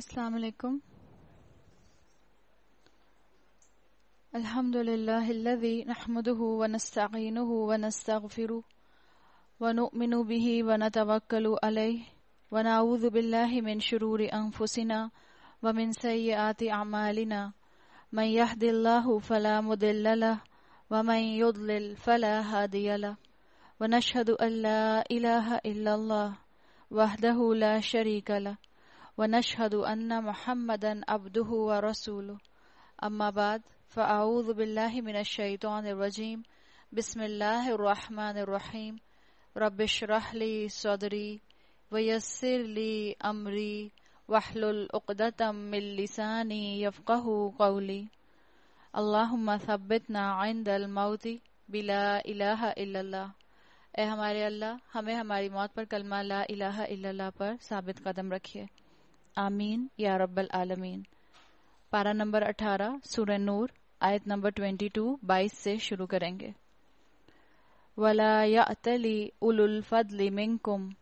अस्सलाम वालेकुम अल्हम्दुलिल्लाहिल्लज़ी नहमदुहु व नस्तईनुहु व नस्तगफिरुह व नु'मिनु बिही व नतवक्कलु अलैहि व नऊज़ु बिल्लाहि मिन शुरूरि अनफुसिना व मिन सय्यिआति अमालिना मन यहदिल्लाहु फला मुदिल्ल लह व मन युद्लिल फला हादिय लह व नशहदु अन ला इलाहा इल्लल्लाह लह व नशहदु अन्न मुहम्मदन अब्दुहु व रसूलुहु अम्मा बाद फ़अऊज़ु बिल्लाहि मिनश शैतानिर रजीम बिस्मिल्लाहिर रहमानिर रहीम रब्बिशरह ली सदरी वयस्सिर ली अमरी वहलुल उक़दतम मिन लिसानी यफ़क़हु क़ौली अल्लाहुम्मा थब्बितना इंदल मौती बिला इलाहा इल्लल्लाह ए हमारे अल्लाह हमें हमारी मौत पर कलमा ला इलाहा इल्लल्लाह पर साबित कदम रखिए आमीन या रब्बल आलमीन पारा नंबर 18 सूरह नूर आयत नंबर 22 22 से शुरू करेंगे वला यातली उलुल फदली मिनकुम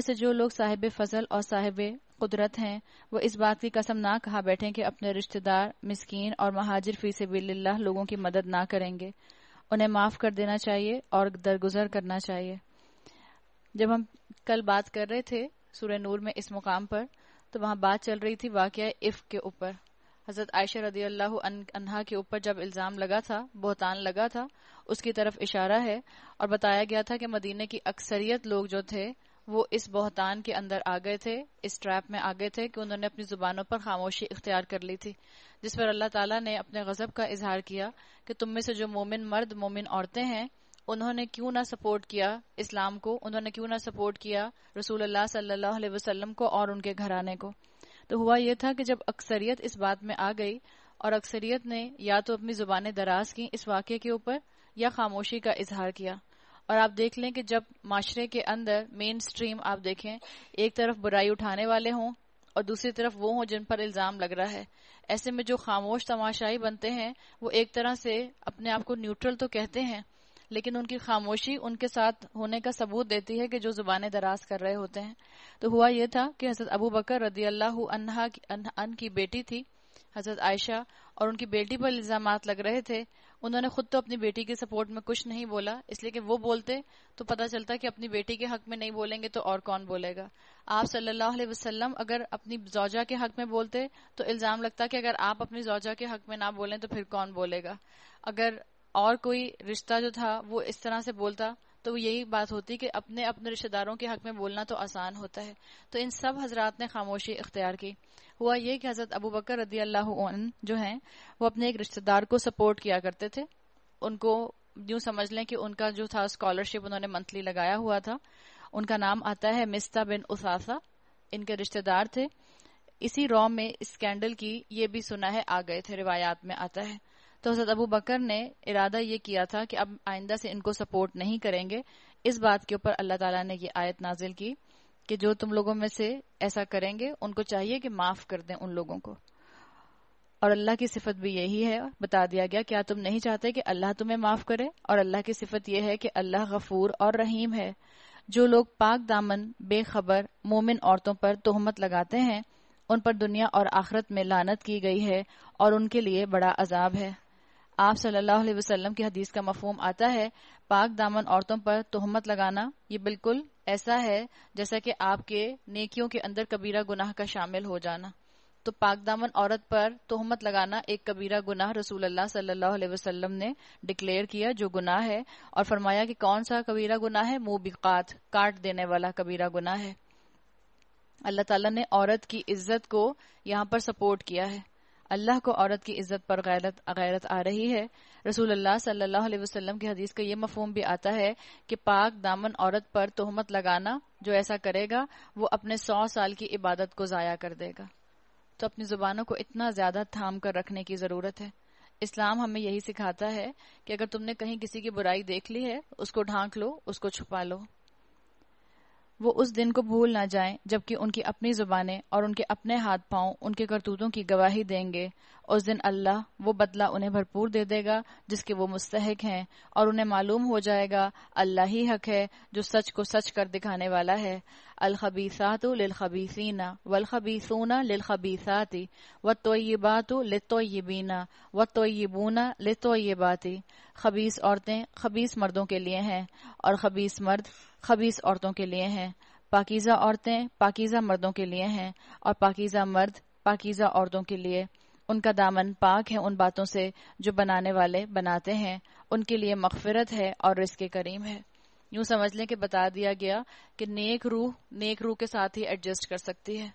से जो लोग साहिब फजल और साहिब कुदरत हैं, वो इस बात की कसम ना कहा बैठे कि अपने रिश्तेदार, मिस्कीन और महाजिर फ़ी बिल्लाह लोगों की मदद ना करेंगे। उन्हें माफ़ कर देना चाहिए और दरगुजर करना चाहिए। जब हम कल बात कर रहे थे सूर्य नूर में इस मुकाम पर तो वहाँ बात चल रही थी वाक़ इफ़ के ऊपर। हज़रत आयशा रदी अल्लाह अनहा के ऊपर जब इल्ज़ाम लगा था, बोहतान लगा था, उसकी तरफ़ इशारा है और बताया गया था कि मदीने की अक्सरियत लोग जो थे वो इस बोहतान के अंदर आ गए थे, इस ट्रैप में आ गए थे कि उन्होंने अपनी जुबानों पर खामोशी इख्तियार कर ली थी। जिस पर अल्लाह ताला ने अपने गजब का इजहार किया कि तुम में से जो मोमिन मर्द, मोमिन औरतें हैं, उन्होंने क्यों ना सपोर्ट किया इस्लाम को? उन्होंने क्यों ना सपोर्ट किया रसूल अल्लाह सल्लल्लाहु अलैहि वसल्लम को और उनके घराने को? तो हुआ यह था कि जब अक्सरियत इस बात में आ गई और अक्सरियत ने या तो अपनी जुबानें दराज की इस वाक्य के ऊपर या खामोशी का इजहार किया। और आप देख लें कि जब माशरे के अंदर मेन स्ट्रीम आप देखें, एक तरफ़ बुराई उठाने वाले हों और दूसरी तरफ़ वो हों जिन पर इल्ज़ाम लग रहा है। ऐसे में जो खामोश तमाशाई बनते हैं, वो एक तरह से अपने आप को न्यूट्रल तो कहते हैं, लेकिन उनकी खामोशी उनके साथ होने का सबूत देती है कि जो ज़ुबान दराज कर रहे होते हैं। तो हुआ यह था कि हज़रत अबू बकर रदी अल्लाह अन की बेटी थी, हज़रत आयशा, और उनकी बेटी पर इल्ज़ाम लग रहे थे उन्होंने खुद तो अपनी बेटी के सपोर्ट में कुछ नहीं बोला, इसलिए कि वो बोलते तो पता चलता कि अपनी बेटी के हक में नहीं बोलेंगे तो और कौन बोलेगा। आप सल्लल्लाहु अलैहि वसल्लम अगर अपनी जौजा के हक में बोलते तो इल्ज़ाम लगता कि अगर आप अपनी जौजा के हक में ना बोलें तो फिर कौन बोलेगा। अगर और कोई रिश्ता जो था वो इस तरह से बोलता तो यही बात होती कि अपने अपने रिश्तेदारों के हक में बोलना तो आसान होता है। तो इन सब हजरात ने खामोशी इख्तियार की। हुआ ये कि हज़रत अबू बकर रदी अल्लाह जो हैं, वो अपने एक रिश्तेदार को सपोर्ट किया करते थे। उनको यूँ समझ लें कि उनका जो था स्कॉलरशिप उन्होंने मंथली लगाया हुआ था। उनका नाम आता है मिस्ता बिन उसासा। इनके रिश्तेदार थे। इसी रॉ में स्कैंडल की ये भी सुना है, आ गए थे, रिवायात में आता है। तो हज़रत अबू बकर ने इरादा ये किया था कि अब आइंदा से इनको सपोर्ट नहीं करेंगे। इस बात के ऊपर अल्लाह ताला ने ये आयत नाजिल की। कि जो तुम लोगों में से ऐसा करेंगे, उनको चाहिए कि माफ़ कर दें उन लोगों को। और अल्लाह की सिफत भी यही है, बता दिया गया, क्या तुम नहीं चाहते कि अल्लाह तुम्हें माफ़ करे? और अल्लाह की सिफत यह है कि अल्लाह गफूर और रहीम है। जो लोग पाक दामन, बेखबर, मोमिन औरतों पर तोहमत लगाते हैं, उन पर दुनिया और आखरत में लानत की गई है और उनके लिए बड़ा अजाब है। आप सल्लल्लाहु अलैहि वसल्लम की हदीस का मफहम आता है, पाक दामन औरतों पर तोहमत लगाना, ये बिल्कुल ऐसा है जैसा कि आपके नेकियों के अंदर कबीरा गुनाह का शामिल हो जाना। तो पाक दामन औरत पर तोहमत लगाना एक कबीरा गुनाह रसूल अल्लाह सल्लल्लाहु अलैहि वसल्लम ने डिक्लेयर किया, जो गुनाह है, और फरमाया कि कौन सा कबीरा गुनाह है? मुबिकात, काट देने वाला कबीरा गुनाह है। अल्लाह ताला ने औरत की इज़्ज़त को यहाँ पर सपोर्ट किया है। अल्लाह को औरत की इज़्ज़त पर गैरत गैरत आ रही है। रसूल सल्लाम की हदीस का ये मफहम भी आता है कि पाक दामन औरत पर तोहमत लगाना जो ऐसा करेगा, वो अपने सौ साल की इबादत को जाया कर देगा। तो अपनी जुबानों को इतना ज़्यादा थाम कर रखने की ज़रूरत है। इस्लाम हमें यही सिखाता है कि अगर तुमने कहीं किसी की बुराई देख ली है, उसको ढांक लो, उसको छुपा लो। वो उस दिन को भूल ना जाएँ, जबकि उनकी अपनी जुबानें और उनके अपने हाथ पाँव उनके करतूतों की गवाही देंगे। उस दिन अल्लाह वो बदला उन्हें भरपूर दे देगा, जिसके वो मुस्तक हैं, और उन्हें मालूम हो जाएगा, अल्लाह ही हक है, जो सच को सच कर दिखाने वाला है। अल खबीसात लिल खबीसीना वल खबीसूना लिल खबीसाती व तोयबात लितोयबीना व तोयबूना लितोयबाती खबीस औरतें खबीस मर्दों के लिए हैं, और खबीस मर्द खबीस औरतों के लिए हैं पाकिजा औरतें पाकिजा मर्दों के लिए हैं और पाकिजा मर्द पाकिजा औरतों के लिए। उनका दामन पाक है उन बातों से जो बनाने वाले बनाते हैं। उनके लिए मगफिरत है और रिस्क करीम है। यूँ समझ लें कि बता दिया गया कि नेक रूह नेक रूह के साथ ही एडजस्ट कर सकती है।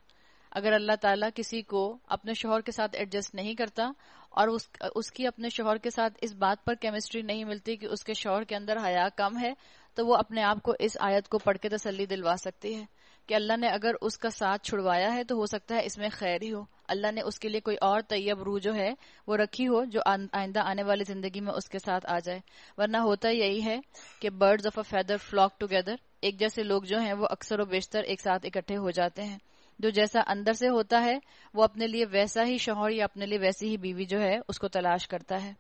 अगर अल्लाह ताला किसी को अपने शोहर के साथ एडजस्ट नहीं करता और उस, उसकी अपने शोहर के साथ इस बात पर केमिस्ट्री नहीं मिलती कि उसके शोहर के अंदर हया कम है तो वो अपने आप को इस आयत को पढ़ के तसली दिलवा सकती है कि अल्लाह ने अगर उसका साथ छुड़वाया है तो हो सकता है इसमें खैर ही हो। अल्लाह ने उसके लिए कोई और तैयब रू जो है, वो रखी हो, जो आइंदा आने वाली ज़िंदगी में उसके साथ आ जाए। वरना होता यही है कि birds of a feather flock together एक जैसे लोग जो हैं, वो अक्सर और बेशतर एक साथ इकट्ठे हो जाते हैं। जो जैसा अंदर से होता है, वो अपने लिए वैसा ही शोहर या अपने लिए वैसी ही बीवी जो है, उसको तलाश करता है।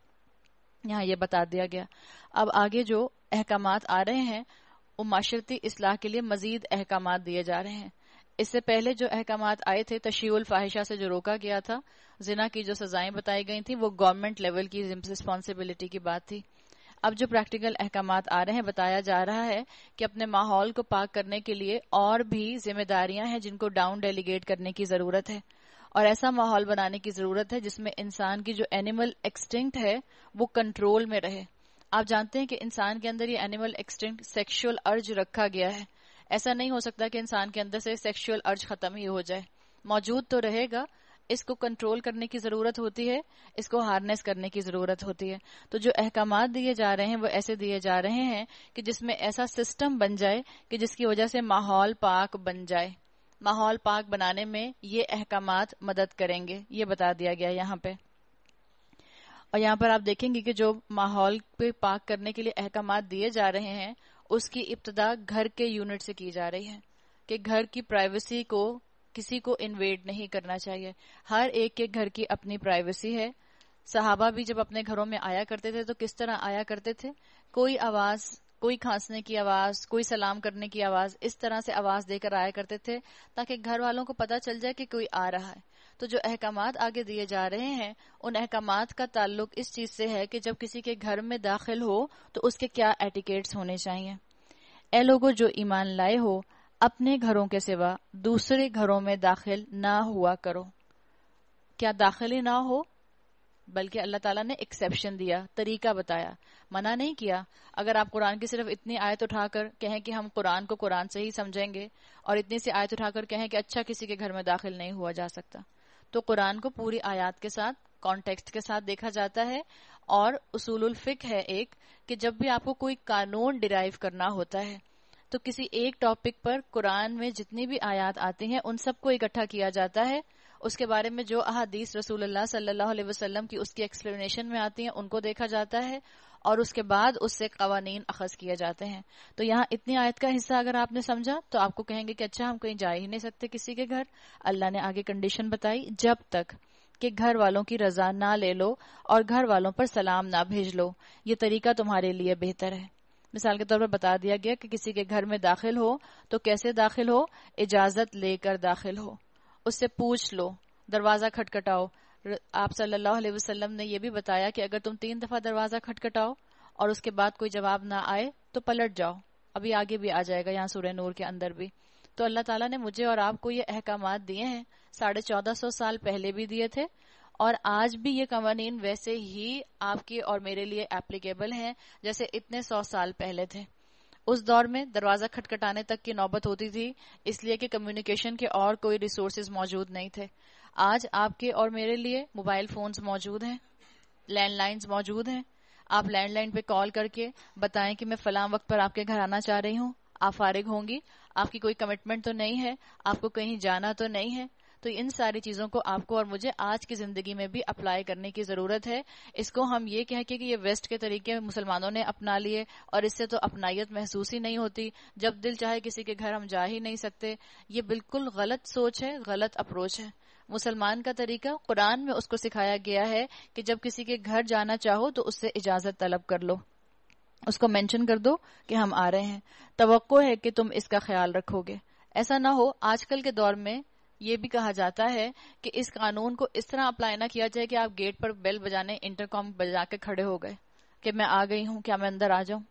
यहाँ ये बता दिया गया। अब आगे जो अहकाम आ रहे हैं, वो माशरती इसलाह के लिए मजीद अहकाम दिए जा रहे हैं। इससे पहले जो अहकाम आए थे, तशीउल फाहिशा से जो रोका गया था, जिना की जो सजाएँ बताई गई थी, वो गवर्नमेंट लेवल की रिस्पॉन्सिबिलिटी की बात थी। अब जो प्रैक्टिकल अहकाम आ रहे हैं, बताया जा रहा है कि अपने माहौल को पाक करने के लिए और भी जिम्मेदारियाँ हैं जिनको डाउन डेलीगेट करने की ज़रूरत है। और ऐसा माहौल बनाने की ज़रूरत है जिसमें इंसान की जो एनिमल एक्सटिंक्ट है, वो कंट्रोल में रहे। आप जानते हैं कि इंसान के अंदर ये एनिमल एक्सटिंक्ट सेक्सुअल अर्ज़ रखा गया है। ऐसा नहीं हो सकता कि इंसान के अंदर से सेक्सुअल अर्ज़ खत्म ही हो जाए। मौजूद तो रहेगा। इसको कंट्रोल करने की ज़रूरत होती है, इसको हार्नेस करने की ज़रूरत होती है। तो जो अहकाम दिए जा रहे हैं, वो ऐसे दिए जा रहे हैं कि जिसमें ऐसा सिस्टम बन जाए कि जिसकी वजह से माहौल पाक बन जाए। माहौल पाक बनाने में ये अहकाम मदद करेंगे। ये बता दिया गया यहाँ पे। और यहाँ पर आप देखेंगे कि जो माहौल पे पाक करने के लिए अहकाम दिए जा रहे हैं, उसकी इब्तदा घर के यूनिट से की जा रही है कि घर की प्राइवेसी को किसी को इन्वेड नहीं करना चाहिए। हर एक के घर की अपनी प्राइवेसी है। सहाबा भी जब अपने घरों में आया करते थे तो किस तरह आया करते थे? कोई आवाज़ कोई खांसने की आवाज़, कोई सलाम करने की आवाज़, इस तरह से आवाज़ देकर आया करते थे ताकि घर वालों को पता चल जाए कि कोई आ रहा है। तो जो अहकाम आगे दिए जा रहे हैं, उन अहकाम का ताल्लुक इस चीज़ से है कि जब किसी के घर में दाखिल हो तो उसके क्या एटिकेट्स होने चाहिए? ए लोगों, जो ईमान लाए हो, अपने घरों के सिवा दूसरे घरों में दाखिल ना हुआ करो। क्या दाखिल ही ना हो बल्कि अल्लाह ताला ने एक्सेप्शन दिया, तरीका बताया, मना नहीं किया। अगर आप कुरान की सिर्फ़ इतनी आयत उठाकर कहें कि हम कुरान को कुरान से ही समझेंगे और इतनी सी आयत उठाकर कहें कि अच्छा किसी के घर में दाखिल नहीं हुआ जा सकता तो कुरान को पूरी आयात के साथ कॉन्टेक्स्ट के साथ देखा जाता है और उसूल फिक है एक कि जब भी आपको कोई कानून डिराइव करना होता है तो किसी एक टॉपिक पर कुरान में जितनी भी आयात आती हैं, उन सबको इकट्ठा किया जाता है उसके बारे में जो अहादीस अलैहि वसल्लम की उसकी एक्सप्लेनेशन में आती हैं, उनको देखा जाता है और उसके बाद उससे कवानीन अखज किए जाते हैं। तो यहाँ इतनी आयत का हिस्सा अगर आपने समझा तो आपको कहेंगे कि अच्छा हम कहीं जा ही नहीं सकते किसी के घर। अल्लाह ने आगे कंडीशन बताई, जब तक कि घर वालों की रजा ना ले लो और घर वालों पर सलाम ना भेज लो, ये तरीका तुम्हारे लिए बेहतर है। मिसाल के तौर पर बता दिया गया कि किसी के घर में दाखिल हो तो कैसे दाखिल हो? इजाज़त लेकर दाखिल हो। उससे पूछ लो, दरवाज़ा खटखटाओ। आप सल्लल्लाहु अलैहि वसल्लम ने यह भी बताया कि अगर तुम तीन दफ़ा दरवाज़ा खटखटाओ और उसके बाद कोई जवाब ना आए तो पलट जाओ। अभी आगे भी आ जाएगा यहाँ सूर्य नूर के अंदर भी। तो अल्लाह ताला ने मुझे और आपको ये अहकाम दिए हैं, साढ़े चौदह सौ साल पहले भी दिए थे, और आज भी ये कवानीन वैसे ही आपके और मेरे लिए एप्लीकेबल हैं, जैसे इतने सौ साल पहले थे। उस दौर में दरवाज़ा खटखटाने तक की नौबत होती थी, इसलिए कि कम्युनिकेशन के और कोई रिसोर्सेज मौजूद नहीं थे। आज आपके और मेरे लिए मोबाइल फोन्स मौजूद हैं लैंडलाइंस मौजूद हैं। आप लैंडलाइन पे कॉल करके बताएँ कि मैं फलाम वक्त पर आपके घर आना चाह रही हूँ। आप फारिग होंगी, आपकी कोई कमिटमेंट तो नहीं है, आपको कहीं जाना तो नहीं है। तो इन सारी चीज़ों को आपको और मुझे आज की ज़िंदगी में भी अप्लाई करने की ज़रूरत है। इसको हम ये कह के, कि ये वेस्ट के तरीके मुसलमानों ने अपना लिए और इससे तो अपनाइत महसूस ही नहीं होती। जब दिल चाहे किसी के घर हम जा ही नहीं सकते। ये बिल्कुल गलत सोच है, गलत अप्रोच है। मुसलमान का तरीका कुरान में उसको सिखाया गया है कि जब किसी के घर जाना चाहो तो उससे इजाज़त तलब कर लो। उसको मेंशन कर दो कि हम आ रहे हैं। तो है कि तुम इसका ख्याल रखोगे। ऐसा ना हो, आजकल के दौर में ये भी कहा जाता है कि इस कानून को इस तरह अप्लाई ना किया जाए कि आप गेट पर बेल बजाने इंटरकॉम बजा के खड़े हो गए कि मैं आ गई हूँ, क्या मैं अंदर आ जाऊँ?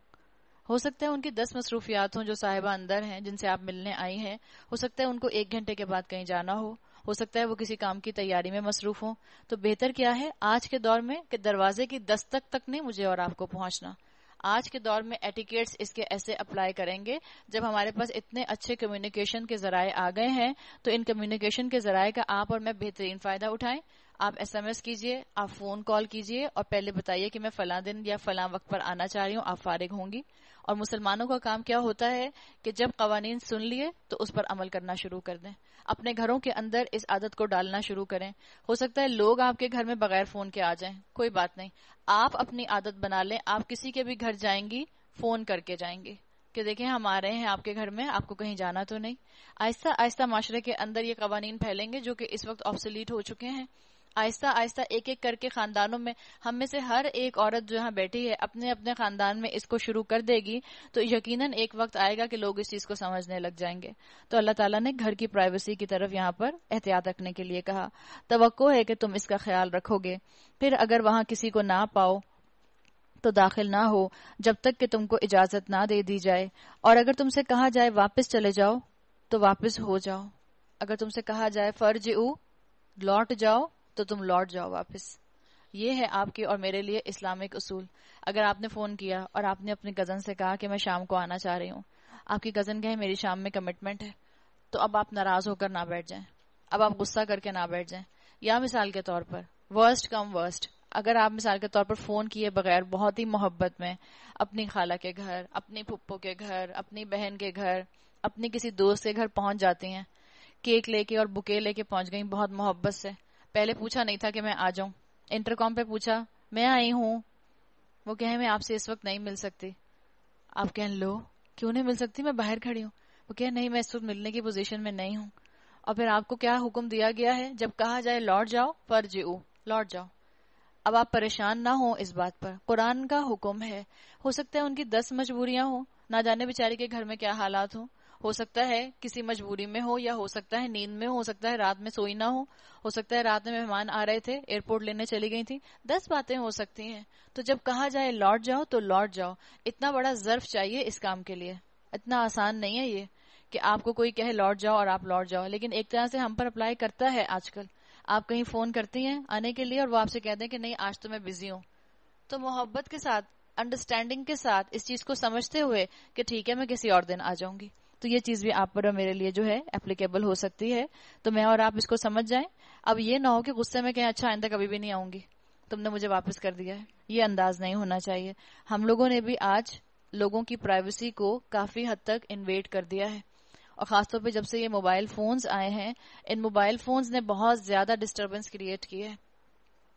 हो सकता है उनकी दस मसरूफियात हों जो साहिबा अंदर हैं, जिनसे आप मिलने आई हैं। हो सकता है उनको एक घंटे के बाद कहीं जाना हो। हो सकता है वो किसी काम की तैयारी में मसरूफ हो। तो बेहतर क्या है आज के दौर में कि दरवाजे की दस्तक तक नहीं मुझे और आपको पहुँचना। आज के दौर में एटिकेट्स इसके ऐसे अप्लाई करेंगे। जब हमारे पास इतने अच्छे कम्युनिकेशन के जराये आ गए हैं तो इन कम्युनिकेशन के जराये का आप और मैं बेहतरीन फ़ायदा उठाएँ। आप एसएमएस कीजिए, आप फ़ोन कॉल कीजिए और पहले बताइए कि मैं फला दिन या फला वक्त पर आना चाह रही हूँ, आप फारिग होंगी। और मुसलमानों का काम क्या होता है कि जब कवानीन सुन लिए तो उस पर अमल करना शुरू कर दें। अपने घरों के अंदर इस आदत को डालना शुरू करें। हो सकता है लोग आपके घर में बगैर फ़ोन के आ जाएँ। कोई बात नहीं। आप अपनी आदत बना लें। आप किसी के भी घर जाएँगी, फ़ोन करके जाएँगी। कि देखें हम आ रहे हैं आपके घर में, आपको कहीं जाना तो नहीं। आहिस्ता आहिस्ता माशरे के अंदर ये कवानीन फैलेंगे जो कि इस वक्त ऑब्सोलीट हो चुके हैं। आहिस्ता आहिस्ता एक एक करके खानदानों में, हम में से हर एक औरत जो यहाँ बैठी है अपने अपने खानदान में इसको शुरू कर देगी तो यकीनन एक वक्त आएगा कि लोग इस चीज़ को समझने लग जाएँगे। तो अल्लाह ताला ने घर की प्राइवेसी की तरफ़ यहाँ पर एहतियात रखने के लिए कहा। तो है कि तुम इसका ख्याल रखोगे। फिर अगर वहाँ किसी को ना पाओ तो दाखिल ना हो, जब तक कि तुमको इजाज़त ना दे दी जाए। और अगर तुमसे कहा जाए, वापस चले जाओ तो वापस हो जाओ। अगर तुमसे कहा जाए फ़र्ज़ ऊ लौट जाओ तो तुम लौट जाओ वापस। ये है आपके और मेरे लिए इस्लामिक उसूल। अगर आपने फ़ोन किया और आपने अपने कज़न से कहा कि मैं शाम को आना चाह रही हूँ, आपकी कज़न कहे, मेरी शाम में कमिटमेंट है। तो अब आप नाराज़ होकर ना बैठ जाएँ। अब आप गुस्सा करके ना बैठ जाएँ। या मिसाल के तौर पर वर्स्ट कम वर्स्ट अगर आप मिसाल के तौर पर फ़ोन किए बगैर बहुत ही मोहब्बत में, अपनी खाला के घर, अपनी पुप्पो के घर, अपनी बहन के घर, अपनी किसी दोस्त के घर पहुँच जाती हैं, केक लेके और बुके लेके पहुँच गई, बहुत मोहब्बत से। पहले पूछा नहीं था कि मैं आ जाऊँ। इंटरकॉम पे पूछा, मैं आई हूँ। वो कहे, मैं आपसे इस वक्त नहीं मिल सकती। आप कह, लो, क्यों नहीं मिल सकती? मैं बाहर खड़ी हूँ। वो कहे, नहीं, मैं इस वक्त मिलने की पोजीशन में नहीं हूँ। और फिर आपको क्या हुक्म दिया गया है? जब कहा जाए, लौट जाओ पर जी लौट जाओ। अब आप परेशान ना हो इस बात पर। कुरान का हुक्म है। हो सकता है उनकी दस मजबूरियाँ हो। ना जाने बेचारी के घर में क्या हालात हो। हो सकता है किसी मजबूरी में हो या हो सकता है नींद में हो सकता है रात में सोई ना हो। हो सकता है रात में मेहमान आ रहे थे, एयरपोर्ट लेने चली गई थी। दस बातें हो सकती हैं। तो जब कहा जाए लौट जाओ तो लौट जाओ। इतना बड़ा जर्फ चाहिए इस काम के लिए। इतना आसान नहीं है ये कि आपको कोई कहे लौट जाओ और आप लौट जाओ। लेकिन एक तरह से हम पर अप्लाई करता है आजकल। आप कहीं फ़ोन करती हैं आने के लिए और वो आपसे कहते हैं कि नहीं, आज तो मैं बिज़ी हूँ। तो मोहब्बत के साथ अंडरस्टैंडिंग के साथ इस चीज़ को समझते हुए कि ठीक है, मैं किसी और दिन आ जाऊँगी। तो ये चीज़ भी आप पर मेरे लिए जो है एप्लीकेबल हो सकती है। तो मैं और आप इसको समझ जाए। अब ये ना हो कि गुस्से में कहें अच्छा आइंदा कभी भी नहीं आऊँगी। तुमने मुझे वापस कर दिया है। ये अंदाज नहीं होना चाहिए। हम लोगों ने भी आज लोगों की प्राइवेसी को काफ़ी हद तक इन्वेट कर दिया है। और खासतौर पे जब से ये मोबाइल फोन्स आए हैं, इन मोबाइल फोन्स ने बहुत ज़्यादा डिस्टरबेंस क्रिएट की है।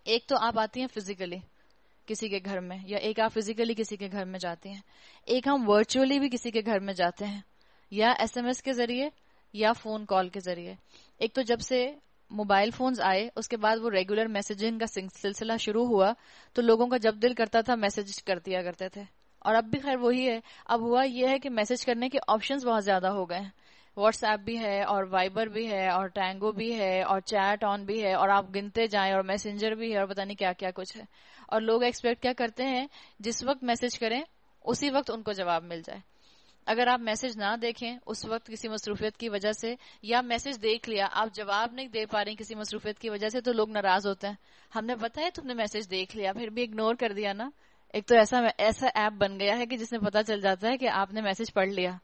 एक तो आप आती हैं फिजिकली किसी के घर में, या एक आप फिजिकली किसी के घर में जाती हैं। एक हम वर्चुअली भी किसी के घर में जाते हैं। या एसएमएस के ज़रिए या फ़ोन कॉल के ज़रिए। एक तो जब से मोबाइल फोन्स आए, उसके बाद वो रेगुलर मैसेजिंग का सिलसिला शुरू हुआ तो लोगों का जब दिल करता था मैसेज कर दिया करते थे। और अब भी खैर वही है। अब हुआ यह है कि मैसेज करने के ऑप्शंस बहुत ज़्यादा हो गए हैं। व्हाट्सएप भी है, और वाइबर भी है, और टैंगो भी है, और चैट ऑन भी है, और आप गिनते जाएँ, और मैसेंजर भी है, और पता नहीं क्या क्या कुछ है। और लोग एक्सपेक्ट क्या करते हैं, जिस वक्त मैसेज करें, उसी वक्त उनको जवाब मिल जाए। अगर आप मैसेज ना देखें उस वक्त किसी मसरूफियत की वजह से, या मैसेज देख लिया, आप जवाब नहीं दे पा रहे किसी मसरूफियत की वजह से तो लोग नाराज़ होते हैं। हमने बताया तुमने मैसेज देख लिया, फिर भी इग्नोर कर दिया ना। एक तो ऐसा ऐसा ऐप बन गया है कि जिसमें पता चल जाता है कि आपने मैसेज पढ़ लिया।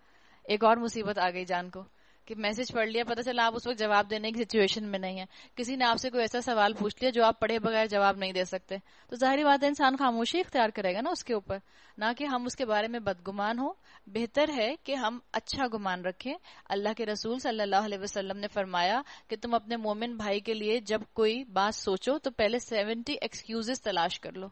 एक और मुसीबत आ गई जान को। कि मैसेज पढ़ लिया, पता चला आप उस वक्त जवाब देने की सिचुएशन में नहीं है। किसी ने आपसे कोई ऐसा सवाल पूछ लिया जो आप पढ़े बगैर जवाब नहीं दे सकते। तो ज़ाहिर बात है, इंसान खामोशी इख्तियार करेगा ना उसके ऊपर। ना कि हम उसके बारे में बदगुमान हो। बेहतर है कि हम अच्छा गुमान रखें। अल्लाह के रसूल सल्लल्लाहु अलैहि वसल्लम ने फरमाया कि तुम अपने मोमिन भाई के लिए जब कोई बात सोचो तो पहले सेवेंटी एक्सक्यूजेस तलाश कर लो।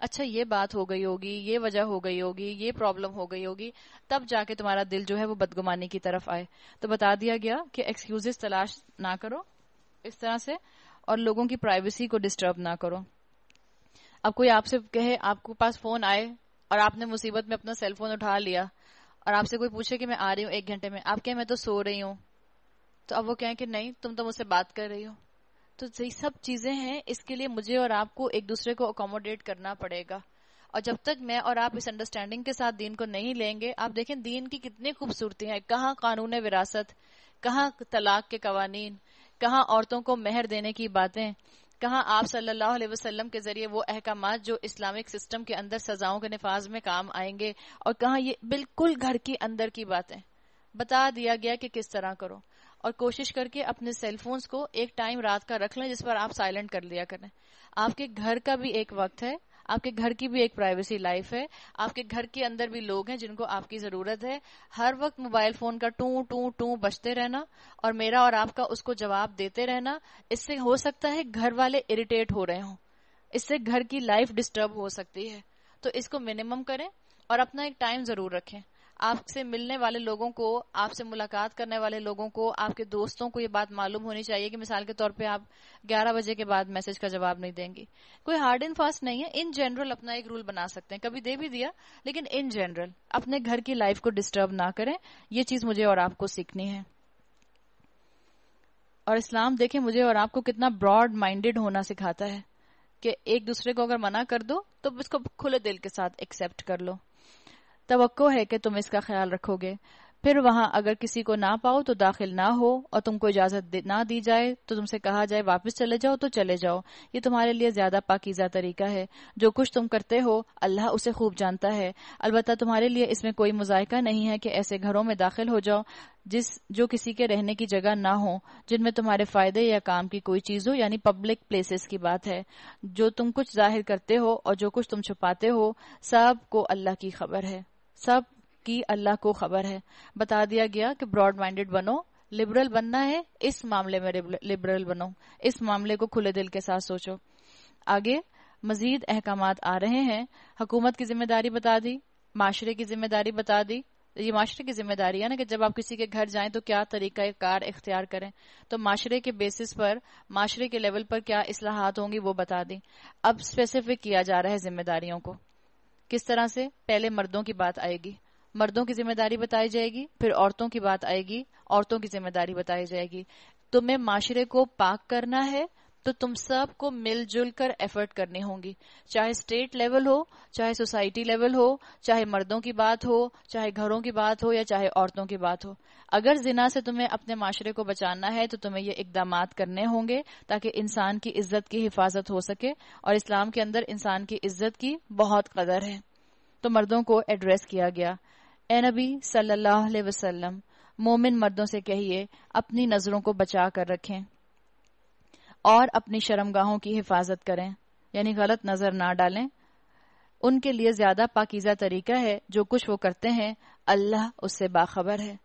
अच्छा ये बात हो गई होगी, ये वजह हो गई होगी, ये प्रॉब्लम हो गई होगी, तब जाके तुम्हारा दिल जो है वो बदगुमानी की तरफ़ आए। तो बता दिया गया कि एक्सक्यूजेस तलाश ना करो इस तरह से और लोगों की प्राइवेसी को डिस्टर्ब ना करो। अब कोई आपसे कहे, आपको पास फ़ोन आए और आपने मुसीबत में अपना सेल फ़ोन उठा लिया और आपसे कोई पूछे कि मैं आ रही हूँ एक घंटे में, आप कहें, मैं तो सो रही हूँ। तो अब वो कहें कि, नहीं, तुम तो मुझसे बात कर रही हो। तो यही सब चीज़ें हैं, इसके लिए मुझे और आपको एक दूसरे को अकोमोडेट करना पड़ेगा। और जब तक मैं और आप इस अंडरस्टैंडिंग के साथ दीन को नहीं लेंगे, आप देखें दीन की कितनी खूबसूरती है। कहाँ कानून विरासत? कहाँ तलाक के कवानीन? कहाँ औरतों को मेहर देने की बातें? कहा आप सल्लल्लाहु अलैहि वसल्लम के ज़रिए वो अहकाम जो इस्लामिक सिस्टम के अंदर सजाओं के नफाज में काम आएँगे? और कहा ये बिल्कुल घर के अंदर की बातें? बता दिया गया कि किस तरह करो। और कोशिश करके अपने सेलफोन्स को एक टाइम रात का रख लें जिस पर आप साइलेंट कर लिया करें। आपके घर का भी एक वक्त है, आपके घर की भी एक प्राइवेसी लाइफ है, आपके घर के अंदर भी लोग हैं जिनको आपकी ज़रूरत है। हर वक्त मोबाइल फ़ोन का टू टू टू बजते रहना और मेरा और आपका उसको जवाब देते रहना, इससे हो सकता है घर वाले इरिटेट हो रहे हों। इससे घर की लाइफ डिस्टर्ब हो सकती है। तो इसको मिनिमम करें और अपना एक टाइम ज़रूर रखें। आपसे मिलने वाले लोगों को, आपसे मुलाकात करने वाले लोगों को, आपके दोस्तों को ये बात मालूम होनी चाहिए कि मिसाल के तौर पे आप 11 बजे के बाद मैसेज का जवाब नहीं देंगे। कोई हार्ड एंड फास्ट नहीं है। इन जनरल अपना एक रूल बना सकते हैं। कभी दे भी दिया, लेकिन इन जनरल अपने घर की लाइफ को डिस्टर्ब ना करें। ये चीज़ मुझे और आपको सीखनी है। और इस्लाम देखे, मुझे और आपको कितना ब्रॉड माइंडेड होना सिखाता है कि एक दूसरे को अगर मना कर दो तो इसको खुले दिल के साथ एक्सेप्ट कर लो। तो है कि तुम इसका ख्याल रखोगे। फिर वहाँ अगर किसी को ना पाओ तो दाखिल ना हो और तुमको इजाज़त ना दी जाए तो तुमसे कहा जाए, वापस चले जाओ तो चले जाओ। ये तुम्हारे लिए ज़्यादा पाकिजा तरीका है। जो कुछ तुम करते हो, अल्लाह उसे खूब जानता है। अलबत्ता तुम्हारे लिए इसमें कोई मुजायका नहीं है कि ऐसे घरों में दाखिल हो जाओ, जिस जो किसी के रहने की जगह ना हो, जिनमें तुम्हारे फ़ायदे या काम की कोई चीज़ हो, यानी पब्लिक प्लेसेस की बात है। जो तुम कुछ ज़ाहिर करते हो और जो कुछ तुम छुपाते हो, सबको अल्लाह की खबर है। सब की अल्लाह को खबर है। बता दिया गया कि ब्रॉड माइंडेड बनो लिबरल बनना है, इस मामले में लिबरल बनो, इस मामले को खुले दिल के साथ सोचो। आगे, मजीद अहकाम आ रहे हैं। हुकूमत की ज़िम्मेदारी बता दी, माशरे की ज़िम्मेदारी बता दी। ये माशरे की ज़िम्मेदारी है ना कि जब आप किसी के घर जाएँ तो क्या तरीका कार इख्तियार करें? तो माशरे के बेसिस पर, माशरे के लेवल पर क्या असलाहत होंगी वो बता दी। अब स्पेसिफिक किया जा रहा है जिम्मेदारियों को। किस तरह से? पहले मर्दों की बात आएगी। मर्दों की ज़िम्मेदारी बताई जाएगी, फिर औरतों की बात आएगी, औरतों की ज़िम्मेदारी बताई जाएगी। तुम्हें माशरे को पाक करना है तो तुम सबको मिलजुल कर एफर्ट करनी होंगी। चाहे स्टेट लेवल हो, चाहे सोसाइटी लेवल हो, चाहे मर्दों की बात हो, चाहे घरों की बात हो या चाहे औरतों की बात हो। अगर जिना से तुम्हें अपने माशरे को बचाना है तो तुम्हें ये इकदाम करने होंगे ताकि इंसान की इज़्ज़त की हिफाजत हो सके और इस्लाम के अंदर इंसान की इज़्ज़त की बहुत कदर है। तो मर्दों को एड्रेस किया गया। ए नबी सल्लल्लाहु अलैहि वसल्लम, मोमिन मर्दों से कहिए, अपनी नज़रों को बचा कर रखें। और अपनी शर्मगाहों की हिफाजत करें, यानी गलत नज़र ना डालें। उनके लिए ज़्यादा पाकिजा तरीका है, जो कुछ वो करते हैं, अल्लाह उससे बाखबर है।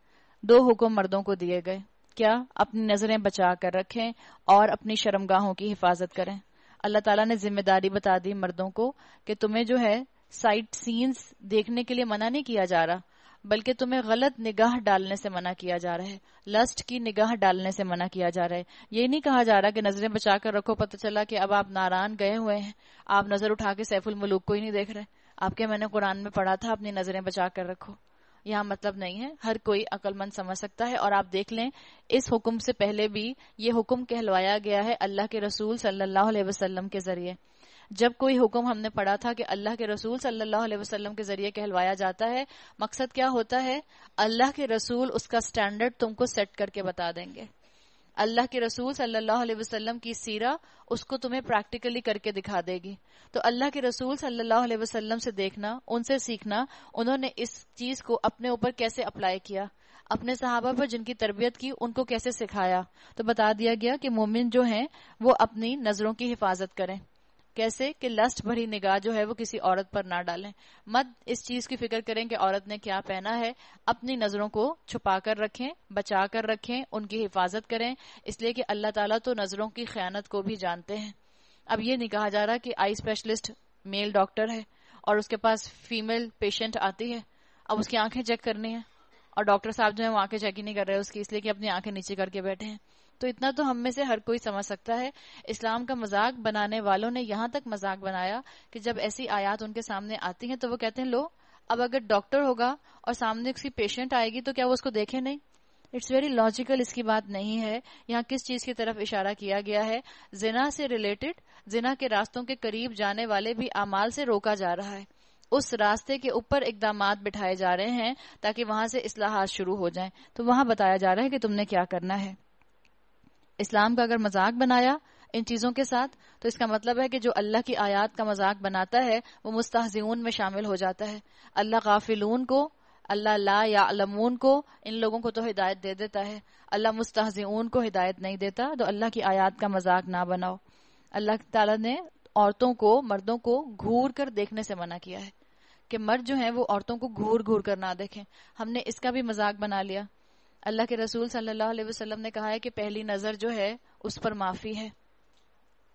दो हुक्म मर्दों को दिए गए। क्या अपनी नज़रें बचा कर रखें और अपनी शर्मगाहों की हिफाजत करें? अल्लाह ताला ने ज़िम्मेदारी बता दी मर्दों को कि तुम्हें जो है साइट सीन्स देखने के लिए मना नहीं किया जा रहा। बल्कि तुम्हें गलत निगाह डालने से मना किया जा रहा है। लस्ट की निगाह डालने से मना किया जा रहा है। ये नहीं कहा जा रहा कि नज़रें बचा कर रखो, पता चला कि अब आप नारायण गए हुए हैं। आप नज़र उठा के सैफुल मलूक को ही नहीं देख रहे। आपके मैंने कुरान में पढ़ा था, अपनी नज़रें बचा कर रखो? यहाँ मतलब नहीं है। हर कोई अकलमंद समझ सकता है। और आप देख लें, इस हुक्म से पहले भी ये हुक्म कहलवाया गया है अल्लाह के रसूल सल्लल्लाहु अलैहि वसल्लम के ज़रिए। जब कोई हुक्म हमने पढ़ा था कि अल्लाह के रसूल सल्लल्लाहु अलैहि वसल्लम के ज़रिए कहलवाया जाता है, मकसद क्या होता है? अल्लाह के रसूल उसका स्टैंडर्ड तुमको सेट करके बता देंगे। अल्लाह के रसूल सल्लल्लाहु अलैहि वसल्लम की सीरा उसको तुम्हें प्रैक्टिकली करके दिखा देगी। तो अल्लाह के रसूल सल्लल्लाहु अलैहि वसल्लम से देखना, उनसे सीखना, उन्होंने इस चीज़ को अपने ऊपर कैसे अप्लाई किया? अपने सहाबा पर जिनकी तरबियत की, उनको कैसे सिखाया? तो बता दिया गया कि मोमिन जो हैं, वो अपनी नज़रों की हिफाजत करें। कैसे कि लस्ट भरी निगाह जो है वो किसी औरत पर ना डालें। मत इस चीज़ की फ़िक्र करें कि औरत ने क्या पहना है। अपनी नज़रों को छुपा कर रखें बचा कर रखें, उनकी हिफाजत करें। इसलिए कि अल्लाह ताला तो नज़रों की खयानत को भी जानते हैं। अब ये नहीं कहा जा रहा कि आई स्पेशलिस्ट मेल डॉक्टर है और उसके पास फीमेल पेशेंट आती है। अब उसकी आँखें चेक करनी है और डॉक्टर साहब जो है वो आँखें चेक ही नहीं कर रहे उसकी, इसलिए कि अपनी आँखें नीचे करके बैठे हैं। तो इतना तो हम में से हर कोई समझ सकता है। इस्लाम का मज़ाक बनाने वालों ने यहाँ तक मज़ाक बनाया कि जब ऐसी आयात उनके सामने आती हैं तो वो कहते हैं, लो, अब अगर डॉक्टर होगा और सामने उसकी पेशेंट आएगी तो क्या वो उसको देखे नहीं? इट्स वेरी लॉजिकल इसकी बात नहीं है। यहाँ किस चीज़ की तरफ़ इशारा किया गया है? जिना से रिलेटेड जिना के रास्तों के करीब जाने वाले भी अमाल से रोका जा रहा है। उस रास्ते के ऊपर इकदाम बिठाए जा रहे हैं ताकि वहाँ से इसलाहात शुरू हो जाए। तो वहाँ बताया जा रहा है कि तुमने क्या करना है। इस्लाम का अगर मज़ाक बनाया इन चीज़ों के साथ तो इसका मतलब है कि जो अल्लाह की आयात का मज़ाक बनाता है, वो मुस्तहजिन में शामिल हो जाता है। अल्लाह गाफिलून को, अल्लाह ला या अलमून को, इन लोगों को तो हिदायत दे देता है। अल्लाह मुस्तहजिन को हिदायत नहीं देता तो अल्लाह की आयात का मज़ाक ना बनाओ। अल्लाह ताला ने औरतों को, मर्दों को घूर कर देखने से मना किया है। कि मर्द जो है, वो औरतों को घूर घूर कर ना देखें। हमने इसका भी मज़ाक बना लिया। अल्लाह के रसूल सल्लल्लाहु अलैहि वसल्लम ने कहा है कि पहली नज़र जो है, उस पर माफ़ी है।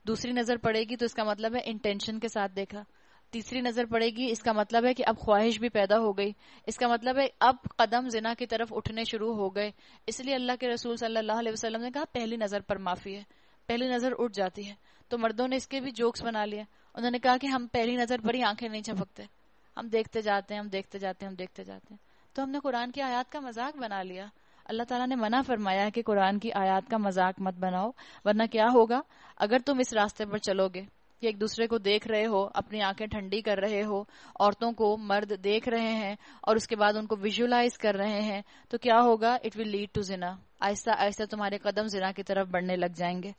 दूसरी नज़र पड़ेगी तो इसका मतलब है इंटेंशन के साथ देखा। तीसरी नज़र पड़ेगी, इसका मतलब है कि अब ख्वाहिश भी पैदा हो गई। इसका मतलब है अब कदम जिना की तरफ़ उठने शुरू हो गए। इसलिए अल्लाह के रसूल सल्लल्लाहु अलैहि वसल्लम ने कहा, पहली नज़र पर माफ़ी है। पहली नज़र उठ जाती है। तो मर्दों ने इसके भी जोक्स बना लिए। उन्होंने कहा कि हम पहली नज़र पर ही आँखें नहीं छपकते हम देखते जाते हैं, हम देखते जाते हैं, हम देखते जाते हैं। तो हमने कुरान की आयात का मज़ाक बना लिया। अल्लाह ताला ने मना फरमाया है कि कुरान की आयात का मज़ाक मत बनाओ, वरना क्या होगा? अगर तुम इस रास्ते पर चलोगे कि एक दूसरे को देख रहे हो, अपनी आँखें ठंडी कर रहे हो, औरतों को मर्द देख रहे हैं और उसके बाद उनको विजुअलाइज कर रहे हैं तो क्या होगा? इट विल लीड टू जिना आहिस्ता आहिस्ता तुम्हारे कदम जिना की तरफ़ बढ़ने लग जाएँगे।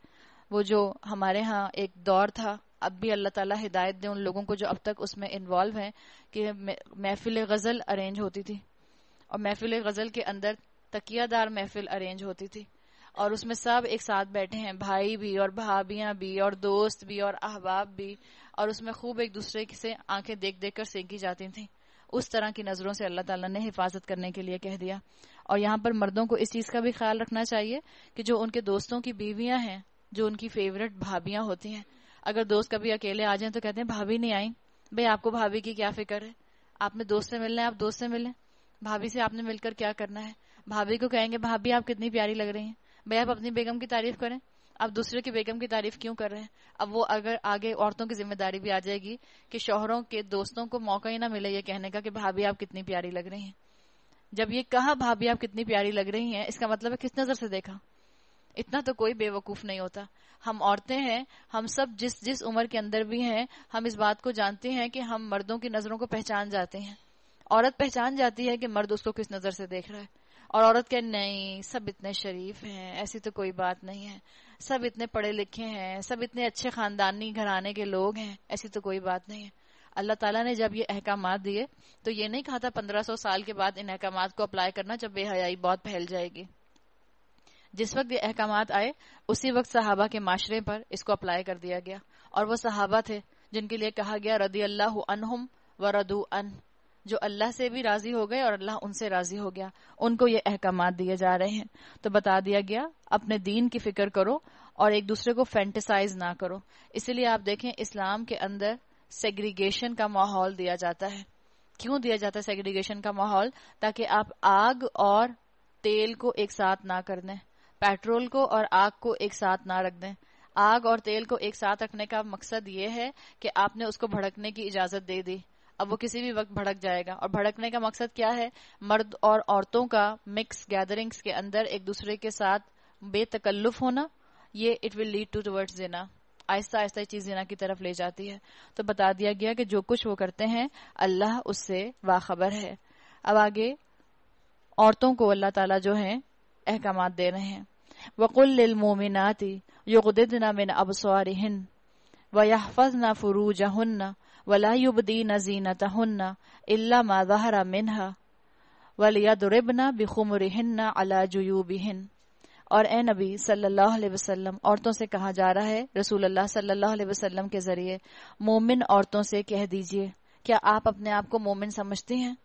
वो जो हमारे यहाँ एक दौर था, अब भी अल्लाह ताला हिदायत दे उन लोगों को जो अब तक उसमें इन्वॉल्व हैं कि महफिल गज़ल अरेंज होती थी। और महफिल गज़ल के अंदर तकियादार महफिल अरेंज होती थी। और उसमें सब एक साथ बैठे हैं, भाई भी और भाभियाँ भी और दोस्त भी और अहबाब भी। और उसमें खूब एक दूसरे से आँखें देख देख कर सेकी जाती थी। उस तरह की नज़रों से अल्लाह ताला ने हिफाजत करने के लिए कह दिया। और यहाँ पर मर्दों को इस चीज़ का भी ख्याल रखना चाहिए कि जो उनके दोस्तों की बीवियाँ हैं, जो उनकी फेवरेट भाभियाँ होती हैं। अगर दोस्त कभी अकेले आ जाए तो कहते हैं, भाभी नहीं आई। भाई, आपको भाभी की क्या फ़िक्र है? आपने दोस्त से मिलना है, आप दोस्त से मिले। भाभी से आपने मिलकर क्या करना है? भाभी को कहेंगे, भाभी, आप कितनी प्यारी लग रही हैं। भाई आप अपनी बेगम की तारीफ़ करें। आप दूसरे की बेगम की तारीफ़ क्यों कर रहे हैं? अब वो अगर आगे औरतों की ज़िम्मेदारी भी आ जाएगी कि शोहरों के दोस्तों को मौका ही ना मिले ये कहने का कि, भाभी, आप कितनी प्यारी लग रही हैं। जब ये कहा, भाभी, आप कितनी प्यारी लग रही हैं, इसका मतलब है किस नज़र से देखा? इतना तो कोई बेवकूफ़ नहीं होता। हम औरतें हैं, हम सब जिस जिस उम्र के अंदर भी हैं, हम इस बात को जानते हैं कि हम मर्दों की नज़रों को पहचान जाते हैं। औरत पहचान जाती है कि मर्द उसको किस नज़र से देख रहा है। और औरत कह, नहीं, सब इतने शरीफ हैं, ऐसी तो कोई बात नहीं है। सब इतने पढ़े लिखे हैं, सब इतने अच्छे खानदानी घराने के लोग हैं, ऐसी तो कोई बात नहीं है। अल्लाह ताला ने जब ये अहकाम दिए तो ये नहीं कहा था पंद्रह सौ साल के बाद इन अहकाम को अप्लाई करना जब बेहयाई बहुत फैल जाएगी। जिस वक्त ये अहकाम आए, उसी वक्त सहाबा के माशरे पर इसको अप्लाई कर दिया गया। और वो सहाबा थे, जिनके लिए कहा गया रदी अल्लाह अनहुम व रदू अन। जो अल्लाह से भी राज़ी हो गए और अल्लाह उनसे राज़ी हो गया। उनको ये अहकाम दिए जा रहे हैं। तो बता दिया गया, अपने दीन की फ़िक्र करो और एक दूसरे को फेंटिसाइज ना करो। इसलिए आप देखें, इस्लाम के अंदर सेग्रीगेशन का माहौल दिया जाता है। क्यों दिया जाता है सेग्रीगेशन का माहौल? ताकि आप आग और तेल को एक साथ ना कर दें, पेट्रोल को और आग को एक साथ ना रख दें। आग और तेल को एक साथ रखने का मकसद ये है कि आपने उसको भड़कने की इजाज़त दे दी। अब वो किसी भी वक्त भड़क जाएगा। और भड़कने का मकसद क्या है? मर्द और औरतों का मिक्स गैदरिंग्स के अंदर एक दूसरे के साथ बेतकल्लुफ होना, ये it will lead to towards जिना आहिस्ता आहिस्ता चीज़ जिना की तरफ़ ले जाती है। तो बता दिया गया कि जो कुछ वो करते हैं, अल्लाह उससे बाखबर है। अब आगे, औरतों को अल्लाह ताला जो है अहकाम दे रहे हैं। वकुल मोमिनाती, युगदिदना मिन अबसारिहिन व यहफजना फुरूजहुन्ना। वला युबदीन जीनतहुन्ना इल्ला मा ज़हरा मिनहा वलियदरिबना बिखुमरिहिन्ना अला जुयूबिहिन और ए नबी सल्लल्लाहु अलैहि वसल्लम औरतों से कहा जा रहा है रसूल अल्लाह सल्लल्लाहु अलैहि वसल्लम के ज़रिए मोमिन औरतों से कह दीजिए क्या आप अपने आप को मोमिन समझती हैं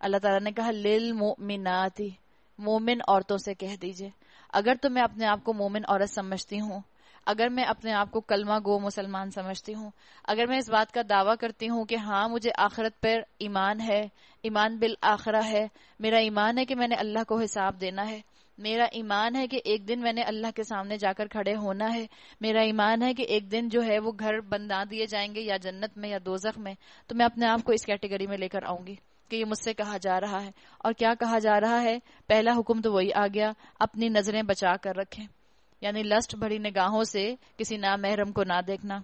अल्लाह ताला ने कहा लिल मोमिनाती मोमिन औरतों से कह दीजिए अगर तो मैं अपने आप को मोमिन औरत समझती हूँ अगर मैं अपने आप को कलमा गो मुसलमान समझती हूँ, अगर मैं इस बात का दावा करती हूँ कि हाँ मुझे आखिरत पर ईमान है, ईमान बिल आखरा है, मेरा ईमान है कि मैंने अल्लाह को हिसाब देना है, मेरा ईमान है कि एक दिन मैंने अल्लाह के सामने जाकर खड़े होना है, मेरा ईमान है कि एक दिन जो है वो घर बंदा दिए जाएँगे या जन्नत में या दोजख में तो मैं अपने आप को इस कैटेगरी में लेकर आऊँगी कि ये मुझसे कहा जा रहा है। और क्या कहा जा रहा है? पहला हुक्म तो वही आ गया, अपनी नज़रें बचा कर रखें। यानी लस्ट भरी निगाहों से किसी नामहरम को ना देखना।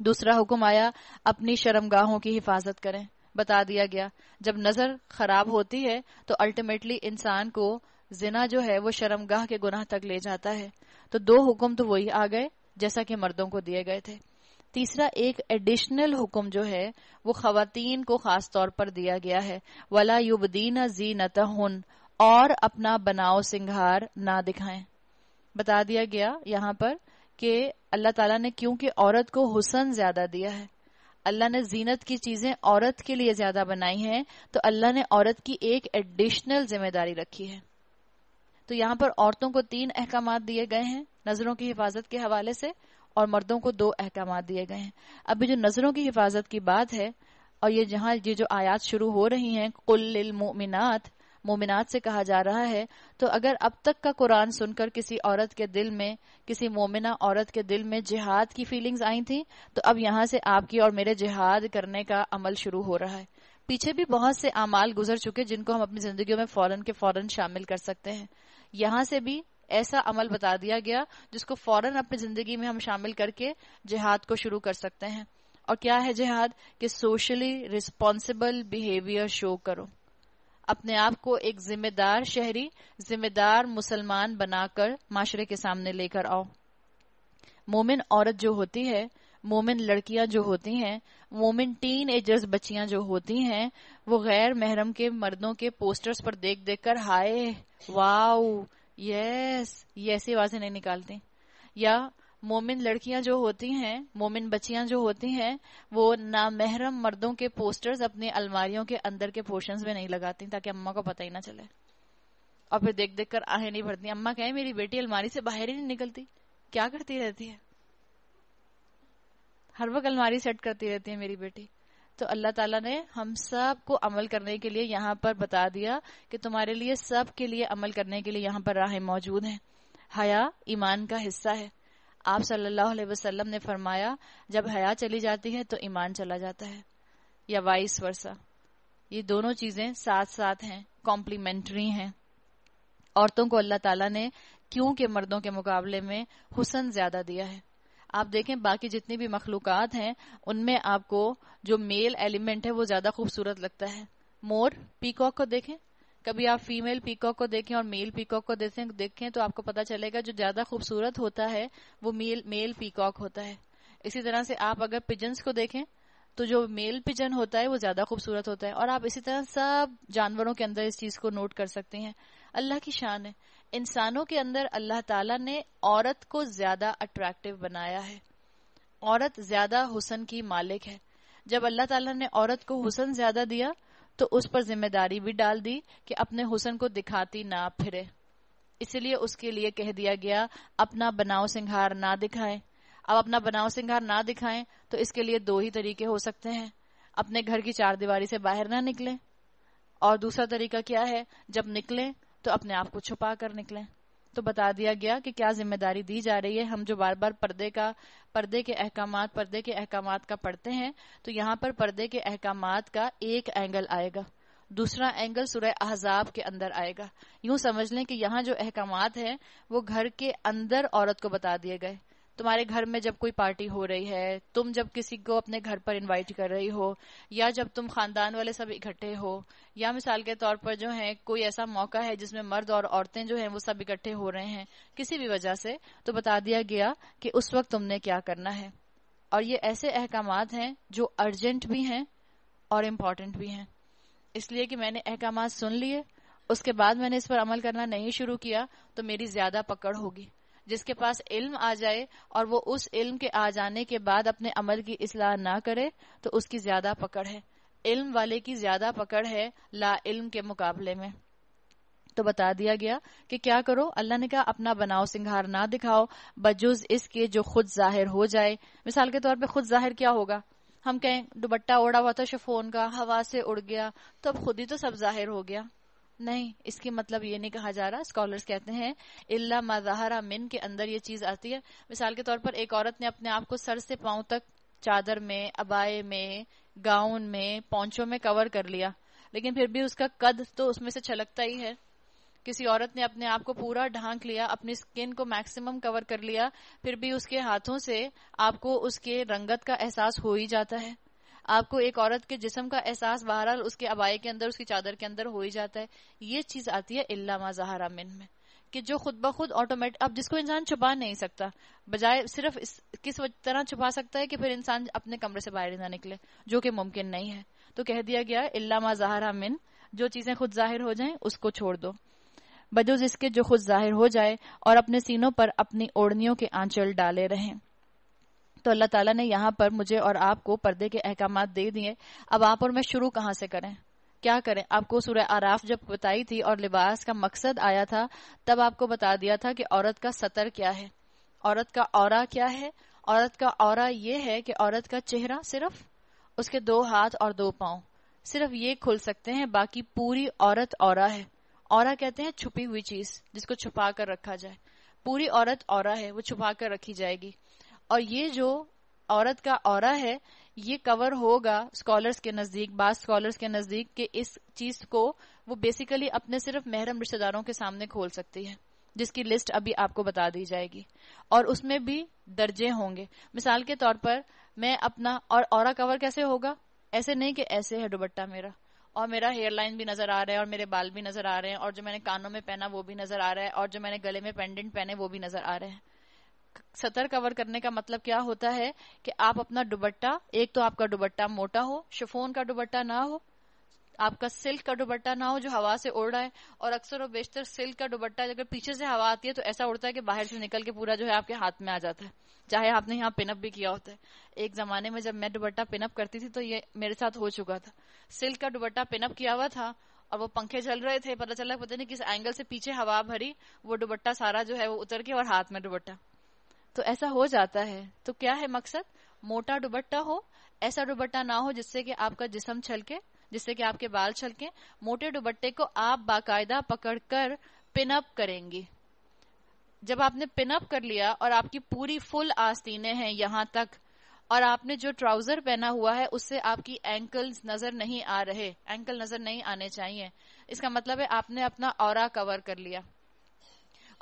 दूसरा हुक्म आया, अपनी शर्मगाहों की हिफाजत करें। बता दिया गया, जब नज़र खराब होती है तो अल्टीमेटली इंसान को जिना जो है, वो शर्मगाह के गुनाह तक ले जाता है। तो दो हुक्म तो वही आ गए, जैसा कि मर्दों को दिए गए थे। तीसरा, एक एडिशनल हुक्म जो है, वो खातन को खास तौर पर दिया गया है। वला युबदीन जी नतहुन और अपना बनाओ सिंगार ना दिखाएँ। बता दिया गया यहाँ पर कि अल्लाह ताला ने क्योंकि औरत को हुसन ज़्यादा दिया है। अल्लाह ने जीनत की चीज़ें औरत के लिए ज़्यादा बनाई हैं तो अल्लाह ने औरत की एक एडिशनल ज़िम्मेदारी रखी है। तो यहाँ पर औरतों को तीन अहकाम दिए गए हैं, नज़रों की हिफाजत के हवाले से और मर्दों को दो अहकाम दिए गए हैं। अभी जो नज़रों की हिफाजत की बात है और ये जहाँ ये जो आयात शुरू हो रही हैं, कुल मोमिनात मोमिनात से कहा जा रहा है तो अगर अब तक का कुरान सुनकर किसी औरत के दिल में, किसी मोमिना औरत के दिल में जिहाद की फीलिंग्स आई थी तो अब यहाँ से आपकी और मेरे जिहाद करने का अमल शुरू हो रहा है। पीछे भी बहुत से अमाल गुजर चुके जिनको हम अपनी ज़िंदगी में फ़ौरन के फ़ौरन शामिल कर सकते हैं। यहाँ से भी ऐसा अमल बता दिया गया जिसको फ़ौरन अपनी ज़िंदगी में हम शामिल करके जिहाद को शुरू कर सकते हैं। और क्या है जिहाद? कि सोशली रिस्पॉन्सिबल बिहेवियर शो करो। अपने आप को एक जिम्मेदार शहरी, जिम्मेदार मुसलमान बनाकर माशरे के सामने लेकर आओ। मोमिन औरत जो होती है, मोमिन लड़कियाँ जो होती हैं, मोमिन टीन एजर्स बच्चियाँ जो होती हैं, वो गैर महरम के मर्दों के पोस्टर्स पर देख देख कर हाय, वाओ यस ये ऐसी आवाज़ें नहीं निकालती। या मोमिन लड़कियाँ जो होती हैं, मोमिन बच्चियाँ जो होती हैं, वो नामहरम मर्दों के पोस्टर्स अपनी अलमारियों के अंदर के पोर्शन में नहीं लगाती ताकि अम्मा को पता ही ना चले। और फिर देख देख कर आहें नहीं भरती। अम्मा कहे, मेरी बेटी अलमारी से बाहर ही नहीं निकलती। क्या करती रहती है? हर वक्त अलमारी सेट करती रहती है मेरी बेटी। तो अल्लाह ताला ने हम सबको अमल करने के लिए यहाँ पर बता दिया कि तुम्हारे लिए, सब के लिए अमल करने के लिए यहाँ पर राहें मौजूद हैं। हया ईमान का हिस्सा है। आप सल्लल्लाहु अलैहि वसल्लम ने फरमाया, जब हया चली जाती है तो ईमान चला जाता है, या वाइस वर्षा ये दोनों चीज़ें साथ साथ हैं कॉम्प्लीमेंट्री हैं। औरतों को अल्लाह ताला ने क्यों के मर्दों के मुकाबले में हुसन ज़्यादा दिया है? आप देखें, बाकी जितनी भी मखलूकत हैं, उनमें आपको जो मेल एलिमेंट है, वो ज़्यादा खूबसूरत लगता है। मोर पीकॉक को देखें। कभी आप फीमेल पीकॉक को देखें और मेल पीकॉक को देखें देखें तो आपको पता चलेगा जो ज़्यादा खूबसूरत होता है, वो मेल मेल पीकॉक होता है। इसी तरह से आप अगर पिजन्स को देखें तो जो मेल पिजन होता है, वो ज़्यादा खूबसूरत होता है। और आप इसी तरह सब जानवरों के अंदर इस चीज़ को नोट कर सकते हैं। अल्लाह की शान है। इंसानों के अंदर अल्लाह ताला ने औरत को ज़्यादा अट्रैक्टिव बनाया है। औरत ज़्यादा हुसन की मालिक है। जब अल्लाह ताला ने औरत को हुसन ज़्यादा दिया तो उस पर ज़िम्मेदारी भी डाल दी कि अपने हुसन को दिखाती ना फिरे। इसलिए उसके लिए कह दिया गया, अपना बनाव सिंगार ना दिखाएँ। अब अपना बनाव सिंगार ना दिखाएँ तो इसके लिए दो ही तरीके हो सकते हैं। अपने घर की चार दीवारी से बाहर ना निकलें। और दूसरा तरीका क्या है? जब निकलें तो अपने आप को छुपा कर निकले। तो बता दिया गया कि क्या ज़िम्मेदारी दी जा रही है। हम जो बार बार पर्दे का, पर्दे के अहकाम पर्दे के अहकाम का पढ़ते हैं तो यहाँ पर पर्दे के अहकाम का एक एंगल आएगा। दूसरा एंगल सुरह अहजाब के अंदर आएगा। यूँ समझ लें कि यहाँ जो अहकाम है, वो घर के अंदर औरत को बता दिए गए। तुम्हारे घर में जब कोई पार्टी हो रही है, तुम जब किसी को अपने घर पर इनवाइट कर रही हो, या जब तुम खानदान वाले सब इकट्ठे हो, या मिसाल के तौर पर जो है, कोई ऐसा मौका है जिसमें मर्द और औरतें जो है वो सब इकट्ठे हो रहे हैं, किसी भी वजह से तो बता दिया गया कि उस वक्त तुमने क्या करना है। और ये ऐसे अहकाम हैं जो अर्जेंट भी हैं और इम्पोर्टेंट भी हैं। इसलिए कि मैंने अहकाम सुन लिए, उसके बाद मैंने इस पर अमल करना नहीं शुरू किया तो मेरी ज़्यादा पकड़ होगी। जिसके पास इल्म आ जाए और वो उस इल्म के आ जाने के बाद अपने अमल की इसलाह ना करे तो उसकी ज़्यादा पकड़ है। इल्म वाले की ज़्यादा पकड़ है ला इल्म के मुकाबले में। तो बता दिया गया कि क्या करो? अल्लाह ने कहा, अपना बनाओ, सिंगार ना दिखाओ। बजुज इसके जो खुद ज़ाहिर हो जाए। मिसाल के तौर पे खुद ज़ाहिर क्या होगा? हम कहें, दुबट्टा ओढ़ा हुआ था शिफोन का, हवा से उड़ गया तो अब खुद ही तो सब ज़ाहिर हो गया। नहीं, इसकी मतलब ये नहीं कहा जा रहा। स्कॉलर्स कहते हैं, इल्ला मजाहरा मिन के अंदर ये चीज़ आती है। मिसाल के तौर पर एक औरत ने अपने आप को सर से पाँव तक चादर में, अबाए में, गाउन में पौचों में कवर कर लिया। लेकिन फिर भी उसका कद तो उसमें से छलकता ही है। किसी औरत ने अपने आप को पूरा ढांक लिया, अपनी स्किन को मैक्सिमम कवर कर लिया, फिर भी उसके हाथों से आपको उसके रंगत का एहसास हो ही जाता है। आपको एक औरत के जिसम का एहसास बहरहाल उसके अबाए के अंदर उसकी चादर के अंदर हो ही जाता है। ये चीज़ आती है इल्ला जहरा मिन में कि जो खुद ब खुद ऑटोमेटिक अब जिसको इंसान छुपा नहीं सकता बजाय सिर्फ़ इस, किस तरह छुपा सकता है कि फिर इंसान अपने कमरे से बाहर ना निकले जो कि मुमकिन नहीं है। तो कह दिया गया इल्ला जहरा मिन जो चीज़ें खुद ज़ाहिर हो जाएँ उसको छोड़ दो। बजुज इसके जो खुद ज़ाहिर हो जाए और अपने सीनों पर अपनी ओढ़नियों के आंचल डाले रहें। तो अल्लाह ताला ने यहाँ पर मुझे और आपको पर्दे के अहकाम दे दिए। अब आप और मैं शुरू कहाँ से करें? क्या करें? आपको सूर्य आराफ जब बताई थी और लिबास का मकसद आया था, तब आपको बता दिया था कि औरत का सतर क्या है। औरत का और क्या है? औरत का और ये है कि औरत का चेहरा सिर्फ़ उसके दो हाथ और दो पाँव। सिर्फ़ ये खुल सकते हैं, बाकी पूरी औरत और है। और कहते हैं छुपी हुई चीज़ जिसको छुपा कर रखा जाए। पूरी औरत और है, वो छुपा कर रखी जाएगी। और ये जो औरत का और है, ये कवर होगा स्कॉलर्स के नज़दीक बाद स्कॉलर्स के नज़दीक कि इस चीज़ को वो बेसिकली अपने सिर्फ़ महरम रिश्तेदारों के सामने खोल सकती है, जिसकी लिस्ट अभी आपको बता दी जाएगी। और उसमें भी दर्जे होंगे। मिसाल के तौर पर मैं अपना और और कवर कैसे होगा? ऐसे नहीं कि ऐसे है दुबट्टा मेरा। और मेरा हेयर लाइन भी नज़र आ रहा है और मेरे बाल भी नज़र आ रहे हैं और जो मैंने कानों में पहना वो भी नज़र आ रहा है और जो मैंने गले में पेंडेंट पहने वो भी नज़र आ रहे हैं। सतर कवर करने का मतलब क्या होता है कि आप अपना दुबट्टा, एक तो आपका दुबट्टा मोटा हो, शिफोन का दुबट्टा ना हो, आपका सिल्क का दुबट्टा ना हो जो हवा से उड़ रहा है, और अक्सर और बेशतर सिल्क का दुबट्टा अगर पीछे से हवा आती है तो ऐसा उड़ता है कि बाहर से निकल के पूरा जो है आपके हाथ में आ जाता है। चाहे आपने यहाँ पिनअप भी किया होता है। एक जमाने में जब मैं दुबट्टा पिनअप करती थी तो ये मेरे साथ हो चुका था। सिल्क का दुबट्टा पिनअप किया हुआ था और वो पंखे चल रहे थे, पता चला पता नहीं किस एंगल से पीछे हवा भरी, वो दुबट्टा सारा जो है वो उतर के और हाथ में दुबट्टा। तो ऐसा हो जाता है। तो क्या है मकसद? मोटा दुबट्टा हो, ऐसा दुबट्टा ना हो जिससे कि आपका जिसम छलके, जिससे कि आपके बाल छलके। मोटे दुबट्टे को आप बाकायदा पकड़कर पिनअप करेंगी। जब आपने पिनअप कर लिया और आपकी पूरी फुल आस्तीने हैं यहाँ तक, और आपने जो ट्राउज़र पहना हुआ है, उससे आपकी एंकल्स नज़र नहीं आ रहे। एंकल नज़र नहीं आने चाहिए। इसका मतलब है आपने अपना और कवर कर लिया।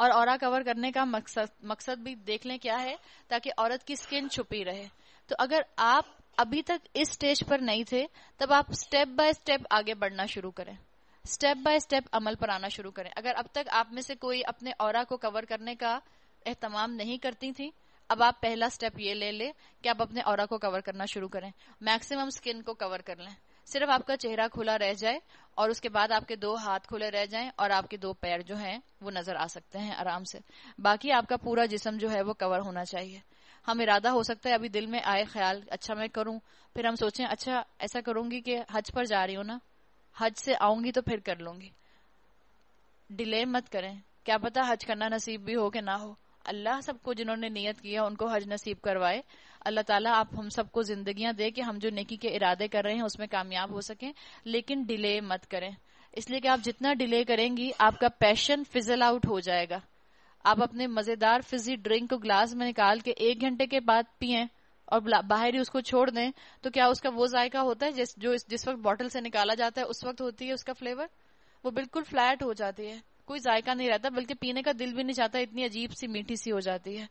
और और कवर करने का मकसद मकसद भी देख लें क्या है, ताकि औरत की स्किन छुपी रहे। तो अगर आप अभी तक इस स्टेज पर नहीं थे, तब आप स्टेप बाय स्टेप आगे बढ़ना शुरू करें। स्टेप बाय स्टेप अमल पर आना शुरू करें। अगर अब तक आप में से कोई अपने और को कवर करने का एहतमाम नहीं करती थी, अब आप पहला स्टेप ये ले ले कि आप अपने और को कवर करना शुरू करें। मैक्सिमम स्किन को कवर कर लें। सिर्फ़ आपका चेहरा खुला रह जाए और उसके बाद आपके दो हाथ खुले रह जाएँ और आपके दो पैर जो हैं, वो नज़र आ सकते हैं आराम से। बाकी आपका पूरा जिसम जो है, वो कवर होना चाहिए। हम इरादा हो सकता है अभी दिल में आए, ख्याल अच्छा मैं करूँ, फिर हम सोचें अच्छा ऐसा करूँगी कि हज पर जा रही हूँ ना, हज से आऊँगी तो फिर कर लूँगी। डिले मत करें। क्या पता हज करना नसीब भी हो कि ना हो। अल्लाह सबको जिन्होंने नियत किया उनको हज नसीब करवाए। अल्लाह ताला आप हम सबको जिंदगियाँ दे कि हम जो नेकी के इरादे कर रहे हैं, उसमें कामयाब हो सके, लेकिन डिले मत करें। इसलिए कि आप जितना डिले करेंगी, आपका पैशन फिजल आउट हो जाएगा। आप अपने मज़ेदार फिजी ड्रिंक को ग्लास में निकाल के एक घंटे के बाद पिए और बाहर ही उसको छोड़ दें तो क्या उसका वो जायका होता है जिस, जो जिस वक्त बॉटल से निकाला जाता है, उस वक्त होती है उसका फ्लेवर? वो बिल्कुल फ्लैट हो जाती है। कोई जायका नहीं रहता, बल्कि पीने का दिल भी नहीं चाहता, इतनी अजीब सी, मीठी सी हो जाती है।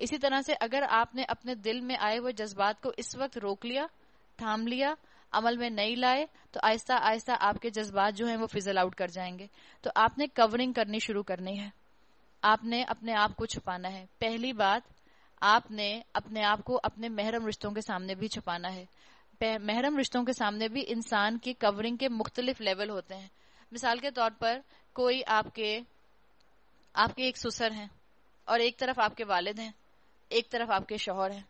इसी तरह से अगर आपने अपने दिल में आए हुए जज्बात को इस वक्त रोक लिया, थाम लिया, अमल में नहीं लाए तो आहिस्ता आहिस्ता आपके जज्बात जो हैं वो फिजल आउट कर जाएँगे। तो आपने कवरिंग करनी शुरू करनी है। आपने अपने आप को छुपाना है। पहली बात, आपने अपने आप को अपने महरम रिश्तों के सामने भी छुपाना है। महरम रिश्तों के सामने भी इंसान की कवरिंग के मुख्तलिफ़ लेवल होते हैं। मिसाल के तौर पर कोई आपके आपके एक सुसर हैं और एक तरफ़ आपके वालिद हैं, एक तरफ़ आपके शोहर हैं।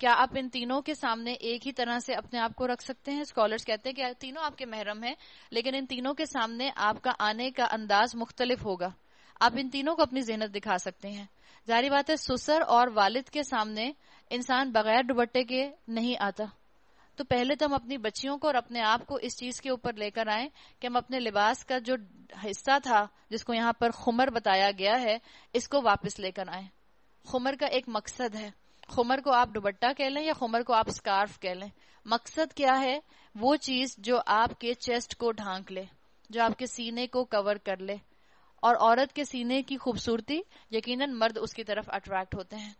क्या आप इन तीनों के सामने एक ही तरह से अपने आप को रख सकते हैं? स्कॉलर्स कहते हैं कि तीनों आपके महरम हैं, लेकिन इन तीनों के सामने आपका आने का अंदाज मुख्तलिफ़ होगा। आप इन तीनों को अपनी जहनत दिखा सकते हैं। जारी बात है, सुसर और वालिद के सामने इंसान बगैर दुबट्टे के नहीं आता। तो पहले तो हम अपनी बच्चियों को और अपने आप को इस चीज़ के ऊपर लेकर आए कि हम अपने लिबास का जो हिस्सा था, जिसको यहाँ पर खुमर बताया गया है, इसको वापस लेकर आए। खुमर का एक मकसद है। खुमर को आप दुबट्टा कह लें या खुमर को आप स्कार्फ कह लें। मकसद क्या है? वो चीज़ जो आपके चेस्ट को ढांक ले, जो आपके सीने को कवर कर ले। और औरत के सीने की खूबसूरती, यकीनन मर्द उसकी तरफ़ अट्रैक्ट होते हैं।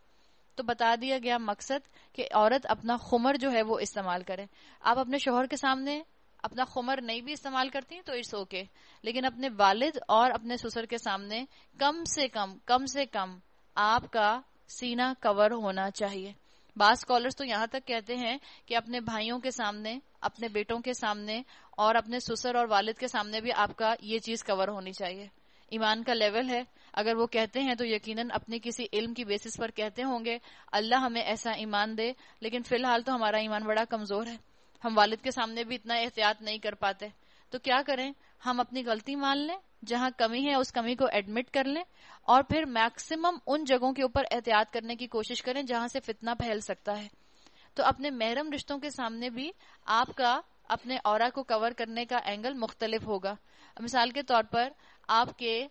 तो बता दिया गया मकसद कि औरत अपना खुमर जो है वो इस्तेमाल करे। आप अपने शोहर के सामने अपना खुमर नहीं भी इस्तेमाल करती हैं तो इट्स ओके। लेकिन अपने वालिद और अपने ससुर के सामने कम से कम कम से कम आपका सीना कवर होना चाहिए। बास स्कॉलर्स तो यहाँ तक कहते हैं कि अपने भाइयों के सामने, अपने बेटों के सामने और अपने ससुर और वालिद के सामने भी आपका ये चीज़ कवर होनी चाहिए। ईमान का लेवल है। अगर वो कहते हैं तो यकीनन अपने किसी इल्म की बेसिस पर कहते होंगे, अल्लाह हमें ऐसा ईमान दे, लेकिन फ़िलहाल तो हमारा ईमान बड़ा कमज़ोर है। हम वालिद के सामने भी इतना एहतियात नहीं कर पाते। तो क्या करें? हम अपनी गलती मान लें, जहाँ कमी है उस कमी को एडमिट कर लें, और फिर मैक्सिमम उन जगहों के ऊपर एहतियात करने की कोशिश करें जहाँ से फितना फैल सकता है। तो अपने महरम रिश्तों के सामने भी आपका, अपने और को कवर करने का एंगल मुख्तलिफ़ होगा। मिसाल के तौर पर आपके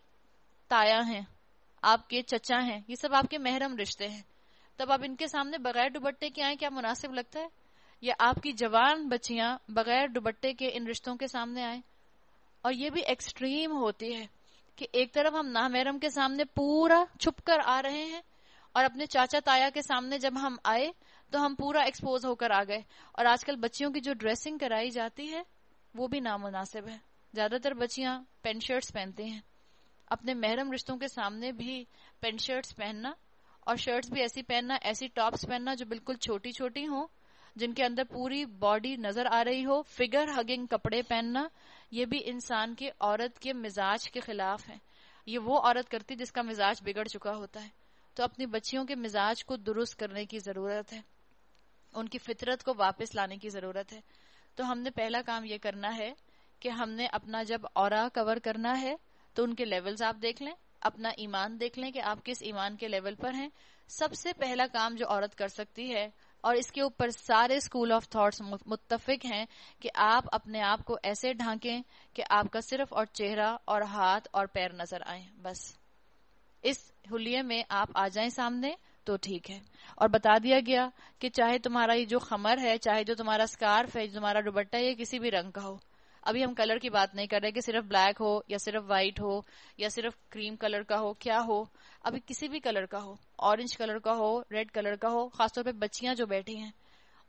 ताया हैं, आपके चचा हैं, ये सब आपके महरम रिश्ते हैं। तब आप इनके सामने बगैर दुबट्टे के आए, क्या मुनासिब लगता है? या आपकी जवान बच्चियाँ बगैर दुबट्टे के इन रिश्तों के सामने आए? और ये भी एक्सट्रीम होती है कि एक तरफ़ हम नामहरम के सामने पूरा छुप कर आ रहे हैं, और अपने चाचा ताया के सामने जब हम आए तो हम पूरा एक्सपोज होकर आ गए। और आजकल बच्चियों की जो ड्रेसिंग कराई जाती है, वो भी नामुनासिब है। ज़्यादातर बच्चियाँ पेंट शर्ट्स पहनते हैं। अपने महरम रिश्तों के सामने भी पेंट शर्ट्स पहनना और शर्ट्स भी ऐसी पहनना, ऐसी टॉप्स पहनना जो बिल्कुल छोटी छोटी हो, जिनके अंदर पूरी बॉडी नज़र आ रही हो, फिगर हगिंग कपड़े पहनना, ये भी इंसान के, औरत के मिजाज के खिलाफ है। ये वो औरत करती जिसका मिजाज बिगड़ चुका होता है। तो अपनी बच्चियों के मिजाज को दुरुस्त करने की ज़रूरत है। उनकी फितरत को वापस लाने की ज़रूरत है। तो हमने पहला काम ये करना है कि हमने अपना जब और कवर करना है तो उनके लेवल्स आप देख लें, अपना ईमान देख लें कि आप किस ईमान के लेवल पर हैं। सबसे पहला काम जो औरत कर सकती है, और इसके ऊपर सारे स्कूल ऑफ़ थॉट्स मुत्तफिक हैं कि आप अपने आप को ऐसे ढांकें कि आपका सिर्फ़ और चेहरा और हाथ और पैर नज़र आए, बस। इस हुलिये में आप आ जाएँ सामने तो ठीक है। और बता दिया गया कि चाहे तुम्हारा ये जो खमर है, चाहे जो तुम्हारा स्कार्फ है तुम्हारा दुबट्टा ये किसी भी रंग का हो अभी हम कलर की बात नहीं कर रहे कि सिर्फ़ ब्लैक हो या सिर्फ़ व्हाइट हो या सिर्फ़ क्रीम कलर का हो, क्या हो। अभी किसी भी कलर का हो ऑरेंज कलर का हो रेड कलर का हो, खासतौर पे बच्चियाँ जो बैठी हैं,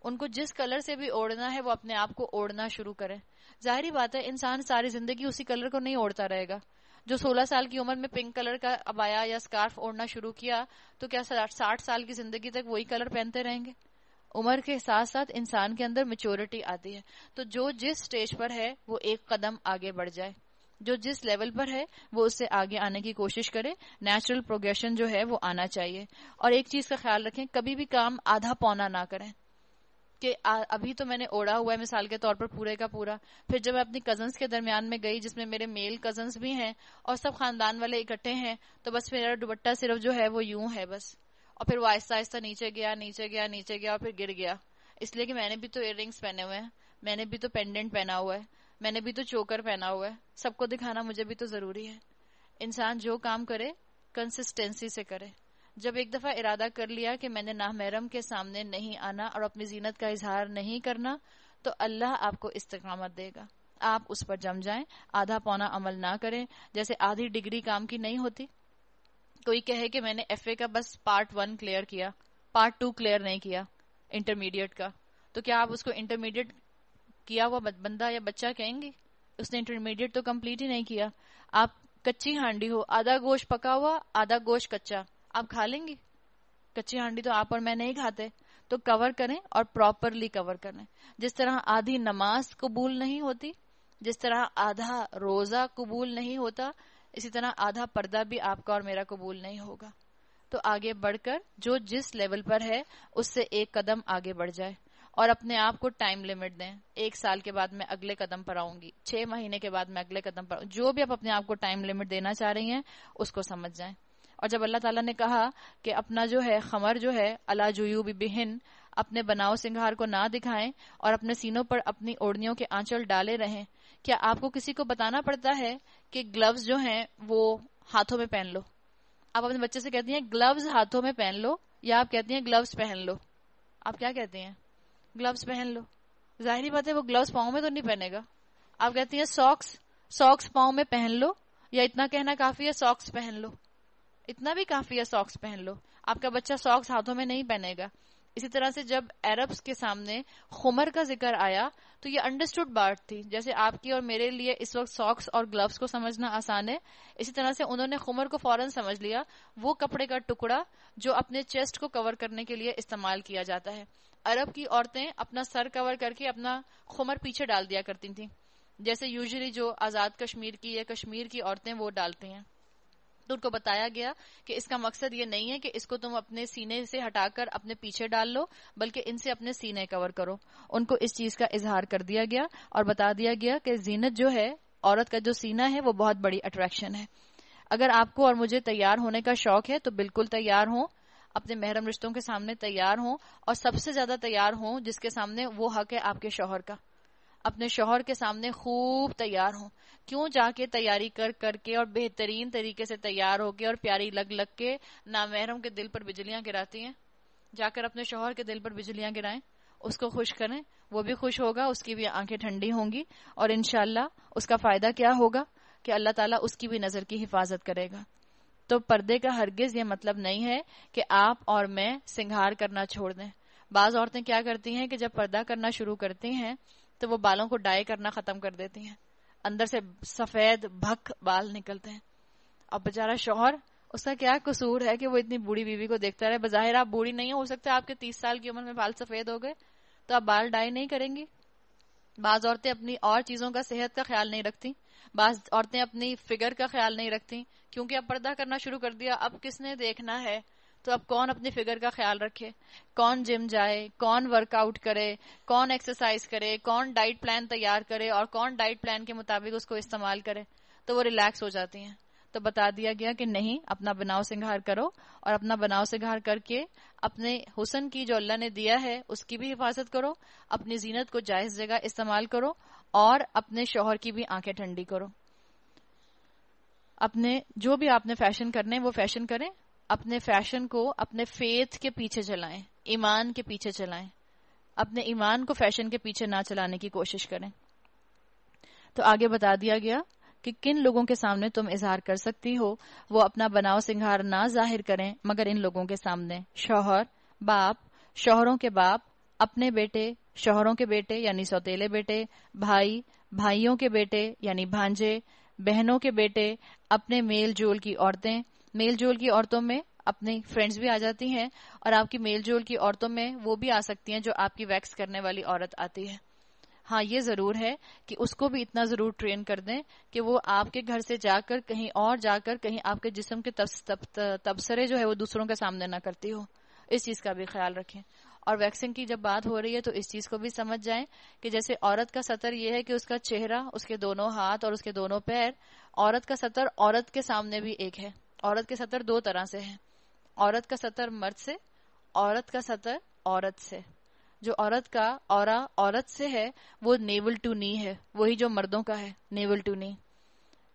उनको जिस कलर से भी ओढ़ना है वो अपने आप को ओढ़ना शुरू करें। ज़ाहिर बात है, इंसान सारी ज़िंदगी उसी कलर को नहीं ओढ़ता रहेगा। जो 16 साल की उम्र में पिंक कलर का अबाया या स्कार्फ ओढ़ना शुरू किया तो क्या साठ साल की ज़िंदगी तक वही कलर पहनते रहेंगे? उम्र के साथ साथ इंसान के अंदर मेच्योरिटी आती है। तो जो जिस स्टेज पर है, वो एक कदम आगे बढ़ जाए। जो जिस लेवल पर है, वो उससे आगे आने की कोशिश करे। नेचुरल प्रोग्रेशन जो है, वो आना चाहिए। और एक चीज़ का ख्याल रखें, कभी भी काम आधा पौना ना करें। कि अभी तो मैंने ओढ़ा हुआ है मिसाल के तौर पर पूरे का पूरा। फिर जब मैं अपनी कजन्स के दरमियान में गई, जिसमें मेरे मेल कजन्स भी हैं, और सब खानदान वाले इकट्ठे हैं तो बस मेरा दुबट्टा सिर्फ़ जो है, वो यूँ है बस। और फिर वो आहिस्ता आहिस्ता नीचे गया नीचे गया नीचे गया और फिर गिर गया। इसलिए कि मैंने भी तो इयर पहने हुए हैं। मैंने भी तो पेंडेंट पहना हुआ है। मैंने भी तो चोकर पहना हुआ है। सबको दिखाना मुझे भी तो ज़रूरी है। इंसान जो काम करे कंसिस्टेंसी से करे। जब एक दफ़ा इरादा कर लिया कि मैंने नाहमहरम के सामने नहीं आना और अपनी जीनत का इजहार नहीं करना तो अल्लाह आपको इस्तकामत देगा। आप उस पर जम जाएँ, आधा पौना अमल ना करें, जैसे आधी डिग्री काम की नहीं होती। कोई कहे कि मैंने एफए का बस पार्ट वन क्लियर किया पार्ट टू क्लियर नहीं किया इंटरमीडिएट का। तो क्या आप उसको इंटरमीडिएट किया हुआ बंदा या बच्चा कहेंगे? उसने इंटरमीडिएट तो कंप्लीट ही नहीं किया। आप कच्ची हांडी हो, आधा गोश्त पका हुआ, आधा गोश्त कच्चा। आप खा लेंगे? कच्ची हांडी तो आप और मैं नहीं खाते। तो कवर करें और प्रॉपरली कवर करें। जिस तरह आधी नमाज़ कबूल नहीं होती, जिस तरह आधा रोजा कबूल नहीं होता इसी तरह आधा पर्दा भी आपका और मेरा कबूल नहीं होगा। तो आगे बढ़कर, जो जिस लेवल पर है, उससे एक कदम आगे बढ़ जाए और अपने आप को टाइम लिमिट दें। एक साल के बाद मैं अगले कदम पर आऊँगी। छह महीने के बाद मैं अगले कदम पर जो भी आप अपने आप को टाइम लिमिट देना चाह रही हैं, उसको समझ जाएँ। और जब अल्लाह ताला ने कहा कि अपना जो है, खमर जो है, अला जुयू बिहिन, अपने बनाव सिंगार को ना दिखाएँ और अपने सीनों पर अपनी ओढ़नियों के आंचल डाले रहें क्या आपको किसी को बताना पड़ता है कि ग्लव्स जो हैं, वो हाथों में पहन लो? आप अपने बच्चे से कहती हैं ग्लव्स हाथों में पहन लो, या आप कहती हैं ग्लव्स पहन लो। आप क्या कहते हैं? ग्लव्स पहन लो। ज़ाहिर बात है, वो ग्लव्स पाओ में तो नहीं पहनेगा। आप कहती हैं सॉक्स सॉक्स पाओ में पहन लो। या इतना कहना काफ़ी है सॉक्स पहन लो। इतना भी काफ़ी है सॉक्स पहन लो। आपका बच्चा सॉक्स हाथों में नहीं पहनेगा। इसी तरह से जब अरब्स के सामने खुमर का ज़िक्र आया तो ये अंडरस्टूड बात थी। जैसे आपकी और मेरे लिए इस वक्त सॉक्स और ग्लव्स को समझना आसान है, इसी तरह से उन्होंने खुमर को फ़ौरन समझ लिया। वो कपड़े का टुकड़ा जो अपने चेस्ट को कवर करने के लिए इस्तेमाल किया जाता है। अरब की औरतें अपना सर कवर करके अपना खुमर पीछे डाल दिया करती थी। जैसे यूजली जो आज़ाद कश्मीर की या कश्मीर की औरतें वो डालती हैं। तो उनको बताया गया कि इसका मकसद ये नहीं है कि इसको तुम अपने सीने से हटाकर अपने पीछे डाल लो, बल्कि इनसे अपने सीने कवर करो। उनको इस चीज़ का इजहार कर दिया गया और बता दिया गया कि जीनत जो है, औरत का जो सीना है, वो बहुत बड़ी अट्रैक्शन है। अगर आपको और मुझे तैयार होने का शौक है तो बिल्कुल तैयार हो, अपने महरम रिश्तों के सामने तैयार हो, और सबसे ज़्यादा तैयार हो जिसके सामने वो हक है आपके शोहर का। अपने शोहर के सामने खूब तैयार हो। क्यों जाके तैयारी कर, करके और बेहतरीन तरीके से तैयार होके और प्यारी लग लग के नामहरम के दिल पर बिजलियाँ गिराती हैं? जाकर अपने शोहर के दिल पर बिजलियाँ गिराएँ, उसको खुश करें, वो भी खुश होगा, उसकी भी आँखें ठंडी होंगी और इनशाला उसका फ़ायदा क्या होगा कि अल्लाह ताला उसकी भी नज़र की हिफाजत करेगा। तो पर्दे का हरगिज ये मतलब नहीं है कि आप और मैं सिंगार करना छोड़ दें। बाज औरतें क्या करती हैं कि जब पर्दा करना शुरू करती हैं तो वो बालों को डाई करना खत्म कर देती हैं। अंदर से सफ़ेद, भक बाल निकलते हैं। अब बेचारा शोहर, उसका क्या कसूर है कि वो इतनी बूढ़ी बीवी को देखता रहे? बजाहिर आप बूढ़ी नहीं हो सकते आपके तीस साल की उम्र में बाल सफ़ेद हो गए तो आप बाल डाई नहीं करेंगी। बाज औरतें अपनी और चीज़ों का सेहत का ख्याल नहीं रखती। बाज औरतें अपनी फिगर का ख्याल नहीं रखती। क्योंकि अब पर्दा करना शुरू कर दिया। अब किसने देखना है? तो अब कौन अपनी फिगर का ख्याल रखे? कौन जिम जाए? कौन वर्कआउट करे? कौन एक्सरसाइज करे? कौन डाइट प्लान तैयार करे? और कौन डाइट प्लान के मुताबिक उसको इस्तेमाल करे? तो वो रिलैक्स हो जाती हैं। तो बता दिया गया कि नहीं, अपना बनाव सिंगार करो और अपना बनाव सिंगार करके अपने हुसन की जो अल्लाह ने दिया है, उसकी भी हिफाजत करो, अपनी जीनत को जायज़ जगह इस्तेमाल करो और अपने शोहर की भी आँखें ठंडी करो। अपने, जो भी आपने फ़ैशन करने वो फ़ैशन करें। अपने फ़ैशन को अपने फेथ के पीछे चलाएँ, ईमान के पीछे चलाएँ, अपने ईमान को फ़ैशन के पीछे ना चलाने की कोशिश करें। तो आगे बता दिया गया कि किन लोगों के सामने तुम इजहार कर सकती हो, वो अपना बनाव सिंगार ना ज़ाहिर करें, मगर इन लोगों के सामने। शौहर, बाप, शौहरों के बाप, अपने बेटे, शौहरों के बेटे, यानी सौतेले बेटे, भाई, भाइयों के बेटे, यानी भांजे, बहनों के बेटे, अपने मेल जोल की औरतें मेल जोल की औरतों में अपनी फ्रेंड्स भी आ जाती हैं और आपकी मेल जोल की औरतों में वो भी आ सकती हैं जो आपकी वैक्स करने वाली औरत आती है। हाँ ये ज़रूर है कि उसको भी इतना ज़रूर ट्रेन कर दें कि वो आपके घर से जाकर कहीं और जाकर कहीं आपके जिस्म के तबसरे जो है वो दूसरों के सामने ना करती हो। इस चीज़ का भी ख्याल रखें। और वैक्सीन की जब बात हो रही है तो इस चीज़ को भी समझ जाएँ कि जैसे औरत का सतर ये है कि उसका चेहरा, उसके दोनों हाथ और उसके दोनों पैर, औरत का सतर औरत के सामने भी एक है। औरत के सतर दो तरह से है। औरत का सतर मर्द से, औरत का सतर औरत से। जो औरत का और औरत से है, वो नेवल टू नी है। वही जो मर्दों का है, नेवल टू नी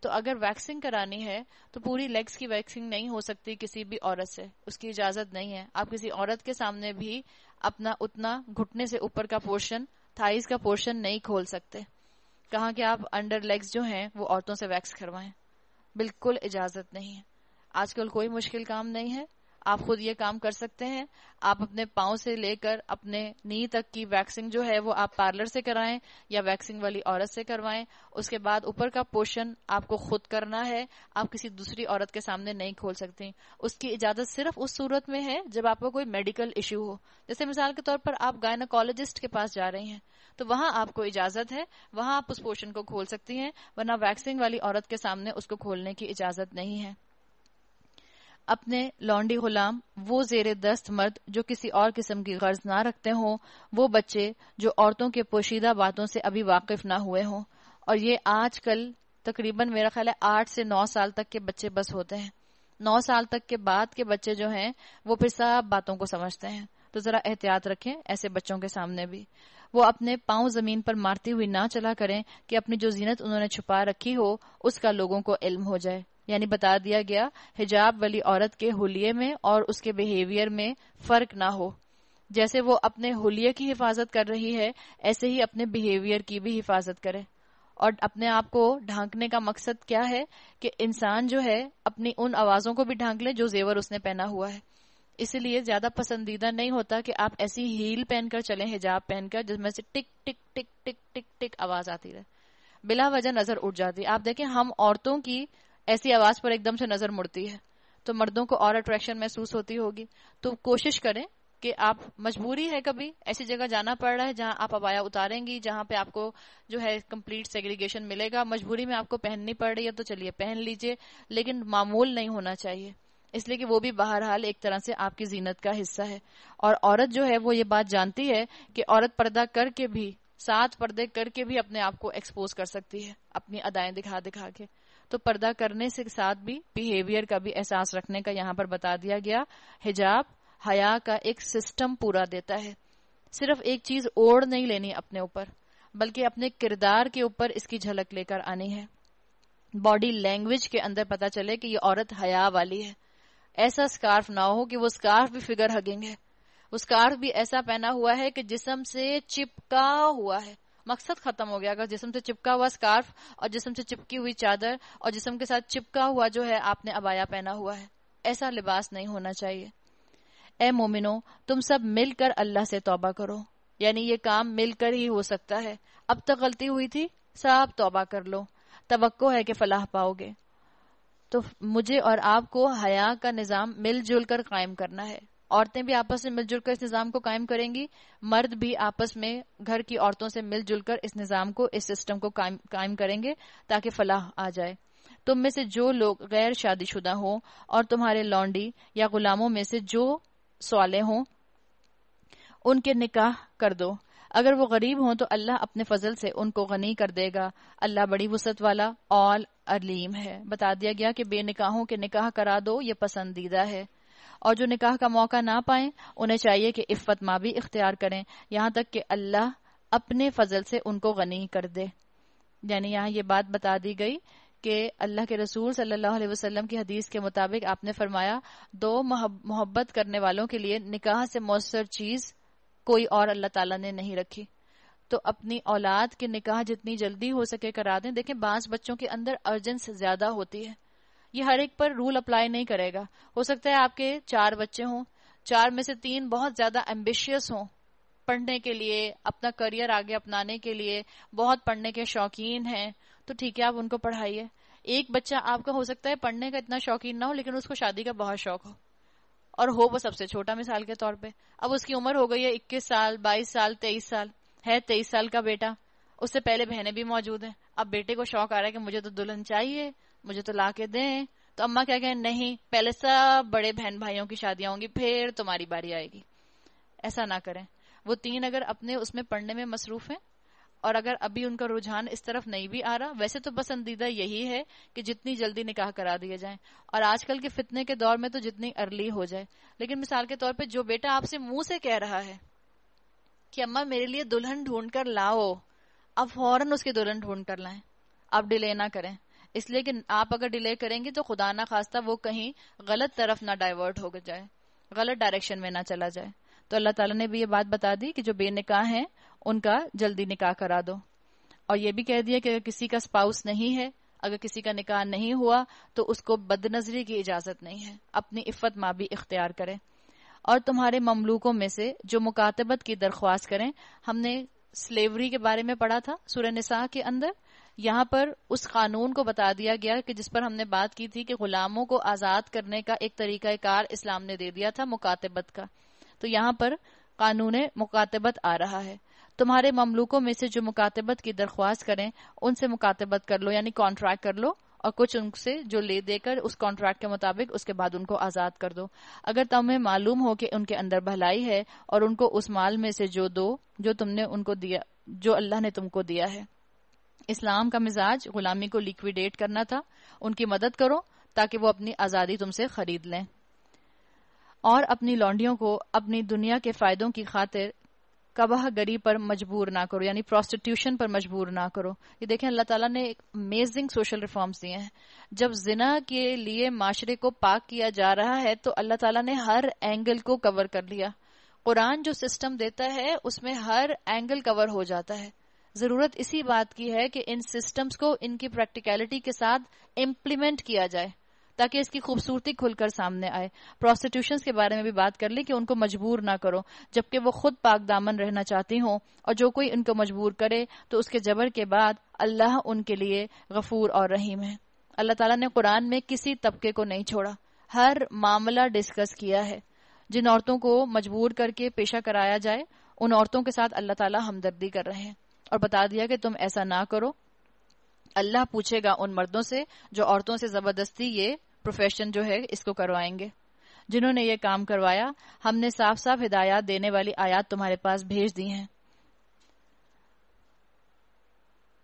तो अगर वैक्सिंग करानी है तो पूरी लेग्स की वैक्सिंग नहीं हो सकती किसी भी औरत से। उसकी इजाज़त नहीं है। आप किसी औरत के सामने भी अपना उतना घुटने से ऊपर का पोर्शन, थाइस का पोर्शन नहीं खोल सकते। कहा कि आप अंडर लेग्स जो हैं, वो औरतों से वैक्स करवाएँ। बिल्कुल इजाज़त नहीं है। आजकल कोई मुश्किल काम नहीं है। आप खुद ये काम कर सकते हैं। आप अपने पाओ से लेकर अपने नी तक की वैक्सिंग जो है वो आप पार्लर से कराएँ या वैक्सिंग वाली औरत से करवाएँ। उसके बाद ऊपर का पोर्शन आपको खुद करना है। आप किसी दूसरी औरत के सामने नहीं खोल सकती। उसकी इजाज़त सिर्फ़ उस सूरत में है जब आपको कोई मेडिकल इश्यू हो। जैसे मिसाल के तौर पर आप गायनाकोलॉजिस्ट के पास जा रही हैं तो वहाँ आपको इजाज़त है। वहाँ आप उस पोषण को खोल सकती हैं, वरना वैक्सिंग वाली औरत के सामने उसको खोलने की इजाज़त नहीं है। अपने लौंडी गुलाम, वो जेर दस्त मर्द जो किसी और किस्म की गर्ज ना रखते हों, वो बच्चे जो औरतों के पोशीदा बातों से अभी वाकिफ ना हुए हों। और ये आजकल तकरीबन मेरा ख्याल है आठ से नौ साल तक के बच्चे बस होते हैं। नौ साल तक के बाद के बच्चे जो हैं, वो फिर सब बातों को समझते हैं। तो जरा एहतियात रखें ऐसे बच्चों के सामने भी। वो अपने पाँव ज़मीन पर मारती हुई ना चला करें कि अपनी जो जीनत उन्होंने छुपा रखी हो, उसका लोगों को इल्म हो जाए। यानी बता दिया गया, हिजाब वाली औरत के हुलिये में और उसके बिहेवियर में फ़र्क ना हो। जैसे वो अपने हुलिये की हिफाजत कर रही है, ऐसे ही अपने बिहेवियर की भी हिफाजत करे। और अपने आप को ढांकने का मकसद क्या है कि इंसान जो है, अपनी उन आवाजों को भी ढांक ले जो जेवर उसने पहना हुआ है। इसलिए ज़्यादा पसंदीदा नहीं होता कि आप ऐसी हील पहनकर चले, हिजाब पहनकर, जिसमें से टिक टिक टिक टिक टिक टिक आवाज़ आती रहे। बिला वजह नज़र उठ जाती आप देखें, हम औरतों की ऐसी आवाज़ पर एकदम से नज़र मुड़ती है। तो मर्दों को और अट्रैक्शन महसूस होती होगी। तो कोशिश करें कि आप मजबूरी है कभी, ऐसी जगह जाना पड़ रहा है जहाँ आप अबाया उतारेंगी, जहाँ पे आपको जो है कंप्लीट सेग्रीगेशन मिलेगा। मजबूरी में आपको पहननी पड़ रही है तो चलिए पहन लीजिए, लेकिन मामूल नहीं होना चाहिए। इसलिए कि वो भी बहरहाल एक तरह से आपकी जीनत का हिस्सा है। और औरत जो है वो ये बात जानती है कि औरत पर्दा करके भी, सात पर्दे करके भी अपने आप को एक्सपोज कर सकती है, अपनी अदाएँ दिखा दिखा के। तो पर्दा करने से साथ भी बिहेवियर का भी एहसास रखने का यहाँ पर बता दिया गया। हिजाब हया का एक सिस्टम पूरा देता है। सिर्फ़ एक चीज़ ओढ़ नहीं लेनी अपने ऊपर, बल्कि अपने किरदार के ऊपर इसकी झलक लेकर आनी है। बॉडी लैंग्वेज के अंदर पता चले कि ये औरत हया वाली है। ऐसा स्कार्फ ना हो कि वो स्कार्फ भी फिगर हगिंग है। वो स्कार्फ भी ऐसा पहना हुआ है कि जिसम से चिपका हुआ है। मकसद खत्म हो गया। अगर जिसम से चिपका हुआ स्कार्फ और जिसम से चिपकी हुई चादर और जिसम के साथ चिपका हुआ जो है, आपने अबाया पहना हुआ है। ऐसा लिबास नहीं होना चाहिए। ए मोमिनो, तुम सब मिलकर अल्लाह से तौबा करो। यानी ये काम मिलकर ही हो सकता है। अब तक गलती हुई थी, सब तौबा कर लो। तवक्को है कि फलाह पाओगे। तो मुझे और आपको हया का निज़ाम मिलजुल कर कायम करना है। औरतें भी आपस में मिलजुल कर इस निज़ाम को कायम करेंगी मर्द भी आपस में घर की औरतों से मिलजुल कर इस निज़ाम को इस सिस्टम को कायम, करेंगे ताकि फलाह आ जाए। तुम में से जो लोग गैर शादीशुदा हो और तुम्हारे लौंडी या गुलामों में से जो सवाले हों उनके निकाह कर दो। अगर वो गरीब हों तो अल्लाह अपने फजल से उनको गनी कर देगा। अल्लाह बड़ी वसत वाला और अलीम है। बता दिया गया कि बेनिकाहों के निकाह करा दो ये पसंदीदा है। और जो निकाह का मौका ना पाए, उन्हें चाहिए कि इफ़्फ़त भी इख्तियार करें। यहाँ तक कि अल्लाह अपने फजल से उनको गनी कर दे। यानी यहाँ ये बात बता दी गई कि अल्लाह के रसूल सल्लल्लाहु अलैहि वसल्लम की हदीस के मुताबिक आपने फरमाया, दो मोहब्बत करने वालों के लिए निकाह से मौसर चीज़ कोई और अल्लाह ताला ने नहीं रखी। तो अपनी औलाद के निकाह जितनी जल्दी हो सके करा दें। देखें, बाँस बच्चों के अंदर अर्जेंस ज़्यादा होती है। ये हर एक पर रूल अप्लाई नहीं करेगा। हो सकता है आपके चार बच्चे हों, चार में से तीन बहुत ज़्यादा एम्बिशियस हों, पढ़ने के लिए, अपना करियर आगे अपनाने के लिए, बहुत पढ़ने के शौकीन हैं तो ठीक है, आप उनको पढ़ाइए। एक बच्चा आपका हो सकता है पढ़ने का इतना शौकीन ना हो, लेकिन उसको शादी का बहुत शौक हो, और हो वो सबसे छोटा मिसाल के तौर पे। अब उसकी उम्र हो गई है इक्कीस साल, बाईस साल, तेईस साल। है तेईस साल का बेटा, उससे पहले बहनें भी मौजूद हैं। अब बेटे को शौक आ रहा है कि मुझे तो दुल्हन चाहिए। मुझे तो ला के दें। तो अम्मा क्या कहें, नहीं, पहले सब बड़े बहन भाइयों की शादियाँ होंगी, फिर तुम्हारी बारी आएगी। ऐसा ना करें। वो तीन अगर अपने उसमें पढ़ने में मसरूफ हैं, और अगर अभी उनका रुझान इस तरफ़ नहीं भी आ रहा, वैसे तो पसंदीदा यही है कि जितनी जल्दी निकाह करा दिए जाए। और आजकल के फितने के दौर में तो जितनी अर्ली हो जाए। लेकिन मिसाल के तौर पे जो बेटा आपसे मुँह से कह रहा है कि, अम्मा, मेरे लिए दुल्हन ढूंढ कर लाओ अब फ़ौरन उसकी दुल्हन ढूंढ कर लाएँ। अब डिले ना करें। इसलिए कि आप अगर डिले करेंगे तो खुदा ना खास्ता वो कहीं गलत तरफ़ ना डाइवर्ट हो जाए, गलत डायरेक्शन में ना चला जाए। तो अल्लाह ताला ने भी ये बात बता दी कि जो बेनिकाह हैं, उनका जल्दी निकाह करा दो। और ये भी कह दिया कि अगर किसी का स्पाउस नहीं है, अगर किसी का निकाह नहीं हुआ तो उसको बदनजरी की इजाज़त नहीं है। अपनी इफ्फत माँ भी इख्तियार करे। और तुम्हारे ममलूकों में से जो मुकातबत की दरख्वास्त करें, हमने स्लेवरी के बारे में पढ़ा था सूर्य निसाह के अंदर। यहाँ पर उस कानून को बता दिया गया कि जिस पर हमने बात की थी कि गुलामों को आज़ाद करने का एक तरीका कार इस्लाम ने दे दिया था, मुकातबत का। तो यहाँ पर कानून मुकातबत आ रहा है। तुम्हारे ममलूकों में से जो मुकातबत की दरख्वास्त करें, उनसे मुकातबत कर लो, यानी कॉन्ट्रैक्ट कर लो, और कुछ उनसे जो ले देकर उस कॉन्ट्रैक्ट के मुताबिक उसके बाद उनको आज़ाद कर दो। अगर तुम्हें मालूम हो कि उनके अंदर भलाई है, और उनको उस माल में से जो दो, जो तुमने उनको दिया, जो अल्लाह ने तुमको दिया है। इस्लाम का मिजाज गुलामी को लिक्विडेट करना था। उनकी मदद करो ताकि वो अपनी आज़ादी तुमसे खरीद लें। और अपनी लौंडियों को अपनी दुनिया के फायदों की खातिर कबाह गरी पर मजबूर ना करो, यानी प्रोस्टिट्यूशन पर मजबूर ना करो। ये देखें, अल्लाह ताला ने एक अमेजिंग सोशल रिफॉर्म्स दिए हैं। जब जिना के लिए माशरे को पाक किया जा रहा है तो अल्लाह ताला ने हर एंगल को कवर कर लिया। कुरान जो सिस्टम देता है, उसमें हर एंगल कवर हो जाता है। ज़रूरत इसी बात की है कि इन सिस्टम्स को, इनकी प्रैक्टिकलिटी के साथ इम्प्लीमेंट किया जाए, ताकि इसकी खूबसूरती खुलकर सामने आए। प्रोस्टिट्यूशन के बारे में भी बात कर ली कि उनको मजबूर ना करो, जबकि वो खुद पाक दामन रहना चाहती हों, और जो कोई उनको मजबूर करे तो उसके जबर के बाद अल्लाह उनके लिए गफूर और रहीम है। अल्लाह ताला ने कुरान में किसी तबके को नहीं छोड़ा। हर मामला डिस्कस किया है। जिन औरतों को मजबूर करके पेशा कराया जाए, उन औरतों के साथ अल्लाह ताला हमदर्दी कर रहे हैं। और बता दिया कि तुम ऐसा ना करो। अल्लाह पूछेगा उन मर्दों से जो औरतों से ज़बरदस्ती ये प्रोफेशन जो है, इसको करवाएँगे। जिन्होंने ये काम करवाया, हमने साफ़ साफ़ हिदायत देने वाली आयात तुम्हारे पास भेज दी हैं।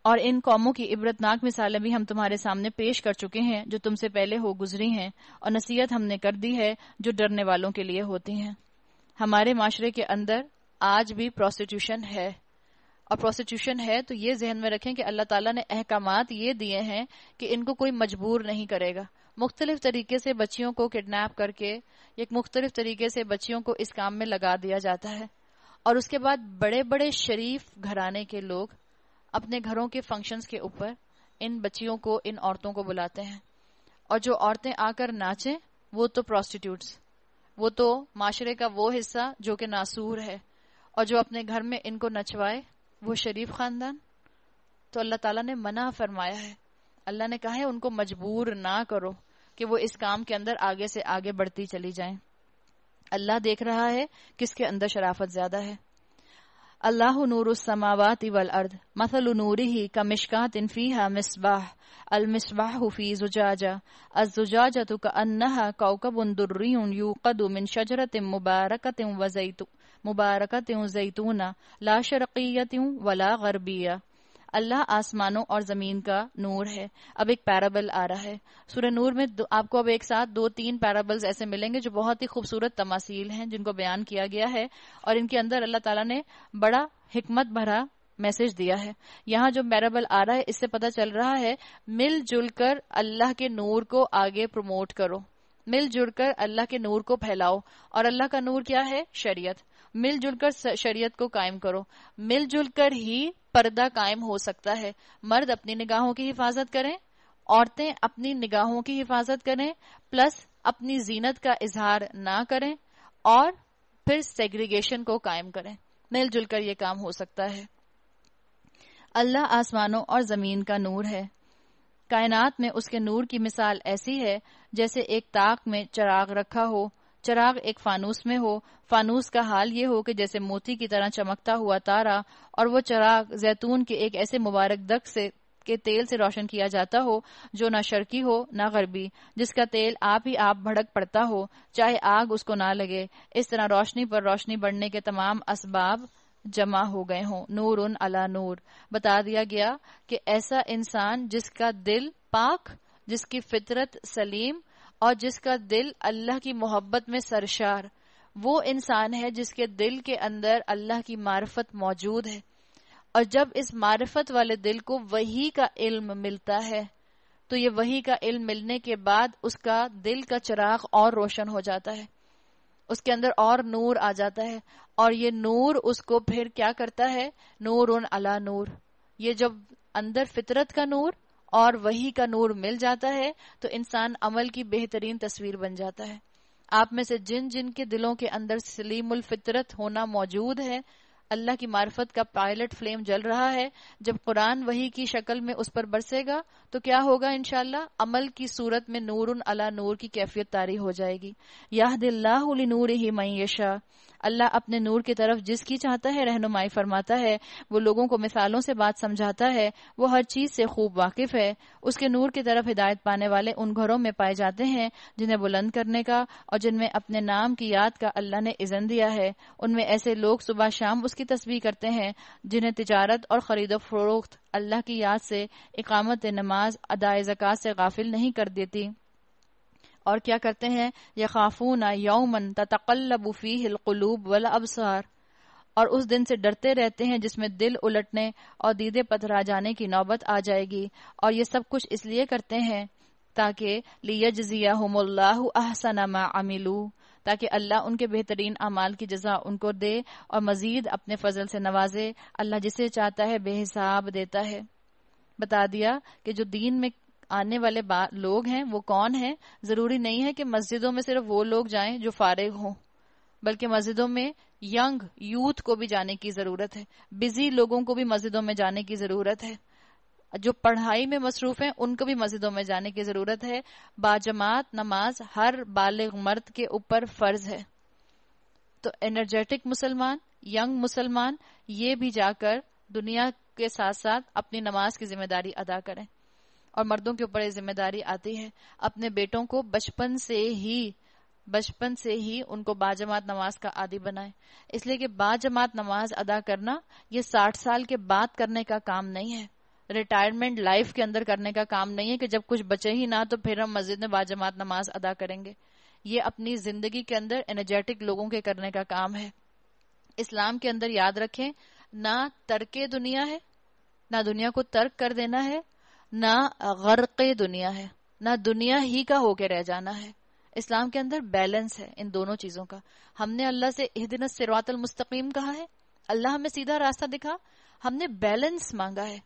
और इन कौमों की इबरतनाक मिसालें भी हम तुम्हारे सामने पेश कर चुके हैं, जो तुमसे पहले हो गुजरी हैं, और नसीहत हमने कर दी है, जो डरने वालों के लिए होती हैं। हमारे माशरे के अंदर आज भी प्रोस्टिट्यूशन है। और प्रोस्टिट्यूशन है तो ये जहन में रखें कि अल्लाह ताला ने अहकाम ये दिए हैं कि इनको कोई मजबूर नहीं करेगा। मुख्तलिफ़ तरीके से बच्चियों को किडनैप करके, एक मुख्तलिफ़ तरीके से बच्चियों को इस काम में लगा दिया जाता है। और उसके बाद बड़े बड़े शरीफ घराने के लोग अपने घरों के फ़ंक्शंस के ऊपर इन बच्चियों को, इन औरतों को बुलाते हैं। और जो औरतें आकर नाचें, वो तो प्रोस्टिट्यूट्स वो तो माशरे का वो हिस्सा जो कि नासूर है। और जो अपने घर में इनको नचवाए वो शरीफ खानदान? तो अल्लाह ताला ने मना फरमाया है। अल्लाह ने कहा है, उनको मजबूर ना करो कि वो इस काम के अंदर आगे से आगे बढ़ती चली जाएँ। अल्लाह देख रहा है किसके अंदर शराफत ज़्यादा है। अल्लाह नूर समावात वल अर्द, मसल नूरी ही का मिशकात इनफीहा मिसबाह, अल मिसबाह फ़ी जुजाजा अजुजाजा तो का अन्नहा कौकब दुर्रियुन यूकद मिन शजरत मुबारकत व मुबारकत जैतूना, ला शरक़ियत वला गरबिया। अल्लाह आसमानों और ज़मीन का नूर है। अब एक पैराबल आ रहा है। सूर्य नूर में आपको अब एक साथ दो तीन पैराबल्स ऐसे मिलेंगे जो बहुत ही खूबसूरत तमासील हैं, जिनको बयान किया गया है। और इनके अंदर अल्लाह ताला ने बड़ा हिकमत भरा मैसेज दिया है। यहाँ जो पैराबल आ रहा है, इससे पता चल रहा है मिलजुल कर अल्लाह के नूर को आगे प्रमोट करो। मिलजुल कर अल्लाह के नूर को फैलाओ। और अल्लाह का नूर क्या है? शरीयत। मिलजुल कर शरीयत को कायम करो। मिलजुल कर ही पर्दा कायम हो सकता है। मर्द अपनी निगाहों की हिफाजत करें, औरतें अपनी निगाहों की हिफाजत करें, प्लस अपनी जीनत का इजहार ना करें, और फिर सेग्रीगेशन को कायम करें। मिलजुल कर ये काम हो सकता है। अल्लाह आसमानों और ज़मीन का नूर है। कायनात में उसके नूर की मिसाल ऐसी है, जैसे एक ताक में चराग रखा हो चराग एक फानूस में हो। फानूस का हाल ये हो कि जैसे मोती की तरह चमकता हुआ तारा और वो चराग जैतून के एक ऐसे मुबारक दक से, के तेल से रोशन किया जाता हो, जो ना शर्की हो, ना गरबी, जिसका तेल आप ही आप भड़क पड़ता हो, चाहे आग उसको ना लगे। इस तरह रोशनी पर रोशनी बढ़ने के तमाम असबाब जमा हो गए हों। नूर उन अला नूर। बता दिया गया कि ऐसा इंसान जिसका दिल पाक, जिसकी फितरत सलीम और जिसका दिल अल्लाह की मोहब्बत में सरशार। वो इंसान है जिसके दिल के अंदर अल्लाह की मार्फत मौजूद है। और जब इस मार्फत वाले दिल को वही का इल्म मिलता है तो ये वही का इल्म मिलने के बाद उसका दिल का चिराग और रोशन हो जाता है। उसके अंदर और नूर आ जाता है। और ये नूर उसको फिर क्या करता है? नूर उन अला नूर। ये जब अंदर फितरत का नूर और वही का नूर मिल जाता है तो इंसान अमल की बेहतरीन तस्वीर बन जाता है। आप में से जिन जिन के दिलों के अंदर सलीमुल फितरत होना मौजूद है, अल्लाह की मार्फत का पायलट फ्लेम जल रहा है। जब कुरान वही की शक्ल में उस पर बरसेगा तो क्या होगा इनशाला अमल की सूरत में नूर अला नूर की कैफियत तारी हो जाएगी। याह दिल्ला नूर ही मैशा अल्लाह अपने नूर की तरफ़ जिसकी चाहता है रहनुमाई फरमाता है, वो लोगों को मिसालों से बात समझाता है, वो हर चीज़ से खूब वाकिफ है। उसके नूर की तरफ़ हिदायत पाने वाले उन घरों में पाए जाते हैं जिन्हें बुलंद करने का और जिनमें अपने नाम की याद का अल्लाह ने इजन दिया है। उनमें ऐसे लोग सुबह शाम उसकी तस्वीर करते हैं जिन्हें तजारत और खरीदो फरोख्त अल्लाह की याद से इकामत नमाज़ अदाय जक़ात से गाफिल नहीं कर देती। और क्या करते हैं? ये खाफून यौमन तकल्लबूफ़ी हिलकलूब वल अबसार। और उस दिन से डरते रहते हैं जिसमें दिल उलटने और दीदे पथरा जाने की नौबत आ जाएगी। और ये सब कुछ इसलिए करते हैं ताकि लियजिया अहसन अमिलू, ताकि अल्लाह उनके बेहतरीन अमाल की जजा उनको दे और मजीद अपने फजल से नवाजे। अल्लाह जिसे चाहता है बेहिसाब देता है। बता दिया कि जो दीन में आने वाले लोग हैं, वो कौन है? ज़रूरी नहीं है कि मस्जिदों में सिर्फ़ वो लोग जाएँ जो फारिग हों, बल्कि मस्जिदों में यंग यूथ को भी जाने की ज़रूरत है, बिज़ी लोगों को भी मस्जिदों में जाने की ज़रूरत है, जो पढ़ाई में मसरूफ हैं, उनको भी मस्जिदों में जाने की ज़रूरत है। बाजमात नमाज़ हर बालिग मर्द के ऊपर फ़र्ज़ है। तो एनर्जेटिक मुसलमान यंग मुसलमान, ये भी जाकर दुनिया के साथ साथ अपनी नमाज़ की ज़िम्मेदारी अदा करें। और मर्दों के ऊपर ज़िम्मेदारी आती है। अपने बेटों को बचपन से ही, बचपन से ही उनको बाजमात नमाज़ का आदि बनाए। इसलिए कि बाजमात नमाज़ अदा करना, ये साठ साल के बाद करने का काम नहीं है। रिटायरमेंट लाइफ के अंदर करने का काम नहीं है कि जब कुछ बचे ही ना तो फिर हम मस्जिद में बाजमात नमाज़ अदा करेंगे। ये अपनी ज़िंदगी के अंदर एनर्जेटिक लोगों के करने का काम है। इस्लाम के अंदर याद रखें, ना तर्क दुनिया है, ना दुनिया को तर्क कर देना है ना गर्क दुनिया है, ना दुनिया ही का होके रह जाना है। इस्लाम के अंदर बैलेंस है इन दोनों चीज़ों का। हमने अल्लाह से दिन सिरवातल मुस्तकीम कहा है, अल्लाह हमें सीधा रास्ता दिखा, हमने बैलेंस मांगा है।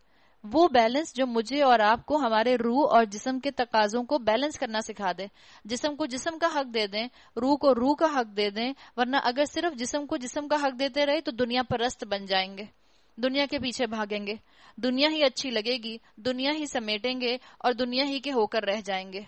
वो बैलेंस जो मुझे और आपको, हमारे रूह और जिसम के तकाजों को बैलेंस करना सिखा दे। जिसम को जिसम का हक दे दें, रूह को रूह का हक दे दें, वरना अगर सिर्फ़ जिसम को जिसम का हक देते रहे तो दुनिया परस्त बन जाएँगे। दुनिया के पीछे भागेंगे। दुनिया ही अच्छी लगेगी, दुनिया ही समेटेंगे और दुनिया ही के होकर रह जाएँगे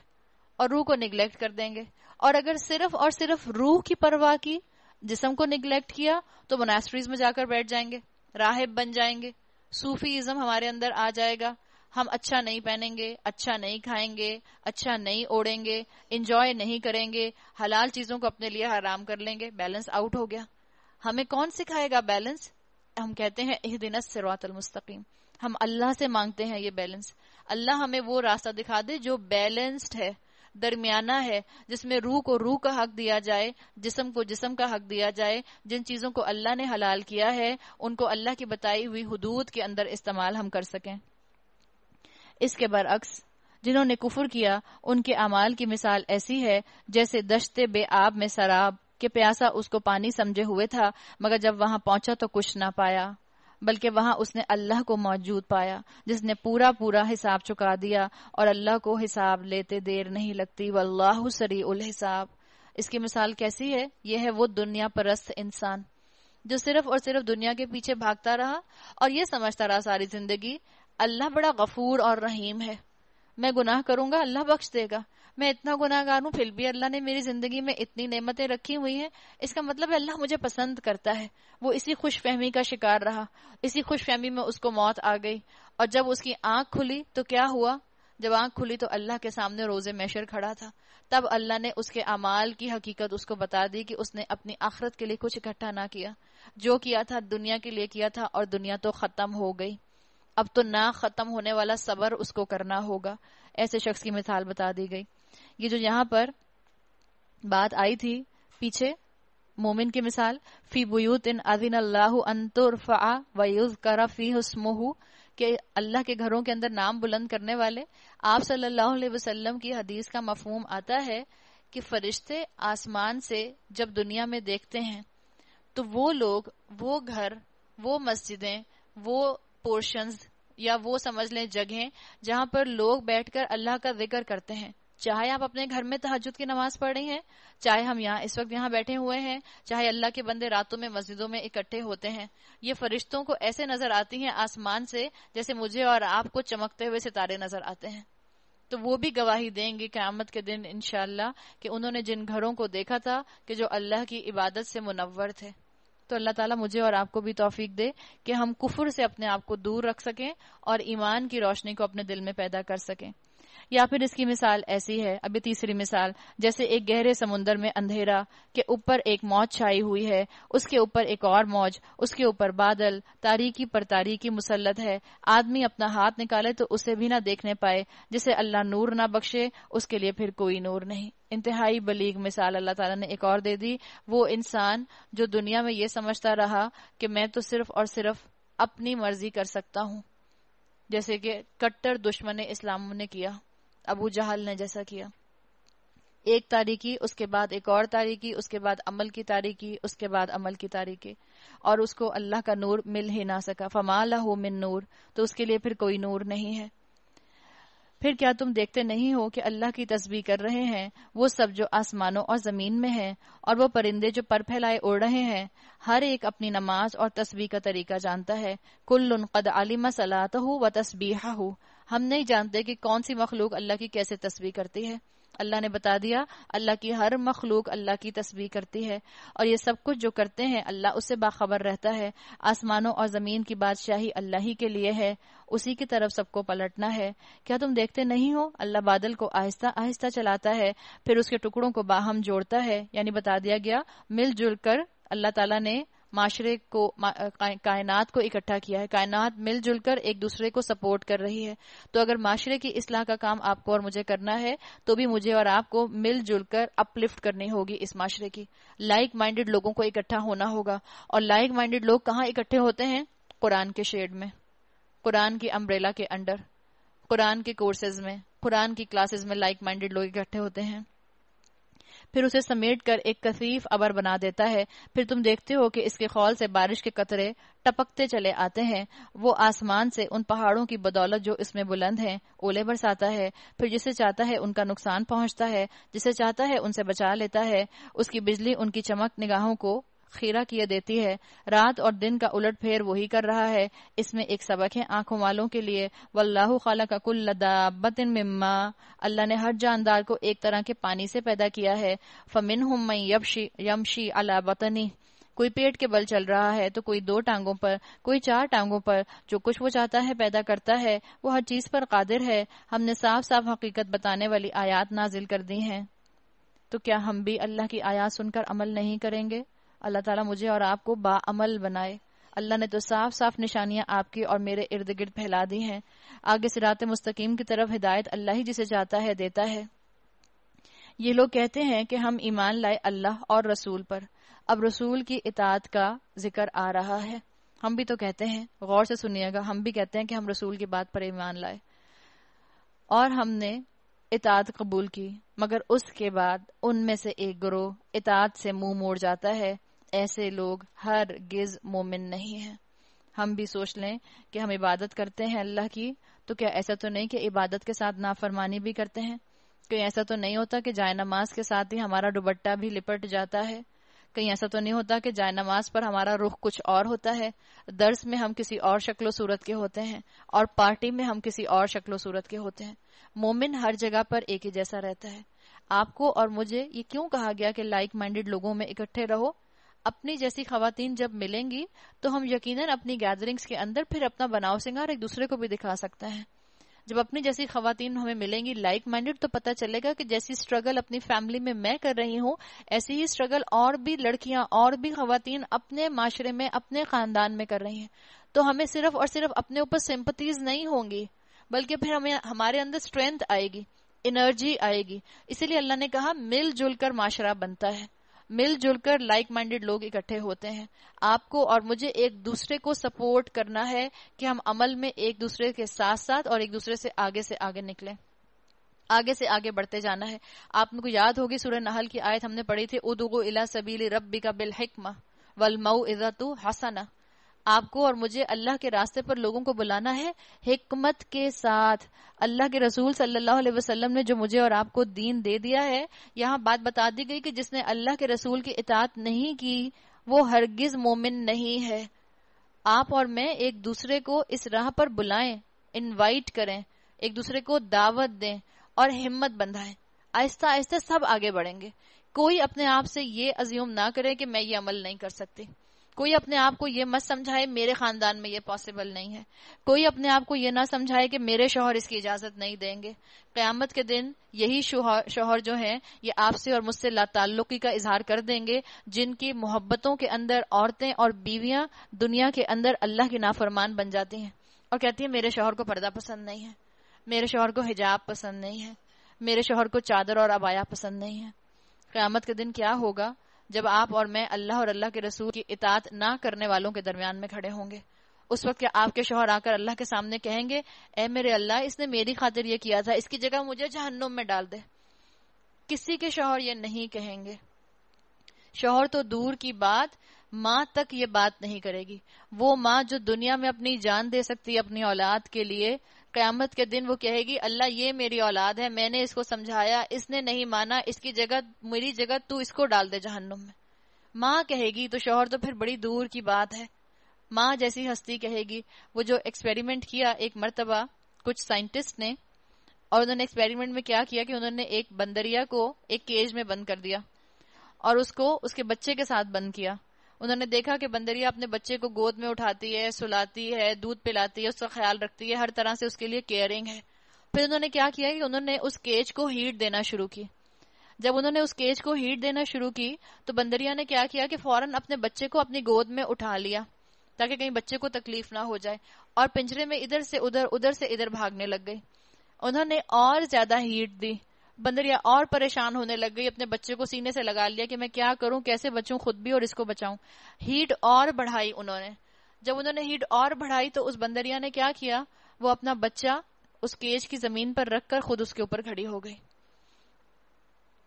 और रूह को निग्लेक्ट कर देंगे। और अगर सिर्फ़ और सिर्फ़ रूह की परवाह की, जिसम को निग्लेक्ट किया तो मोनास्ट्रीज में जाकर बैठ जाएँगे, राहिब बन जाएँगे सूफीज्म हमारे अंदर आ जाएगा। हम अच्छा नहीं पहनेंगे अच्छा नहीं खाएँगे अच्छा नहीं ओढ़ेंगे इंजॉय नहीं करेंगे, हलाल चीज़ों को अपने लिए हराम कर लेंगे बैलेंस आउट हो गया। हमें कौन सिखाएगा बैलेंस हम कहते हैं इह दिन मुस्तकीम। हम अल्लाह से मांगते हैं ये बैलेंस। अल्लाह हमें वो रास्ता दिखा दे जो बैलेंस्ड है, दरमियाना है, जिसमें रूह को रूह का हक दिया जाए, जिसम को जिसम का हक दिया जाए, जिन चीज़ों को अल्लाह ने हलाल किया है, उनको अल्लाह की बताई हुई हदूद के अंदर इस्तेमाल हम कर सकें। इसके बरअक्स, जिन्होंने कुफर किया, उनके अमाल की मिसाल ऐसी है, जैसे दश्ते बे आब में शराब। के प्यासा उसको पानी समझे हुए था, मगर जब वहाँ पहुँचा तो कुछ ना पाया, बल्कि वहाँ उसने अल्लाह को मौजूद पाया, जिसने पूरा पूरा हिसाब चुका दिया, और अल्लाह को हिसाब लेते देर नहीं लगती। वल्लाह सरी उल हिसाब। इसकी मिसाल कैसी है? यह है वो दुनिया परस्त इंसान, जो सिर्फ़ और सिर्फ़ दुनिया के पीछे भागता रहा, और ये समझता रहा सारी ज़िंदगी, अल्लाह बड़ा गफूर और रहीम है। मैं गुनाह करूँगा, अल्लाह बख्श देगा। मैं इतना गुनाहगार हूँ, फिर भी अल्लाह ने मेरी ज़िंदगी में इतनी नेमतें रखी हुई हैं। इसका मतलब अल्लाह मुझे पसंद करता है। वो इसी खुशफहमी का शिकार रहा। इसी खुशफहमी में उसको मौत आ गई। और जब उसकी आँख खुली तो क्या हुआ? जब आँख खुली तो अल्लाह के सामने रोज़े मैशर खड़ा था। तब अल्लाह ने उसके अमाल की हकीकत उसको बता दी कि उसने अपनी आखरत के लिए कुछ इकट्ठा ना किया। जो किया था, दुनिया के लिए किया था, और दुनिया तो खत्म हो गई। अब तो ना खत्म होने वाला सबर उसको करना होगा। ऐसे शख्स की मिसाल बता दी गई। ये जो यहाँ पर बात आई थी, पीछे, मोमिन की मिसाल, फ़ी बुयूत इन अदिन अल्लाह अंतुरफा वयुज करा फ़ी हुस्मोहू, के अल्लाह के घरों के अंदर नाम बुलंद करने वाले, आप सल्लल्लाहु अलैहि वसल्लम की हदीस का मफहूम आता है कि फरिश्ते आसमान से जब दुनिया में देखते हैं तो वो लोग, वो घर, वो मस्जिदें, वो पोर्शंस या वो समझ लें जगह, जहाँ पर लोग बैठकर अल्लाह का ज़िक्र करते हैं। चाहे आप अपने घर में तहजद की नमाज़ पढ़ रही हैं, चाहे हम यहाँ इस वक्त यहाँ बैठे हुए हैं, चाहे अल्लाह के बंदे रातों में मस्जिदों में इकट्ठे होते हैं, ये फरिश्तों को ऐसे नज़र आती हैं आसमान से जैसे मुझे और आपको चमकते हुए सितारे नज़र आते हैं। तो वो भी गवाही देंगे क्यामत के दिन इनशाला कि उन्होंने जिन घरों को देखा था कि जो अल्लाह की इबादत से मुनवर थे। तो अल्लाह ताला मुझे और आपको भी तौफीक दे कि हम कुफर से अपने आप को दूर रख सकें और ईमान की रोशनी को अपने दिल में पैदा कर सकें। या फिर इसकी मिसाल ऐसी है, अभी तीसरी मिसाल, जैसे एक गहरे समुन्दर में अंधेरा के ऊपर एक मौज छाई हुई है, उसके ऊपर एक और मौज, उसके ऊपर बादल तारीकी पर तारीकी मुसलत है, आदमी अपना हाथ निकाले तो उसे भी ना देखने पाए, जिसे अल्लाह नूर ना बख्शे, उसके लिए फिर कोई नूर नहीं। इंतहाई बलीग मिसाल अल्लाह ताला ने एक और दे दी, वो इंसान जो दुनिया में ये समझता रहा कि मैं तो सिर्फ़ और सिर्फ़ अपनी मर्ज़ी कर सकता हूँ, जैसे कि कट्टर दुश्मन इस्लाम ने किया। अबू जहल ने जैसा किया। एक तारीखी, उसके बाद एक और तारीखी, उसके बाद अमल की तारीखी, उसके बाद अमल की तारीखी। और उसको अल्लाह का नूर मिल ही ना सका। फमाला हो मिन नूर तो उसके लिए फिर कोई नूर नहीं है। फिर क्या तुम देखते नहीं हो कि अल्लाह की तस्वीर कर रहे हैं? वो सब जो आसमानों और ज़मीन में है, और वो परिंदे जो पर फैलाए उड़ रहे हैं, हर एक अपनी नमाज़ और तस्वीर का तरीका जानता है। कुल्लुन कद आलिमा सलात व तस्बीहा हम नहीं जानते कि कौन सी मखलूक अल्लाह की कैसे तस्वीर करती है। अल्लाह ने बता दिया, अल्लाह की हर मखलूक अल्लाह की तस्वीर करती है। और ये सब कुछ जो करते हैं, अल्लाह उससे बाखबर रहता है। आसमानों और ज़मीन की बादशाही अल्लाह ही के लिए है। उसी की तरफ़ सबको पलटना है। क्या तुम देखते नहीं हो? अल्लाह बादल को आहिस्ता आहिस्ता चलाता है, फिर उसके टुकड़ों को बाहम जोड़ता है। यानी बता दिया गया, मिलजुल कर अल्लाह तला ने माशरे को कायनात को इकट्ठा किया है। कायनात मिलजुल कर एक दूसरे को सपोर्ट कर रही है। तो अगर माशरे की इसलाह का काम आपको और मुझे करना है तो भी मुझे और आपको मिलजुल कर अपलिफ्ट करनी होगी इस माशरे की। लाइक माइंडेड लोगों को इकट्ठा होना होगा। और लाइक माइंडेड लोग कहाँ इकट्ठे होते हैं? कुरान के शेड में। कुरान की अम्ब्रेला के अंडर। कुरान के कोर्सेज में। कुरान की क्लासेस में लाइक माइंडेड लोग इकट्ठे होते हैं। फिर उसे समेट कर एक कसीफ अबर बना देता है। फिर तुम देखते हो कि इसके खौल से बारिश के कतरे टपकते चले आते हैं। वो आसमान से उन पहाड़ों की बदौलत जो इसमें बुलंद हैं, ओले बरसाता है। फिर जिसे चाहता है उनका नुकसान पहुँचता है, जिसे चाहता है उनसे बचा लेता है। उसकी बिजली उनकी चमक निगाहों को खीरा किए देती है। रात और दिन का उलट फेर वही कर रहा है। इसमें एक सबक है आँखों वालों के लिए। वल्लाहु खाला का कुल लदाबतिन मिम्मा। अल्लाह ने हर जानदार को एक तरह के पानी से पैदा किया है। फमिन हम यमशी अला बतनी। कोई पेट के बल चल रहा है तो कोई दो टांगों पर, कोई चार टांगों पर। जो कुछ वो चाहता है पैदा करता है, वो हर चीज़ पर कादिर है। हमने साफ़ साफ़ हकीकत बताने वाली आयात नाजिल कर दी हैं। तो क्या हम भी अल्लाह की आयात सुनकर अमल नहीं करेंगे? अल्लाह ताला मुझे और आपको बाअमल बनाए। अल्लाह ने तो साफ़ साफ़ निशानियाँ आपकी और मेरे इर्द गिर्द फैला दी हैं। आगे से रात मुस्तकीम की तरफ़ हिदायत अल्लाह ही जिसे चाहता है, देता है। ये लोग कहते हैं कि हम ईमान लाए अल्लाह और रसूल पर। अब रसूल की इतात का ज़िक्र आ रहा है। हम भी तो कहते हैं, गौर से सुनिएगा, हम भी कहते हैं कि हम रसूल की बात पर ईमान लाए। और हमने इतात कबूल की, मगर उसके बाद उनमें से एक ग्रोह इतात से मुँह मोड़ जाता है। ऐसे लोग हर गिज मोमिन नहीं है। हम भी सोच लें कि हम इबादत करते हैं अल्लाह की तो क्या ऐसा तो नहीं कि इबादत के साथ नाफरमानी भी करते हैं? कहीं ऐसा तो नहीं होता कि जाय नमाज़ के साथ ही हमारा दुबट्टा भी लिपट जाता है? कहीं ऐसा तो नहीं होता कि जाय नमाज़ पर हमारा रुख कुछ और होता है? दर्स में हम किसी और शक्लो सूरत के होते हैं, और पार्टी में हम किसी और शक्लो सूरत के होते हैं। मोमिन हर जगह पर एक ही जैसा रहता है। आपको और मुझे ये क्यों कहा गया कि लाइक माइंडेड लोगों में इकट्ठे रहो? अपनी जैसी खातन जब मिलेंगी तो हम यकीनन अपनी गैदरिंग्स के अंदर फिर अपना बनाव सिंगार एक दूसरे को भी दिखा सकते हैं। जब अपनी जैसी खातन हमें मिलेंगी लाइक माइंडेड तो पता चलेगा कि जैसी स्ट्रगल अपनी फैमिली में मैं कर रही हूँ, ऐसी ही स्ट्रगल और भी लड़कियाँ और भी खातन अपने माशरे में, अपने खानदान में कर रही हैं। तो हमें सिर्फ़ और सिर्फ़ अपने ऊपर सिंपतीज नहीं होंगी, बल्कि फिर हमें, हमारे अंदर स्ट्रेंथ आएगी एनर्जी आएगी। इसीलिए अल्लाह ने कहा, मिलजुल कर माशरा बनता है। मिलजुल कर लाइक माइंडेड लोग इकट्ठे होते हैं। आपको और मुझे एक दूसरे को सपोर्ट करना है कि हम अमल में एक दूसरे के साथ साथ और एक दूसरे से आगे से आगे निकले। आगे से आगे बढ़ते जाना है। आप को याद होगी सूर्य नहल की आयत हमने पढ़ी थी, उदुगो इला सबीली रबी का बिल हिकमा वल मऊ इजतु हसना। आपको और मुझे अल्लाह के रास्ते पर लोगों को बुलाना है हिकमत के साथ। अल्लाह के रसूल सल्लल्लाहु अलैहि वसल्लम ने जो मुझे और आपको दीन दे दिया है, यहाँ बात बता दी गई कि जिसने अल्लाह के रसूल की इतात नहीं की, वो हरगिज मोमिन नहीं है। आप और मैं एक दूसरे को इस राह पर बुलाएँ इनवाइट करें, एक दूसरे को दावत दें और हिम्मत बंधाएँ। आहिस्ता आहिस्ता सब आगे बढ़ेंगे। कोई अपने आप से ये अज्यूम ना करे कि मैं ये अमल नहीं कर सकती। कोई अपने आप को ये मत समझाए, मेरे खानदान में ये पॉसिबल नहीं है। कोई अपने आप को ये ना समझाए कि मेरे शोहर इसकी इजाज़त नहीं देंगे। क्यामत के दिन यही शोहर जो है, ये आपसे और मुझसे लाताल्लुकी का इजहार कर देंगे, जिनकी मोहब्बतों के अंदर औरतें और बीवियाँ दुनिया के अंदर अल्लाह की नाफरमान बन जाती हैं और कहती है, मेरे शोहर को पर्दा पसंद नहीं है। मेरे शोहर को हिजाब पसंद नहीं है। मेरे शोहर को चादर और अबाया पसंद नहीं है। क्यामत के दिन क्या होगा? जब आप और मैं अल्लाह और अल्लाह के रसूल की इतात ना करने वालों के दरमियान में खड़े होंगे। उस वक्त आपके शोहर आकर अल्लाह के सामने कहेंगे ए मेरे अल्लाह, इसने मेरी खातिर ये किया था, इसकी जगह मुझे जहन्नुम में डाल दे। किसी के शोहर ये नहीं कहेंगे। शोहर तो दूर की बात, माँ तक ये बात नहीं करेगी। वो माँ जो दुनिया में अपनी जान दे सकती है, अपनी औलाद के लिए कयामत के दिन वो कहेगी, अल्लाह, ये मेरी औलाद है, मैंने इसको समझाया, इसने नहीं माना, इसकी जगह, मेरी जगह तू इसको डाल दे जहन्नुम में। माँ कहेगी तो शोहर तो फिर बड़ी दूर की बात है। माँ जैसी हस्ती कहेगी, वो जो एक्सपेरिमेंट किया एक मरतबा, कुछ साइंटिस्ट ने, और उन्होंने एक्सपेरिमेंट में क्या किया कि उन्होंने एक बंदरिया को एक केज में बंद कर दिया, और उसको, उसके बच्चे के साथ बंद किया। उन्होंने देखा कि बंदरिया अपने बच्चे को गोद में उठाती है, सुलाती है, दूध पिलाती है, उसका ख्याल रखती है, हर तरह से उसके लिए केयरिंग है। फिर उन्होंने क्या किया कि उन्होंने उस केज को हीट देना शुरू की। जब उन्होंने उस केज को हीट देना शुरू की तो बंदरिया ने क्या किया कि फ़ौरन अपने बच्चे को अपनी गोद में उठा लिया, ताकि कहीं बच्चे को तकलीफ़ ना हो जाए, और पिंजरे में इधर से उधर उधर से इधर भागने लग गई। उन्होंने और ज़्यादा हीट दी। बंदरिया और परेशान होने लग गई, अपने बच्चे को सीने से लगा लिया कि मैं क्या करूँ, कैसे बचूं, खुद भी और इसको बचाऊं। हीट और बढ़ाई उन्होंने। जब उन्होंने हीट और बढ़ाई तो उस बंदरिया ने क्या किया? वो अपना बच्चा उस केज की ज़मीन पर रखकर खुद उसके ऊपर खड़ी हो गई।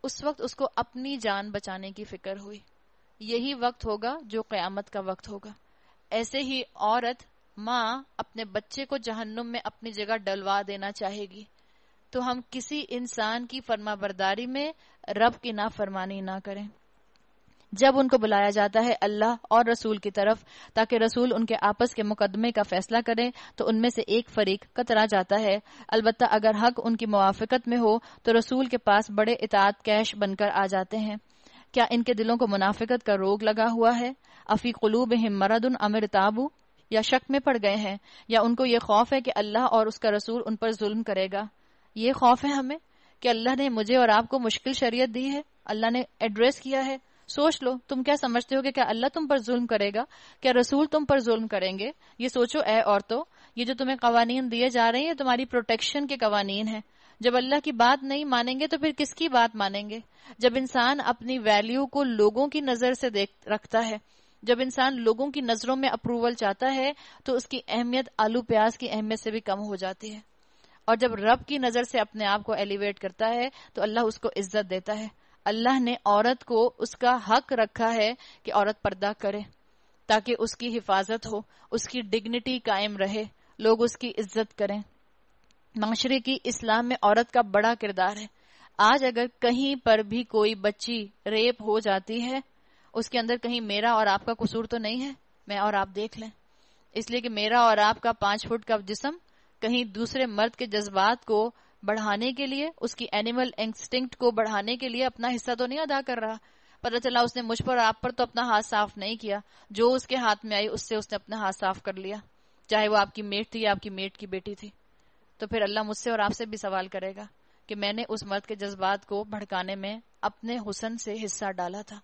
उस वक्त उसको अपनी जान बचाने की फ़िक्र हुई। यही वक्त होगा जो कयामत का वक्त होगा। ऐसे ही औरत माँ अपने बच्चे को जहन्नुम में अपनी जगह डलवा देना चाहेगी। तो हम किसी इंसान की फर्मा बरदारी में रब की ना फरमानी ना करें। जब उनको बुलाया जाता है अल्लाह और रसूल की तरफ़, ताकि रसूल उनके आपस के मुकदमे का फैसला करें तो उनमें से एक फरीक कतरा जाता है। अलबत्ता अगर हक उनकी मुआफ़त में हो तो रसूल के पास बड़े इतात कैश बनकर आ जाते हैं। क्या इनके दिलों को मुनाफिकत का रोग लगा हुआ है? अफी कलूब मरदन अमिर ताबू या शक में पड़ गए हैं? या उनको ये खौफ है कि अल्लाह और उसका रसूल उन पर जुल्म करेगा? ये खौफ है हमें कि अल्लाह ने मुझे और आपको मुश्किल शरीयत दी है, अल्लाह ने एड्रेस किया है। सोच लो, तुम क्या समझते हो कि क्या अल्लाह तुम पर जुल्म करेगा? क्या रसूल तुम पर जुल्म करेंगे? ये सोचो ए औरतों, ये जो तुम्हें कवानीन दिए जा रहे हैं तुम्हारी प्रोटेक्शन के कवानीन है। जब अल्लाह की बात नहीं मानेंगे तो फिर किसकी बात मानेंगे? जब इंसान अपनी वैल्यू को लोगों की नज़र से देख, रखता है, जब इंसान लोगों की नज़रों में अप्रूवल चाहता है तो उसकी अहमियत आलू प्याज की अहमियत से भी कम हो जाती है। और जब रब की नज़र से अपने आप को एलिवेट करता है तो अल्लाह उसको इज़्ज़त देता है। अल्लाह ने औरत को उसका हक रखा है कि औरत पर्दा करे, ताकि उसकी हिफाजत हो, उसकी डिग्निटी कायम रहे, लोग उसकी इज़्ज़त करें। माशरे की इस्लाम में औरत का बड़ा किरदार है। आज अगर कहीं पर भी कोई बच्ची रेप हो जाती है, उसके अंदर कहीं मेरा और आपका कसूर तो नहीं है? मैं और आप देख लें। इसलिए कि मेरा और आपका पाँच फुट का जिसम कहीं दूसरे मर्द के जज्बात को बढ़ाने के लिए, उसकी एनिमल इंस्टिंक्ट को बढ़ाने के लिए अपना हिस्सा तो नहीं अदा कर रहा। पता चला उसने मुझ पर, आप पर तो अपना हाथ साफ़ नहीं किया। जो उसके हाथ में आई, उससे उसने अपना हाथ साफ़ कर लिया। चाहे वो आपकी मेट थी या आपकी मेट की बेटी थी। तो फिर अल्लाह मुझसे और आपसे भी सवाल करेगा कि मैंने उस मर्द के जज्बात को भड़काने में अपने हुसन से हिस्सा डाला था।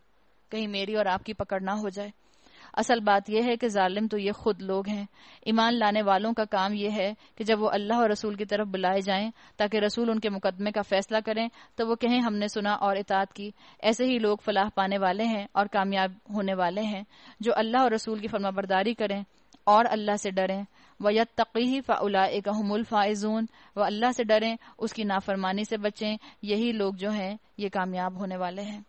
कहीं मेरी और आपकी पकड़ ना हो जाए। असल बात यह है कि जालिम तो ये खुद लोग हैं। ईमान लाने वालों का काम यह है कि जब वो अल्लाह और रसूल की तरफ़ बुलाए जाएँ, ताकि रसूल उनके मुकदमे का फैसला करें तो वो कहें, हमने सुना और इतात की। ऐसे ही लोग फलाह पाने वाले हैं और कामयाब होने वाले हैं, जो अल्लाह और रसूल की फर्माबरदारी करें और अल्लाह से डरें। व यत्तकी फ़ाउलामुल फ़ाइजून। व अल्लाह से डरें, उसकी नाफरमानी से बचें। यही लोग जो हैं, ये कामयाब होने वाले हैं।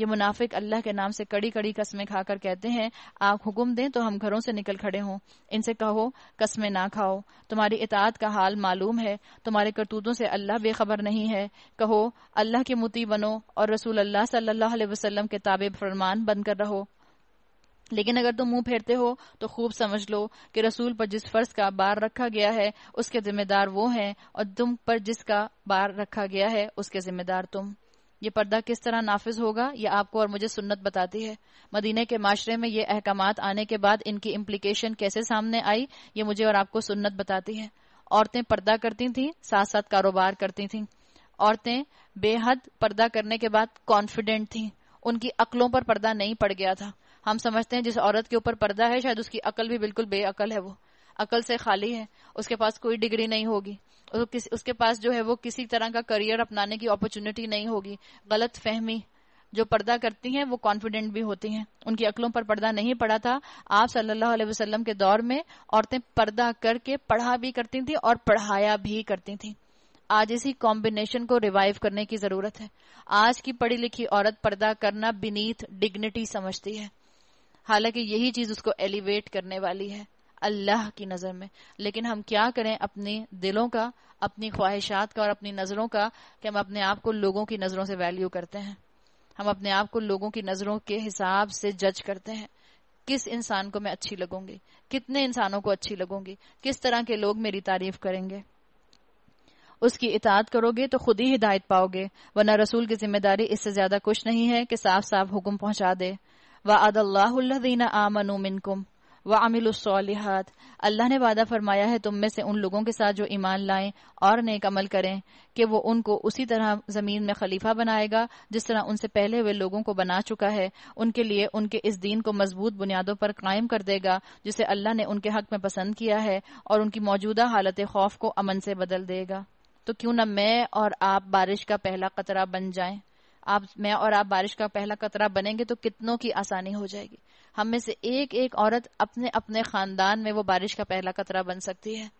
ये मुनाफिक अल्लाह के नाम से कड़ी कड़ी कस्में खाकर कहते हैं, आप हुक्म दें तो हम घरों से निकल खड़े हों। इनसे कहो, कस्में ना खाओ। तुम्हारी इतात का हाल मालूम है। तुम्हारे करतूतों से अल्लाह बेखबर नहीं है। कहो, अल्लाह के मुती बनो और रसूल अल्लाह सल्लल्लाहु अलैहि वसल्लम के ताबे फरमान बनकर रहो। लेकिन अगर तुम मुँह फेरते हो तो खूब समझ लो कि रसूल पर जिस फ़र्ज़ का बार रखा गया है, उसके जिम्मेदार वो हैं और तुम पर जिसका बार रखा गया है, उसके जिम्मेदार तुम। ये पर्दा किस तरह नाफिज होगा, ये आपको और मुझे सुन्नत बताती है। मदीने के माशरे में ये अहकाम आने के बाद इनकी इम्प्लीकेशन कैसे सामने आई, ये मुझे और आपको सुन्नत बताती है। औरतें पर्दा करती थी साथ साथ कारोबार करती थी। औरतें बेहद पर्दा करने के बाद कॉन्फिडेंट थी। उनकी अकलों पर पर्दा नहीं पड़ गया था। हम समझते हैं जिस औरत के ऊपर पर्दा है, शायद उसकी अकल भी बिल्कुल बेअकल है वो। अकल से खाली है, उसके पास कोई डिग्री नहीं होगी। उसके पास जो है वो किसी तरह का करियर अपनाने की अपॉर्चुनिटी नहीं होगी। गलत फहमी जो पर्दा करती हैं, वो कॉन्फिडेंट भी होती हैं। उनकी अकलों पर पर्दा नहीं पड़ा था। आप सल्लल्लाहु अलैहि वसल्लम के दौर में औरतें पर्दा करके पढ़ा भी करती थी और पढ़ाया भी करती थी। आज इसी कॉम्बिनेशन को रिवाइव करने की ज़रूरत है। आज की पढ़ी लिखी औरत पर्दा करना बिनीथ डिग्निटी समझती है। हालाँकि यही चीज़ उसको एलिवेट करने वाली है। अल्लाह की नज़र में। लेकिन हम क्या करें अपने दिलों का, अपनी ख्वाहिशात का और अपनी नज़रों का कि हम अपने आप को लोगों की नज़रों से वैल्यू करते हैं। हम अपने आप को लोगों की नज़रों के हिसाब से जज करते हैं। किस इंसान को मैं अच्छी लगूँगी? कितने इंसानों को अच्छी लगूँगी? किस तरह के लोग मेरी तारीफ़ करेंगे? उसकी इतात करोगे तो खुद ही हिदायत पाओगे, वरना रसूल की ज़िम्मेदारी इससे ज़्यादा कुछ नहीं है कि साफ़ साफ़ हुक्म पहुँचा दे। व अदल्लादीना आमनु व अमिलसालिहात अल्लाह ने वादा फरमाया है, तुम में से उन लोगों के साथ जो ईमान लाएँ और नेक अमल करें, कि वो उनको उसी तरह ज़मीन में खलीफा बनाएगा, जिस तरह उनसे पहले हुए लोगों को बना चुका है। उनके लिए उनके इस दीन को मज़बूत बुनियादों पर कायम कर देगा, जिसे अल्लाह ने उनके हक में पसंद किया है और उनकी मौजूदा हालत खौफ को अमन से बदल देगा। तो क्यों न मैं और आप बारिश का पहला कतरा बन जाएँ? आप, मैं और आप बारिश का पहला कतरा बनेंगे तो कितनों की आसानी हो जाएगी। हम में से एक एक औरत अपने अपने खानदान में वो बारिश का पहला कतरा बन सकती है।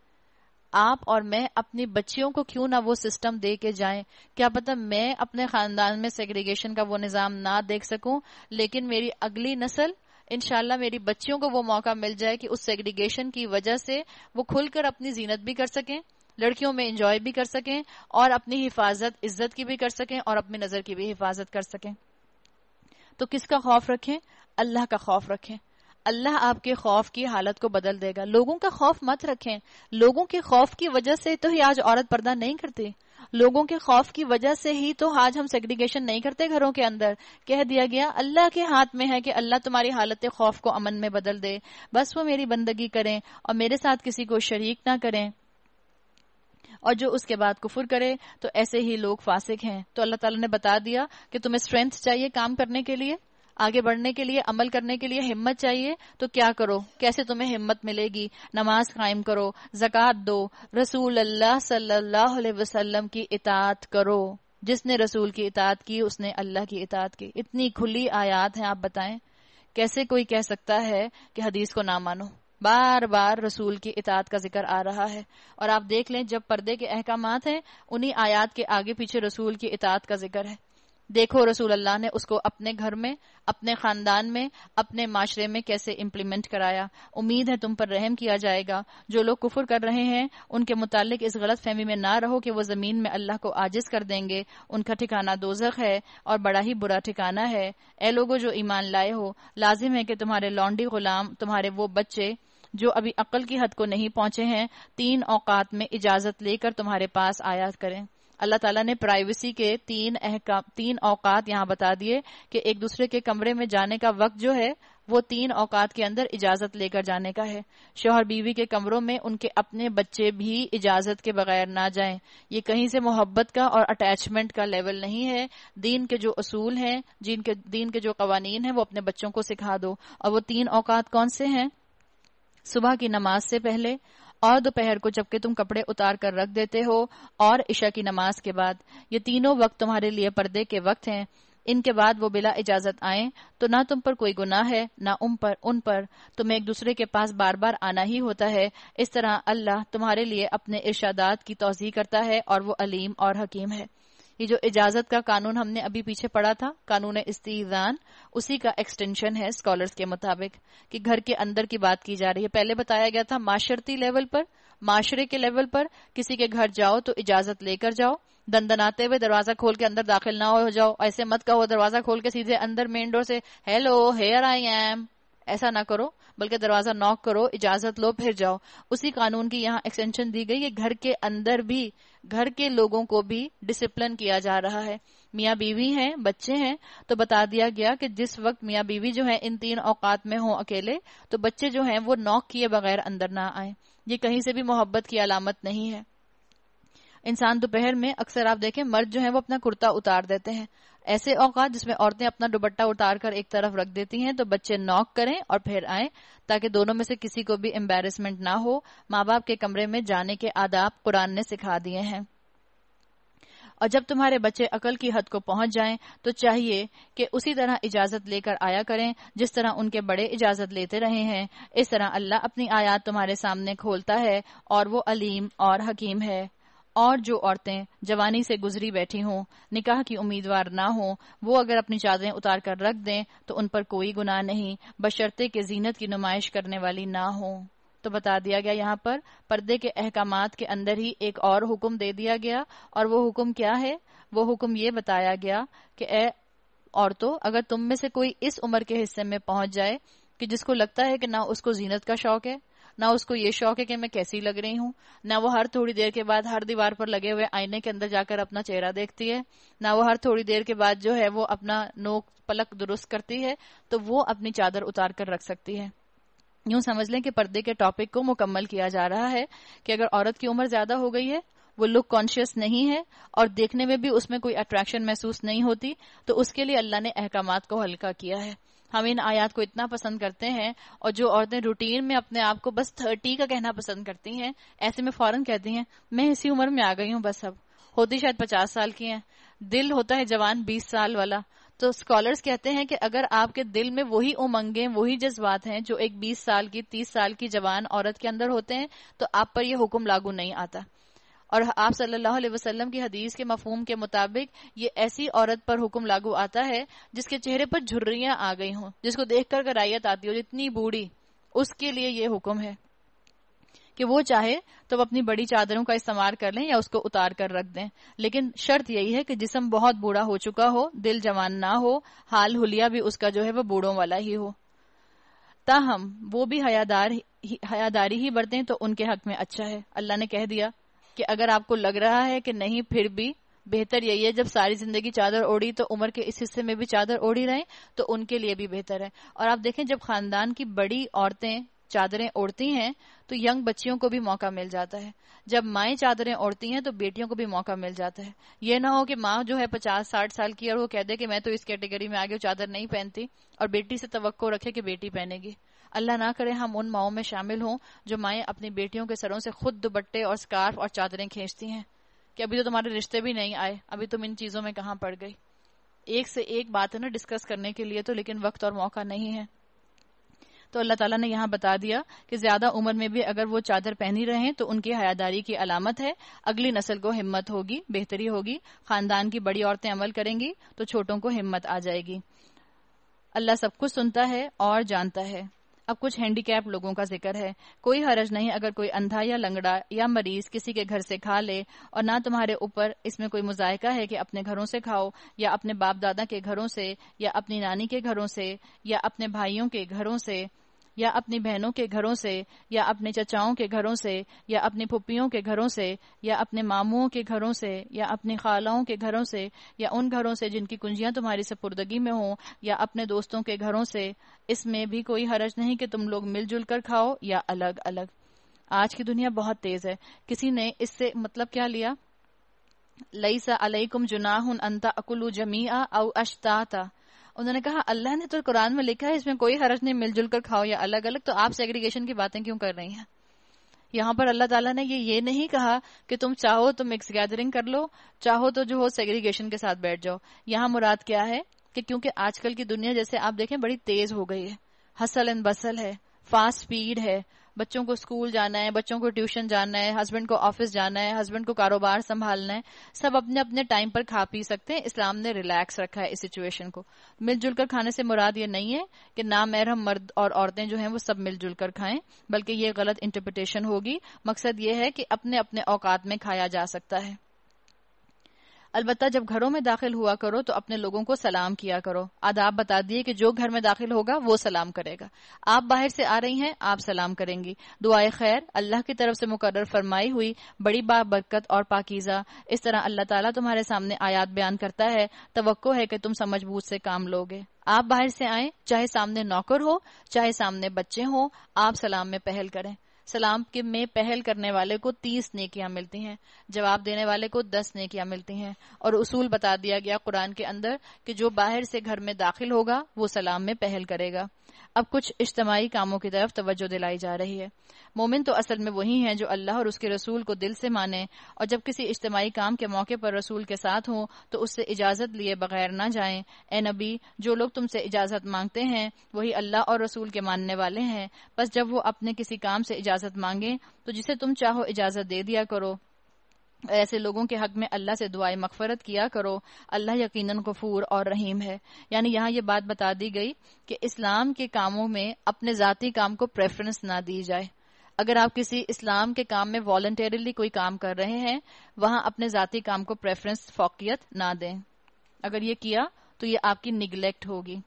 आप और मैं अपनी बच्चियों को क्यों ना वो सिस्टम दे के जाए? क्या पता मैं अपने खानदान में सेग्रीगेशन का वो निज़ाम ना देख सकूँ? लेकिन मेरी अगली नस्ल इनशाला मेरी बच्चियों को वो मौका मिल जाए कि उस सेग्रीगेशन की वजह से वो खुलकर अपनी जीनत भी कर सकें, लड़कियों में इंजॉय भी कर सकें और अपनी हिफाजत, इज़्ज़त की भी कर सकें और अपनी नज़र की भी हिफाजत कर सकें। तो किसका खौफ रखें? अल्लाह का खौफ रखें। अल्लाह आपके खौफ की हालत को बदल देगा। लोगों का खौफ मत रखें। लोगों के खौफ की वजह से तो ही आज औरत पर्दा नहीं करती। लोगों के खौफ की वजह से ही तो आज हम सेग्रीगेशन नहीं करते घरों के अंदर। कह दिया गया, अल्लाह के हाथ में है कि अल्लाह तुम्हारी हालत खौफ को अमन में बदल दे। बस वो मेरी बंदगी करें और मेरे साथ किसी को शरीक ना करें। और जो उसके बाद कुफर करे तो ऐसे ही लोग फासिक हैं। तो अल्लाह ताला ने बता दिया कि तुम्हें स्ट्रेंथ चाहिए काम करने के लिए। आगे बढ़ने के लिए, अमल करने के लिए हिम्मत चाहिए तो क्या करो? कैसे तुम्हें हिम्मत मिलेगी? नमाज़ कायम करो, जक़ात दो, रसूल अल्लाह सल्लल्लाहु अलैहि वसल्लम की इतात करो। जिसने रसूल की इतात की, उसने अल्लाह की इतात की। इतनी खुली आयात है, आप बताएँ। कैसे कोई कह सकता है कि हदीस को ना मानो? बार बार रसूल की इतात का ज़िक्र आ रहा है। और आप देख लें, जब पर्दे के अहकाम हैं, उन्हीं आयात के आगे पीछे रसूल की इतात का ज़िक्र है। देखो रसूल अल्लाह ने उसको अपने घर में, अपने खानदान में, अपने माशरे में कैसे इम्प्लीमेंट कराया। उम्मीद है तुम पर रहम किया जाएगा। जो लोग कुफर कर रहे हैं, उनके मुतालिक इस गलत फहमी में ना रहो कि वो ज़मीन में अल्लाह को आजिज कर देंगे। उनका ठिकाना दोजख है और बड़ा ही बुरा ठिकाना है। ए लोगो जो ईमान लाए हो, लाजिम है कि तुम्हारे लौंडी गुलाम, तुम्हारे वो बच्चे जो अभी अकल की हद को नहीं पहुँचे हैं, तीन औकात में इजाज़त लेकर तुम्हारे पास आया करें। अल्लाह ताला ने प्राइवेसी के तीन तीन औकात यहाँ बता दिए कि एक दूसरे के कमरे में जाने का वक्त जो है, वो तीन औकात के अंदर इजाज़त लेकर जाने का है। शोहर बीवी के कमरों में उनके अपने बच्चे भी इजाज़त के बगैर ना जाएँ। ये कहीं से मोहब्बत का और अटैचमेंट का लेवल नहीं है। दीन के जो असूल हैं जिनके दीन के जो कवानीन है, वो अपने बच्चों को सिखा दो। और वो तीन औकात कौन से हैं? सुबह की नमाज़ से पहले और दोपहर को जबकि तुम कपड़े उतार कर रख देते हो और ईशा की नमाज़ के बाद। ये तीनों वक्त तुम्हारे लिए पर्दे के वक्त हैं। इनके बाद वो बिला इजाज़त आए तो ना तुम पर कोई गुनाह है, ना उन पर उन पर। तुम्हें एक दूसरे के पास बार बार आना ही होता है। इस तरह अल्लाह तुम्हारे लिए अपने इर्शादात की तोजी करता है और वो अलीम और हकीम है। ये जो इजाज़त का कानून हमने अभी पीछे पढ़ा था, कानून इस्तीजान उसी का एक्सटेंशन है स्कॉलर्स के मुताबिक कि घर के अंदर की बात की जा रही है। पहले बताया गया था माशरती लेवल पर, माशरे के लेवल पर किसी के घर जाओ तो इजाज़त लेकर जाओ, दंदनाते हुए दरवाज़ा खोल के अंदर दाखिल ना हो जाओ, ऐसे मत कहो, दरवाज़ा खोल के सीधे अंदर मेन डोर से हेलो हेयर आई एम ऐसा ना करो, बल्कि दरवाज़ा नॉक करो, इजाज़त लो, फिर जाओ। उसी कानून की यहाँ एक्सटेंशन दी गई है घर के अंदर भी घर के लोगों को भी डिसिप्लिन किया जा रहा है। मियाँ बीवी हैं, बच्चे हैं तो बता दिया गया कि जिस वक्त मियाँ बीवी जो है, इन तीन औकात में हो अकेले तो बच्चे जो हैं, वो नॉक किए बगैर अंदर ना आए। ये कहीं से भी मोहब्बत की अलामत नहीं है। इंसान दोपहर में अक्सर आप देखें, मर्द जो है, वो अपना कुर्ता उतार देते हैं। ऐसे औकात जिसमें औरतें अपना दुबट्टा उतार कर एक तरफ़ रख देती हैं तो बच्चे नॉक करें और फिर आए, ताकि दोनों में से किसी को भी एम्बेरसमेंट ना हो। माँ बाप के कमरे में जाने के आदाब कुरान ने सिखा दिए हैं। और जब तुम्हारे बच्चे अकल की हद को पहुँच जाएँ तो चाहिए कि उसी तरह इजाज़त लेकर आया करें, जिस तरह उनके बड़े इजाज़त लेते रहे हैं। इस तरह अल्लाह अपनी आयात तुम्हारे सामने खोलता है और वो अलीम और हकीम है। और जो औरतें जवानी से गुजरी बैठी हों, निकाह की उम्मीदवार ना हो, वो अगर अपनी चादरें उतार कर रख दें तो उन पर कोई गुनाह नहीं, बशर्ते के जीनत की नुमाइश करने वाली ना हो। तो बता दिया गया यहाँ पर, पर्दे के अहकाम के अंदर ही एक और हुक्म दे दिया गया, और वो हुक्म क्या है? वो हुक्म ये बताया गया कि ए औरतों, अगर तुम में से कोई इस उम्र के हिस्से में पहुँच जाए कि जिसको लगता है कि ना उसको जीनत का शौक है ना उसको ये शौक है कि मैं कैसी लग रही हूँ, ना वो हर थोड़ी देर के बाद हर दीवार पर लगे हुए आईने के अंदर जाकर अपना चेहरा देखती है, ना वो हर थोड़ी देर के बाद जो है वो अपना नोक पलक दुरुस्त करती है तो वो अपनी चादर उतार कर रख सकती है। यूँ समझ लें कि पर्दे के टॉपिक को मुकम्मल किया जा रहा है कि अगर औरत की उम्र ज़्यादा हो गई है, वो लुक कॉन्शियस नहीं है और देखने में भी उसमें कोई अट्रैक्शन महसूस नहीं होती तो उसके लिए अल्लाह ने अहकाम को हल्का किया है। हम इन आयात को इतना पसंद करते हैं और जो औरतें रूटीन में अपने आप को बस थर्टी का कहना पसंद करती हैं, ऐसे में फ़ौरन कहती हैं, मैं इसी उम्र में आ गई हूँ बस अब। होती शायद पचास साल की हैं। दिल होता है जवान बीस साल वाला। तो स्कॉलर्स कहते हैं कि अगर आपके दिल में वही उमंगे, वही जज्बात हैं जो एक बीस साल की, तीस साल की जवान औरत के अंदर होते हैं तो आप पर यह हुक्म लागू नहीं आता। और आप सल्लल्लाहु अलैहि वसल्लम की हदीस के मफहूम के मुताबिक ये ऐसी औरत पर हुक्म लागू आता है, जिसके चेहरे पर झुर्रियाँ आ गई हों, जिसको देखकर करायत आती हो, जितनी बूढ़ी, उसके लिए ये हुक्म है कि वो चाहे तो वो अपनी बड़ी चादरों का इस्तेमाल कर लें या उसको उतार कर रख दें। लेकिन शर्त यही है कि जिसम बहुत बूढ़ा हो चुका हो, दिल जवान ना हो, हाल हुलिया भी उसका जो है वो बूढ़ों वाला ही हो। ताहम, वो भी हयादार हयादारी ही बरतें तो उनके हक में अच्छा है। अल्लाह ने कह दिया कि अगर आपको लग रहा है कि नहीं, फिर भी बेहतर यही है, जब सारी ज़िंदगी चादर ओढ़ी तो उम्र के इस हिस्से में भी चादर ओढ़ी रहे तो उनके लिए भी बेहतर है। और आप देखें, जब खानदान की बड़ी औरतें चादरें ओढ़ती हैं तो यंग बच्चियों को भी मौका मिल जाता है। जब माएँ चादरें ओढ़ती हैं तो बेटियों को भी मौका मिल जाता है। ये ना हो कि माँ जो है पचास, साठ साल की और वो कह दे कि मैं तो इस कैटेगरी में आगे चादर नहीं पहनती, और बेटी से तो रखे कि बेटी पहनेगी। अल्लाह ना करे हम उन माओ में शामिल हों जो माएँ अपनी बेटियों के सरों से खुद दुबट्टे और स्कार्फ और चादरें खींचती हैं। कि अभी तो तुम्हारे रिश्ते भी नहीं आए, अभी तुम इन चीज़ों में कहा पड़ गई। एक से एक बात है ना डिस्कस करने के लिए तो लेकिन वक्त और मौका नहीं है। तो अल्लाह ताला ने यहाँ बता दिया कि ज़्यादा उम्र में भी अगर वो चादर पहनी रहे तो उनकी हयादारी की अलामत है, अगली नस्ल को हिम्मत होगी, बेहतरी होगी, खानदान की बड़ी औरतें अमल करेंगी तो छोटों को हिम्मत आ जाएगी। अल्लाह सब कुछ सुनता है और जानता है। अब कुछ हैंडीकैप लोगों का ज़िक्र है। कोई हरज नहीं अगर कोई अंधा या लंगड़ा या मरीज़ किसी के घर से खा ले और ना तुम्हारे ऊपर इसमें कोई मुजायका है कि अपने घरों से खाओ या अपने बाप दादा के घरों से या अपनी नानी के घरों से या अपने भाइयों के घरों से या अपनी बहनों के घरों से, या अपने चचाओं के घरों से, या अपनी फुप्पियों के घरों से, या अपने मामुओं के घरों से, या अपनी खालाओं के घरों से, या उन घरों से जिनकी कुंजियाँ तुम्हारी सपुर्दगी में हों, या अपने दोस्तों के घरों से, इसमें भी कोई हरज नहीं कि तुम लोग मिलजुल कर खाओ या अलग अलग आज की दुनिया बहुत तेज है। किसी ने इससे मतलब क्या लिया? लई सा अलैकुम जुनाहुन अंता अकुलू जमीआ औ अश्ताता। उन्होंने कहा, अल्लाह ने तो कुरान में लिखा है, इसमें कोई हरज नहीं, मिलजुल कर खाओ या अलग अलग तो आप सेग्रीगेशन की बातें क्यों कर रही हैं? यहाँ पर अल्लाह ताला ने ये ये नहीं कहा कि तुम चाहो तो मिक्स गैदरिंग कर लो, चाहो तो जो हो सेग्रीगेशन के साथ बैठ जाओ। यहाँ मुराद क्या है कि क्योंकि आजकल की दुनिया, जैसे आप देखें, बड़ी तेज हो गई है। हसल एंड बसल है फास्ट स्पीड है बच्चों को स्कूल जाना है, बच्चों को ट्यूशन जाना है, हस्बैंड को ऑफ़िस जाना है, हस्बैंड को कारोबार संभालना है, सब अपने अपने टाइम पर खा पी सकते हैं। इस्लाम ने रिलैक्स रखा है इस सिचुएशन को। मिलजुल कर खाने से मुराद ये नहीं है कि ना मेहरम मर्द और औरतें जो हैं वो सब मिलजुल कर खाएँ, बल्कि ये गलत इंटरप्रिटेशन होगी। मकसद ये है कि अपने अपने औकात में खाया जा सकता है। अलबत्ता जब घरों में दाखिल हुआ करो तो अपने लोगों को सलाम किया करो। आदाब बता दिए कि जो घर में दाखिल होगा, वो सलाम करेगा। आप बाहर से आ रही हैं, आप सलाम करेंगी। दुआए खैर, अल्लाह की तरफ़ से मुकर फरमाई हुई, बड़ी बाबरकत और पाकिजा। इस तरह अल्लाह ताला तुम्हारे सामने आयात बयान करता है। तो है कि तुम समझ से काम लोगे। आप बाहर से आए, चाहे सामने नौकर हो, चाहे सामने बच्चे हो, आप सलाम में पहल करें। सलाम के में पहल करने वाले को तीस नेकियाँ मिलती हैं, जवाब देने वाले को दस नेकियाँ मिलती हैं, और उसूल बता दिया गया कुरान के अंदर कि जो बाहर से घर में दाखिल होगा, वो सलाम में पहल करेगा। अब कुछ इज्तमाही कामों की तरफ़ तवज्जो दिलाई जा रही है। मोमिन तो असल में वही हैं जो अल्लाह और उसके रसूल को दिल से माने और जब किसी इज्तमाही काम के मौके पर रसूल के साथ हों तो उससे इजाज़त लिए बगैर न जाएँ। ए नबी, जो लोग तुमसे इजाज़त मांगते हैं, वही अल्लाह और रसूल के मानने वाले हैं। बस जब वो अपने किसी काम से इजाज़त मांगे तो जिसे तुम चाहो इजाज़त दे दिया करो। ऐसे लोगों के हक में अल्लाह से दुआई मगफरत किया करो। अल्लाह यकीनन गफूर और रहीम है। यानी यहाँ ये बात बता दी गई कि इस्लाम के कामों में अपने जाती काम को प्रेफरेंस ना दी जाए। अगर आप किसी इस्लाम के काम में वॉल्टरली कोई काम कर रहे हैं, वहाँ अपने जाती काम को प्रेफरेंस फोकियत ना दें। अगर ये किया तो ये आपकी निगलेक्ट होगी।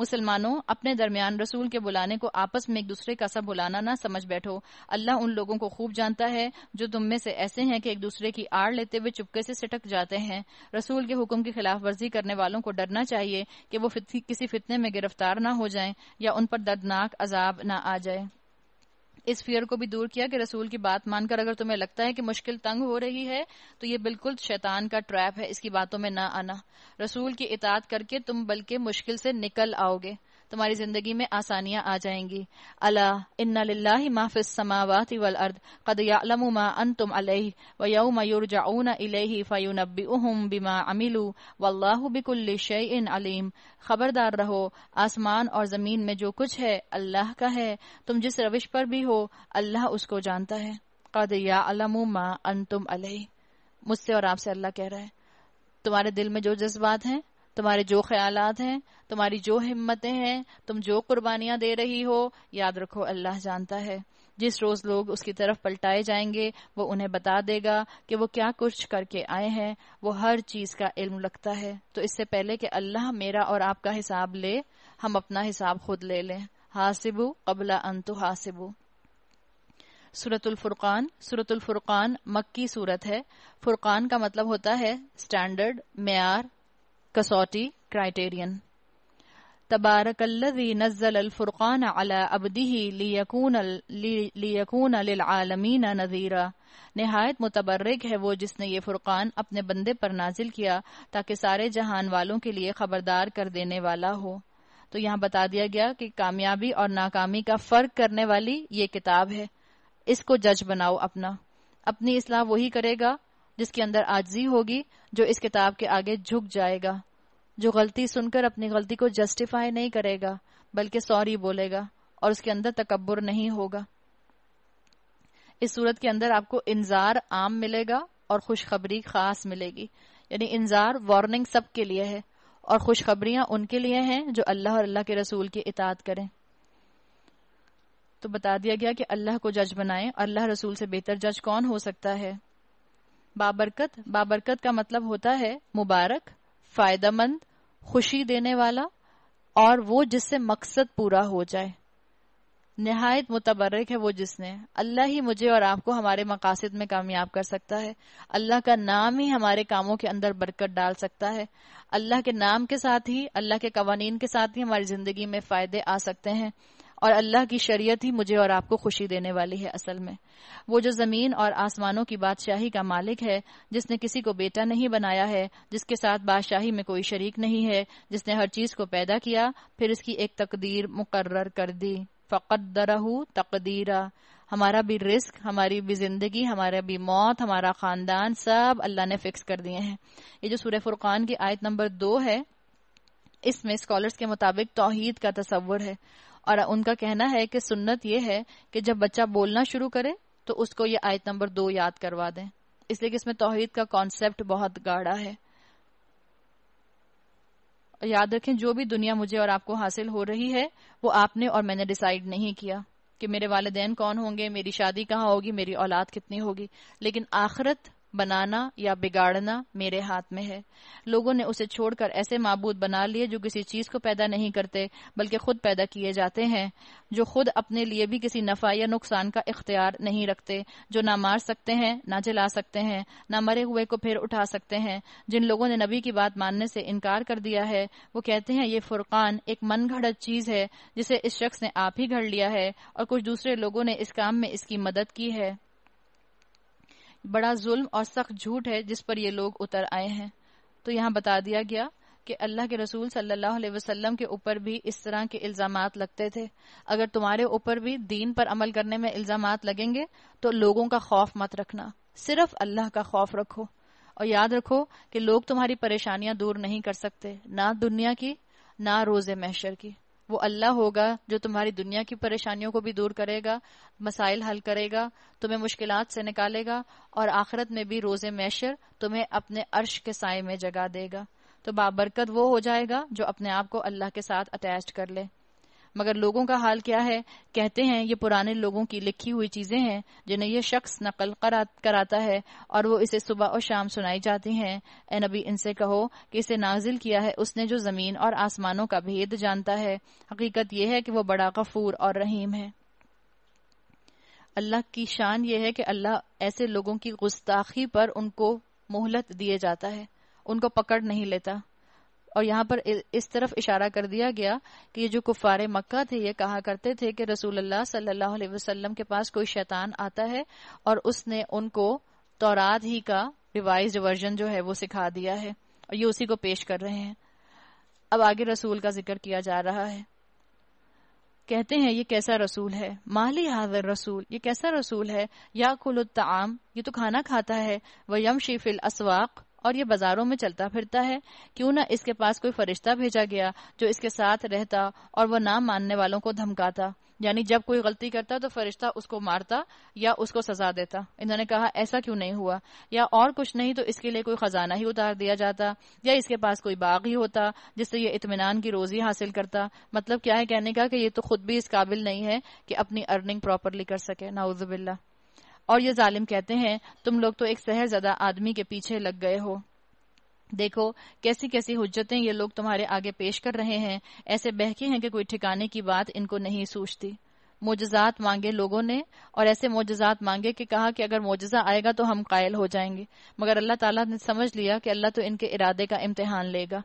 मुसलमानों, अपने दरमियान रसूल के बुलाने को आपस में एक दूसरे का सब बुलाना ना समझ बैठो। अल्लाह उन लोगों को खूब जानता है, जो तुम में से ऐसे हैं कि एक दूसरे की आड़ लेते हुए चुपके से सिटक जाते हैं। रसूल के हुक्म की खिलाफ वर्जी करने वालों को डरना चाहिए कि वो किसी फितने में गिरफ़्तार न हो जाएँ या उन पर दर्दनाक अजाब न आ जाए। इस फियर को भी दूर किया कि रसूल की बात मानकर अगर तुम्हें लगता है कि मुश्किल तंग हो रही है तो ये बिल्कुल शैतान का ट्रैप है, इसकी बातों में ना आना। रसूल की इतात करके तुम बल्कि मुश्किल से निकल आओगे। तुम्हारी ज़िंदगी में आसानियाँ आ जाएँगी। अला इन्ना लिल्लाहि मा फिस समावाति वल अर्द। कद यअलमु मा अंतुम अलैहि, व यौम युरजऊन इलैहि फयुनब्बिउहुम बिमा अमिलू। वल्लाहु बिकुल्लि शैइन अलीम। खबरदार रहो, आसमान और ज़मीन में जो कुछ है, अल्लाह का है। तुम जिस रविश पर भी हो, अल्लाह उसको जानता है। कद यअलमु मा अंतुम अलैहि। मुझसे और आपसे अल्लाह कह रहा है। तुम्हारे दिल में जो जज्बात हैं तुम्हारे जो ख्यालात हैं, तुम्हारी जो हिम्मतें हैं, तुम जो कुर्बानियाँ दे रही हो, याद रखो, अल्लाह जानता है। जिस रोज लोग उसकी तरफ़ पलटाए जाएँगे, वो उन्हें बता देगा कि वो क्या कुछ करके आए हैं। वो हर चीज़ का इल्म लगता है। तो इससे पहले कि अल्लाह मेरा और आपका हिसाब ले, हम अपना हिसाब खुद ले लें। हासिबू कबला अंतु हासिबू। सूरतुल फुरकान सूरतुल फुरकान मक्की सूरत है। फुरकान का मतलब होता है स्टैंडर्ड मैार कसौटी क्राइटेरियन तबारकल्लजी नज्जल अलफुरकान अला अबदिही लियकून लिलआलमीन नजीरा। नहायत मुतबर्रिक है वो जिसने ये फुरकान अपने बंदे पर नाजिल किया ताकि सारे जहान वालों के लिए खबरदार कर देने वाला हो। तो यहाँ बता दिया गया कि कामयाबी और नाकामी का फ़र्क करने वाली ये किताब है। इसको जज बनाओ अपना। अपनी इसलाह वही करेगा जिसके अंदर आजजी होगी, जो इस किताब के आगे झुक जाएगा, जो गलती सुनकर अपनी गलती को जस्टिफाई नहीं करेगा, बल्कि सॉरी बोलेगा और उसके अंदर तकबर नहीं होगा। इस सूरत के अंदर आपको इंजार आम मिलेगा और खुशखबरी खास मिलेगी। यानी इंजार वार्निंग सबके लिए है और खुशखबरियाँ उनके लिए हैं जो अल्लाह और अल्लाह के रसूल की इतात करें। तो बता दिया गया कि अल्लाह को जज बनाएँ। अल्लाह रसूल से बेहतर जज कौन हो सकता है? बाबरकत। बाबरकत का मतलब होता है मुबारक, फायदामंद, खुशी देने वाला, और वो जिससे मकसद पूरा हो जाए। नहायत मुतबरक है वो जिसने। अल्लाह ही मुझे और आपको हमारे मकासद में कामयाब कर सकता है। अल्लाह का नाम ही हमारे कामों के अंदर बरकत डाल सकता है। अल्लाह के नाम के साथ ही, अल्लाह के कवानीन के साथ ही हमारी ज़िंदगी में फ़ायदे आ सकते हैं। और अल्लाह की शरीयत ही मुझे और आपको खुशी देने वाली है असल में। वो जो ज़मीन और आसमानों की बादशाही का मालिक है, जिसने किसी को बेटा नहीं बनाया है, जिसके साथ बादशाही में कोई शरीक नहीं है, जिसने हर चीज़ को पैदा किया, फिर इसकी एक तकदीर मुकर्र कर दी। फकत फ़कदरहू तकदीरा। हमारा भी रिस्क, हमारी भी ज़िंदगी, हमारा भी मौत, हमारा खानदान सब अल्लाह ने फिक्स कर दिए हैं। ये जो सूर्य फुरकान की आयत नंबर दो है, इसमें स्कॉलर्स के मुताबिक तोहीद का तस्वुर है। और उनका कहना है कि सुन्नत यह है कि जब बच्चा बोलना शुरू करे तो उसको ये आयत नंबर दो याद करवा दें। इसलिए कि इसमें तोहहीद का कॉन्सेप्ट बहुत गाढ़ा है। याद रखें, जो भी दुनिया मुझे और आपको हासिल हो रही है, वो आपने और मैंने डिसाइड नहीं किया कि मेरे वालदेन कौन होंगे, मेरी शादी कहाँ होगी, मेरी औलाद कितनी होगी। लेकिन आखिरत बनाना या बिगाड़ना मेरे हाथ में है। लोगों ने उसे छोड़कर ऐसे मबूद बना लिए जो किसी चीज़ को पैदा नहीं करते, बल्कि खुद पैदा किए जाते हैं, जो खुद अपने लिए भी किसी नफा या नुकसान का इख्तियार नहीं रखते, जो ना मार सकते हैं, ना जला सकते हैं, ना मरे हुए को फिर उठा सकते हैं। जिन लोगों ने नबी की बात मानने से इनकार कर दिया है, वो कहते हैं, ये फुरकान एक मन घड़त चीज़ है, जिसे इस शख्स ने आप ही घड़ लिया है, और कुछ दूसरे लोगों ने इस काम में इसकी मदद की है। बड़ा जुल्म और सख्त झूठ है जिस पर ये लोग उतर आए हैं। तो यहाँ बता दिया गया कि अल्लाह के रसूल सल्लल्लाहु अलैहि वसल्लम के ऊपर भी इस तरह के इल्ज़ाम लगते थे। अगर तुम्हारे ऊपर भी दीन पर अमल करने में इल्ज़ाम लगेंगे तो लोगों का खौफ मत रखना। सिर्फ़ अल्लाह का खौफ रखो। और याद रखो कि लोग तुम्हारी परेशानियाँ दूर नहीं कर सकते, ना दुनिया की, ना रोज़े मैशर की। वो अल्लाह होगा जो तुम्हारी दुनिया की परेशानियों को भी दूर करेगा, मसाइल हल करेगा, तुम्हें मुश्किल से निकालेगा और आखिरत में भी रोज़े मैशर तुम्हें अपने अर्श के साय में जगा देगा। तो बाबरकत वो हो जाएगा जो अपने आप को अल्लाह के साथ अटैच कर ले। मगर लोगों का हाल क्या है? कहते हैं ये पुराने लोगों की लिखी हुई चीज़ें हैं जिन्हें ये शख्स नकल करा, कराता है और वो इसे सुबह और शाम सुनाई जाती हैं। ए नबी इनसे कहो कि इसे नाजिल किया है उसने जो ज़मीन और आसमानों का भेद जानता है। हकीकत यह है कि वो बड़ा गफूर और रहीम है। अल्लाह की शान यह है कि अल्लाह ऐसे लोगों की गुस्ताखी पर उनको मोहलत दिए जाता है। उनको पकड़ नहीं लेता। और यहाँ पर इस तरफ़ इशारा कर दिया गया कि ये जो कुफारे मक्का थे, ये कहा करते थे कि रसूल अल्लाह सल्लल्लाहु अलैहि वसल्लम के पास कोई शैतान आता है और उसने उनको तौरात ही का रिवाइज वर्जन जो है वो सिखा दिया है और ये उसी को पेश कर रहे हैं। अब आगे रसूल का ज़िक्र किया जा रहा है। कहते हैं, ये कैसा रसूल है? माली हाजर रसूल, ये कैसा रसूल है? या कुलुत्ताम ये तो खाना खाता है। वह यम शीफिल असवाक और ये बाजारों में चलता फिरता है। क्यों ना इसके पास कोई फरिश्ता भेजा गया जो इसके साथ रहता और वह ना मानने वालों को धमकाता। यानी जब कोई गलती करता तो फरिश्ता उसको मारता या उसको सजा देता। इन्होंने कहा, ऐसा क्यों नहीं हुआ? या और कुछ नहीं तो इसके लिए कोई खजाना ही उतार दिया जाता या इसके पास कोई बाग ही होता जिससे ये इतमान की रोजी हासिल करता। मतलब क्या है कहने का कि ये तो खुद भी इस काबिल नहीं है कि अपनी अर्निंग प्रॉपरली कर सके। नाउजुबिल्ला और ये जालिम कहते हैं, तुम लोग तो एक सहरजदा आदमी के पीछे लग गए हो। देखो कैसी कैसी हुज्जतें ये लोग तुम्हारे आगे पेश कर रहे हैं। ऐसे बहके हैं कि कोई ठिकाने की बात इनको नहीं सूझती। मोजात मांगे लोगों ने, और ऐसे मोजात मांगे कि कहा कि अगर मोजा आएगा तो हम कायल हो जाएँगे। मगर अल्लाह ताला ने समझ लिया कि अल्लाह तो इनके इरादे का इम्तिहान लेगा।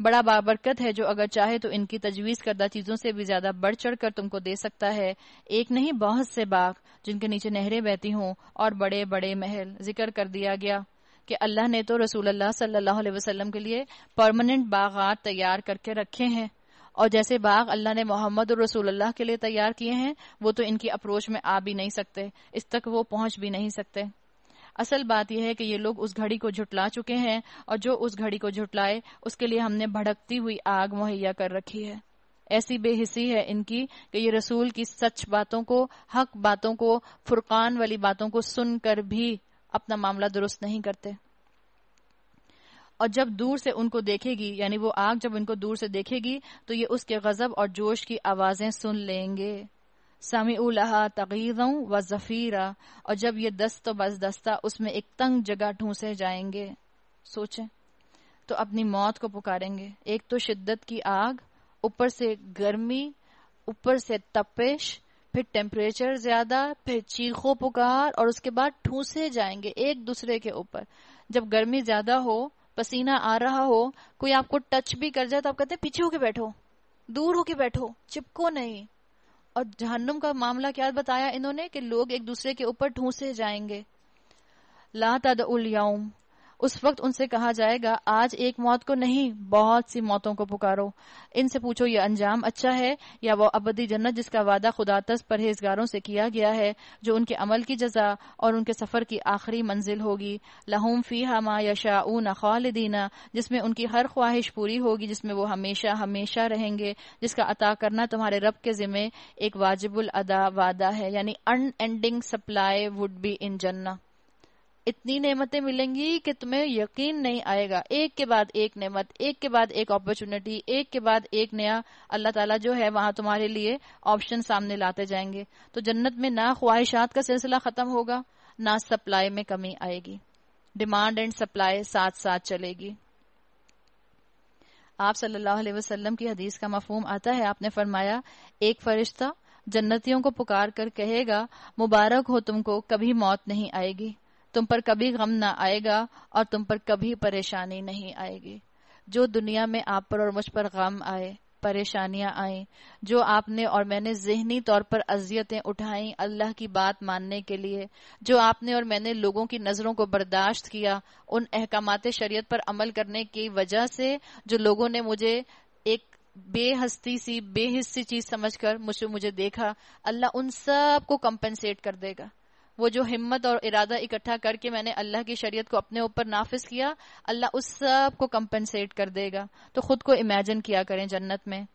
बड़ा बाबरकत है जो अगर चाहे तो इनकी तजवीज करदा चीज़ों से भी ज़्यादा बढ़ चढ़ कर तुमको दे सकता है। एक नहीं, बहुत से बाग जिनके नीचे नहरें बहती हों और बड़े बड़े महल। ज़िक्र कर दिया गया कि अल्लाह ने तो रसूल अल्लाह सल्लल्लाहु अलैहि वसल्लम के लिए परमानेंट बागात तैयार करके रखे हैं। और जैसे बाग अल्लाह ने मोहम्मद और रसूल अल्लाह के लिए तैयार किए हैं, वो तो इनकी अप्रोच में आ भी नहीं सकते। इस तक वो पहुँच भी नहीं सकते। असल बात यह है कि ये लोग उस घड़ी को झुटला चुके हैं और जो उस घड़ी को झुटलाए, उसके लिए हमने भड़कती हुई आग मुहैया कर रखी है। ऐसी बेहिसी है इनकी कि ये रसूल की सच बातों को, हक बातों को, फुरकान वाली बातों को सुनकर भी अपना मामला दुरुस्त नहीं करते। और जब दूर से उनको देखेगी, यानी वो आग जब उनको दूर से देखेगी तो ये उसके गजब और जोश की आवाज़ें सुन लेंगे। समी उलहा तगीरों व जफीरा, और जब ये दस्त बस दस्ता उसमें एक तंग जगह ढूंसे जाएँगे, सोचें तो अपनी मौत को पुकारेंगे। एक तो शिद्दत की आग, ऊपर से गर्मी, ऊपर से तपिश, फिर टेम्परेचर ज़्यादा, फिर चीखों पुकार, और उसके बाद ठूसे जाएँगे एक दूसरे के ऊपर। जब गर्मी ज़्यादा हो, पसीना आ रहा हो, कोई आपको टच भी कर जाए तो आप कहते पीछे होके बैठो, दूर होके बैठो, चिपको नहीं। और जहन्नुम का मामला क्या बताया इन्होंने? कि लोग एक दूसरे के ऊपर ठूसे जाएँगे। ला तद उल उस वक्त उनसे कहा जाएगा, आज एक मौत को नहीं, बहुत सी मौतों को पुकारो। इनसे पूछो, ये अंजाम अच्छा है या वो अबदी जन्नत जिसका वादा खुदातस परहेजगारों से किया गया है, जो उनके अमल की जजा और उनके सफ़र की आखिरी मंजिल होगी? लहूम फ़ी हमा यशाऊन खालिदीना, जिसमें उनकी हर ख्वाहिश पूरी होगी, जिसमें वो हमेशा हमेशा रहेंगे, जिसका अता करना तुम्हारे रब के जिम्मे एक वाजिबुल अदा वादा है, यानी unending supply would be in जन्ना इतनी नेमतें मिलेंगी कि तुम्हें यकीन नहीं आएगा। एक के बाद एक नेमत, एक के बाद एक अपॉर्चुनिटी एक के बाद एक नया। अल्लाह ताला जो है वहाँ तुम्हारे लिए ऑप्शन सामने लाते जाएँगे। तो जन्नत में ना ख्वाहिशात का सिलसिला खत्म होगा, ना सप्लाई में कमी आएगी। डिमांड एंड सप्लाई साथ साथ चलेगी। आप सल्लल्लाहु अलैहि वसल्लम की हदीस का मफहूम आता है। आपने फरमाया, एक फरिश्ता जन्नतियों को पुकार कर कहेगा, मुबारक हो तुमको, कभी मौत नहीं आएगी। तुम पर कभी गम ना आएगा और तुम पर कभी परेशानी नहीं आएगी। जो दुनिया में आप पर और मुझ पर गम आए, परेशानियाँ आई, जो आपने और मैंने जहनी तौर पर अजियतें उठाई अल्लाह की बात मानने के लिए, जो आपने और मैंने लोगों की नज़रों को बर्दाश्त किया, उन अहकाम शरीयत पर अमल करने की वजह से जो लोगों ने मुझे एक बेहस्ती सी, बेहिस्सी चीज़ समझकर मुझे मुझे देखा, अल्लाह उन सबको कंपेंसेट कर देगा। वो जो हिम्मत और इरादा इकट्ठा करके मैंने अल्लाह की शरीयत को अपने ऊपर नाफिज किया, अल्लाह उस सबको कंपनसेट कर देगा। तो खुद को इमेजिन किया करें जन्नत में।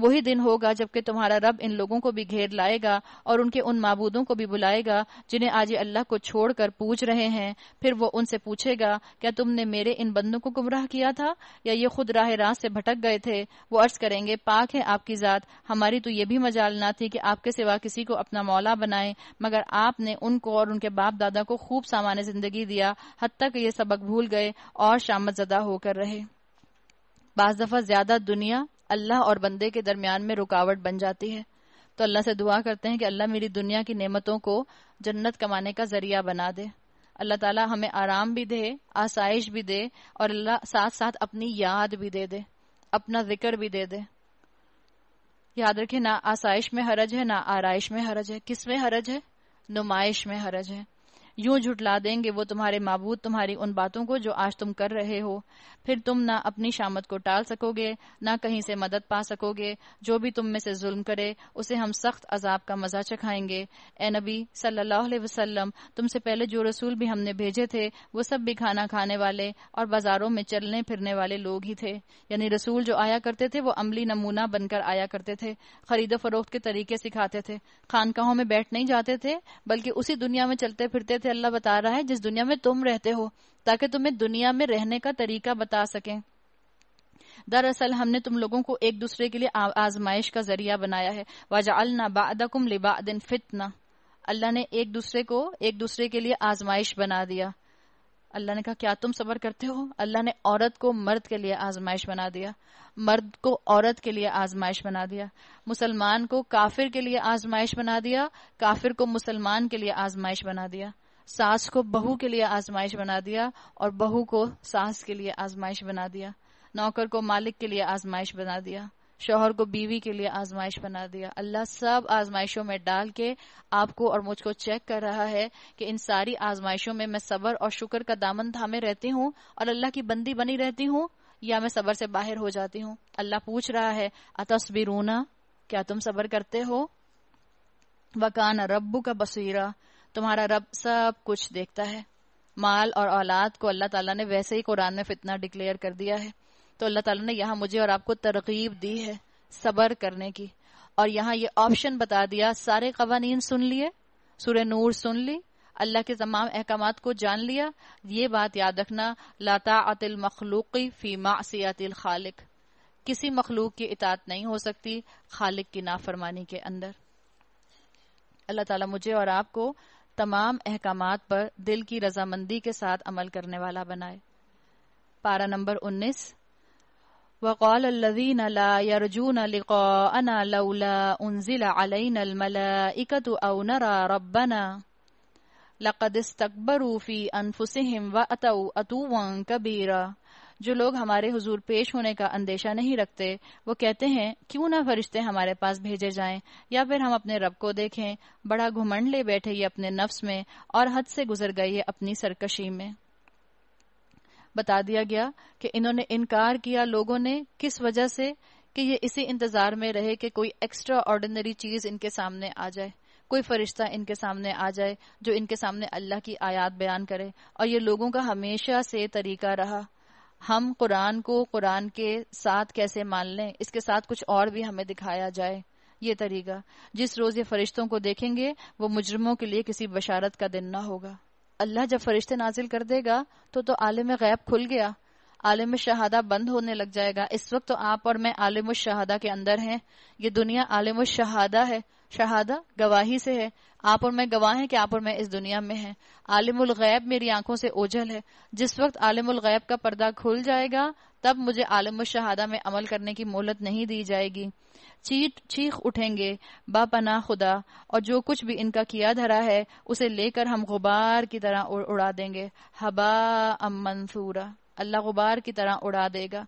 वही दिन होगा जबकि तुम्हारा रब इन लोगों को भी घेर लाएगा और उनके उन मबूदों को भी बुलाएगा, जिन्हें आज अल्लाह को छोड़कर पूछ रहे हैं। फिर वो उनसे पूछेगा, क्या तुमने मेरे इन बंदों को गुमराह किया था? या ये खुद राह रात से भटक गए थे? वो अर्ज़ करेंगे, पाक है आपकी जात, हमारी तो ये भी मजाल ना थी कि आपके सिवा किसी को अपना मौला बनाए, मगर आपने उनको और उनके बाप दादा को खूब सामान्य ज़िंदगी दिया, हद तक ये सबक भूल गए और शामत जदा होकर रहे। बाज दफ़ा ज़्यादा दुनिया अल्लाह और बंदे के दरमियान में रुकावट बन जाती है। तो अल्लाह से दुआ करते हैं कि अल्लाह मेरी दुनिया की नेमतों को जन्नत कमाने का ज़रिया बना दे। अल्लाह ताला हमें आराम भी दे, आसाइश भी दे और अल्लाह साथ साथ अपनी याद भी दे दे, अपना ज़िक्र भी दे दे। याद रखे, ना आसाइश में हरज है, ना आरइश में हरज है। किसमें हरज है? नुमाइश में हरज है। यूँ झुटला देंगे वो तुम्हारे माबूद तुम्हारी उन बातों को जो आज तुम कर रहे हो। फिर तुम ना अपनी शामत को टाल सकोगे, ना कहीं से मदद पा सकोगे। जो भी तुम में से जुल्म करे, उसे हम सख्त अजाब का मज़ा चखाएँगे। ए नबी वसल्लम, तुमसे पहले जो रसूल भी हमने भेजे थे, वो सब भी खाना खाने वाले और बाजारों में चलने फिरने वाले लोग ही थे। यानी रसूल जो आया करते थे, वो अमली नमूना बनकर आया करते थे। खरीदो फरोख्त के तरीके सिखाते थे। खानकाहों में बैठ नहीं जाते थे, बल्कि उसी दुनिया में चलते फिरते थे अल्लाह बता रहा है, जिस दुनिया में तुम रहते हो, ताकि तुम्हें दुनिया में रहने का तरीका बता सके। दरअसल हमने तुम लोगों को एक दूसरे के लिए आजमाइश का ज़रिया बनाया है। वजालना बादकुम लिबादिन फितना। अल्लाह ने एक दूसरे को एक दूसरे के लिए आजमाइश बना दिया। अल्लाह ने कहा, क्या तुम सबर करते हो? अल्लाह ने औरत को मर्द के लिए आजमाइश बना दिया। मर्द को औरत के लिए आजमाइश बना दिया। मुसलमान को काफिर के लिए आजमाइश बना दिया। काफिर को मुसलमान के लिए आजमाइश बना दिया। सास को बहू के लिए आजमाइश बना दिया और बहू को सास के लिए आजमाइश बना दिया। नौकर को मालिक के लिए आजमाइश बना दिया। शोहर को बीवी के लिए आजमाइश बना दिया। अल्लाह सब आजमाइशों में डाल के आपको और मुझको चेक कर रहा है कि इन सारी आजमाइशों में मैं सबर और शुक्र का दामन थामे रहती हूँ और अल्लाह की बंदी बनी रहती हूँ या मैं सबर से बाहर हो जाती हूँ। अल्लाह पूछ रहा है, अतस्बिरूना, क्या तुम सबर करते हो? वकान रब्बू का बसीरा। तुम्हारा रब सब कुछ देखता है। माल और औलाद को अल्लाह ताला ने वैसे ही कुरान में फितना डिक्लेयर कर दिया है। तो अल्लाह ताला ने यहाँ मुझे और आपको तरकीब दी है सबर करने की। और यहाँ ये ऑप्शन बता दिया, सारे कवानीन सुन लिए सूर्य नूर सुन ली, अल्लाह के तमाम अहकाम को जान लिया। ये बात याद रखना लाता अतिल मखलूकी फ़ी मासियातिल खालिक। किसी मखलूक की इतात नहीं हो सकती खालिक की नाफरमानी के अंदर। अल्लाह ताला मुझे और आपको तमाम अहकाम पर दिल की रजामंदी के साथ अमल करने वाला बनाए। पारा नंबर उन्नीस। वक़ाल अल्लज़ीन ला यरजून लिक़ाअना लौला उनज़िल अलैना अलमलाइकतु औ नरा रब्बना। लक़द इस्तकबरू फ़ी अनफुसिहिम व अतौ अतुवन कबीरा। जो लोग हमारे हुजूर पेश होने का अंदेशा नहीं रखते, वो कहते हैं, क्यों ना फरिश्ते हमारे पास भेजे जाएँ? या फिर हम अपने रब को देखें, बड़ा घुमंड ले बैठे ये अपने नफ्स में, और हद से गुजर गए ये अपनी सरकशी में? बता दिया गया कि इन्होंने इनकार किया लोगों ने किस वजह से कि ये इसी इंतज़ार में रहे कि कोई एक्स्ट्रा ऑर्डिनरी चीज़ इनके सामने आ जाए, कोई फरिश्ता इनके सामने आ जाए, जो इनके सामने अल्लाह की आयात बयान करे, और ये लोगों का हमेशा से तरीका रहा। हम कुरान को कुरान के साथ कैसे मान लें? इसके साथ कुछ और भी हमें दिखाया जाए, ये तरीका। जिस रोज ये फरिश्तों को देखेंगे, वो मुजरमों के लिए किसी बशारत का दिन ना होगा। अल्लाह जब फरिश्ते नाजिल कर देगा तो तो आलिम गैब खुल गया। आलिम शहादा बंद होने लग जाएगा। इस वक्त तो आप और मैं आलिम शहादा के अंदर हैं। ये दुनिया आलिम शहादा है। शहादा गवाही से है। आप और मैं गवाह हैं कि आप और मैं इस दुनिया में हैं। आलिमुल गैब मेरी आँखों से ओझल है। जिस वक्त आलिमुल गैब का पर्दा खुल जाएगा, तब मुझे आलम शहादा में अमल करने की मोहलत नहीं दी जाएगी। चीट चीख उठेंगे बापना खुदा, और जो कुछ भी इनका किया धरा है, उसे लेकर हम गुबार की तरह उड़ा देंगे। हबा अम मंसूरा, अल्लाह गुबार की तरह उड़ा देगा।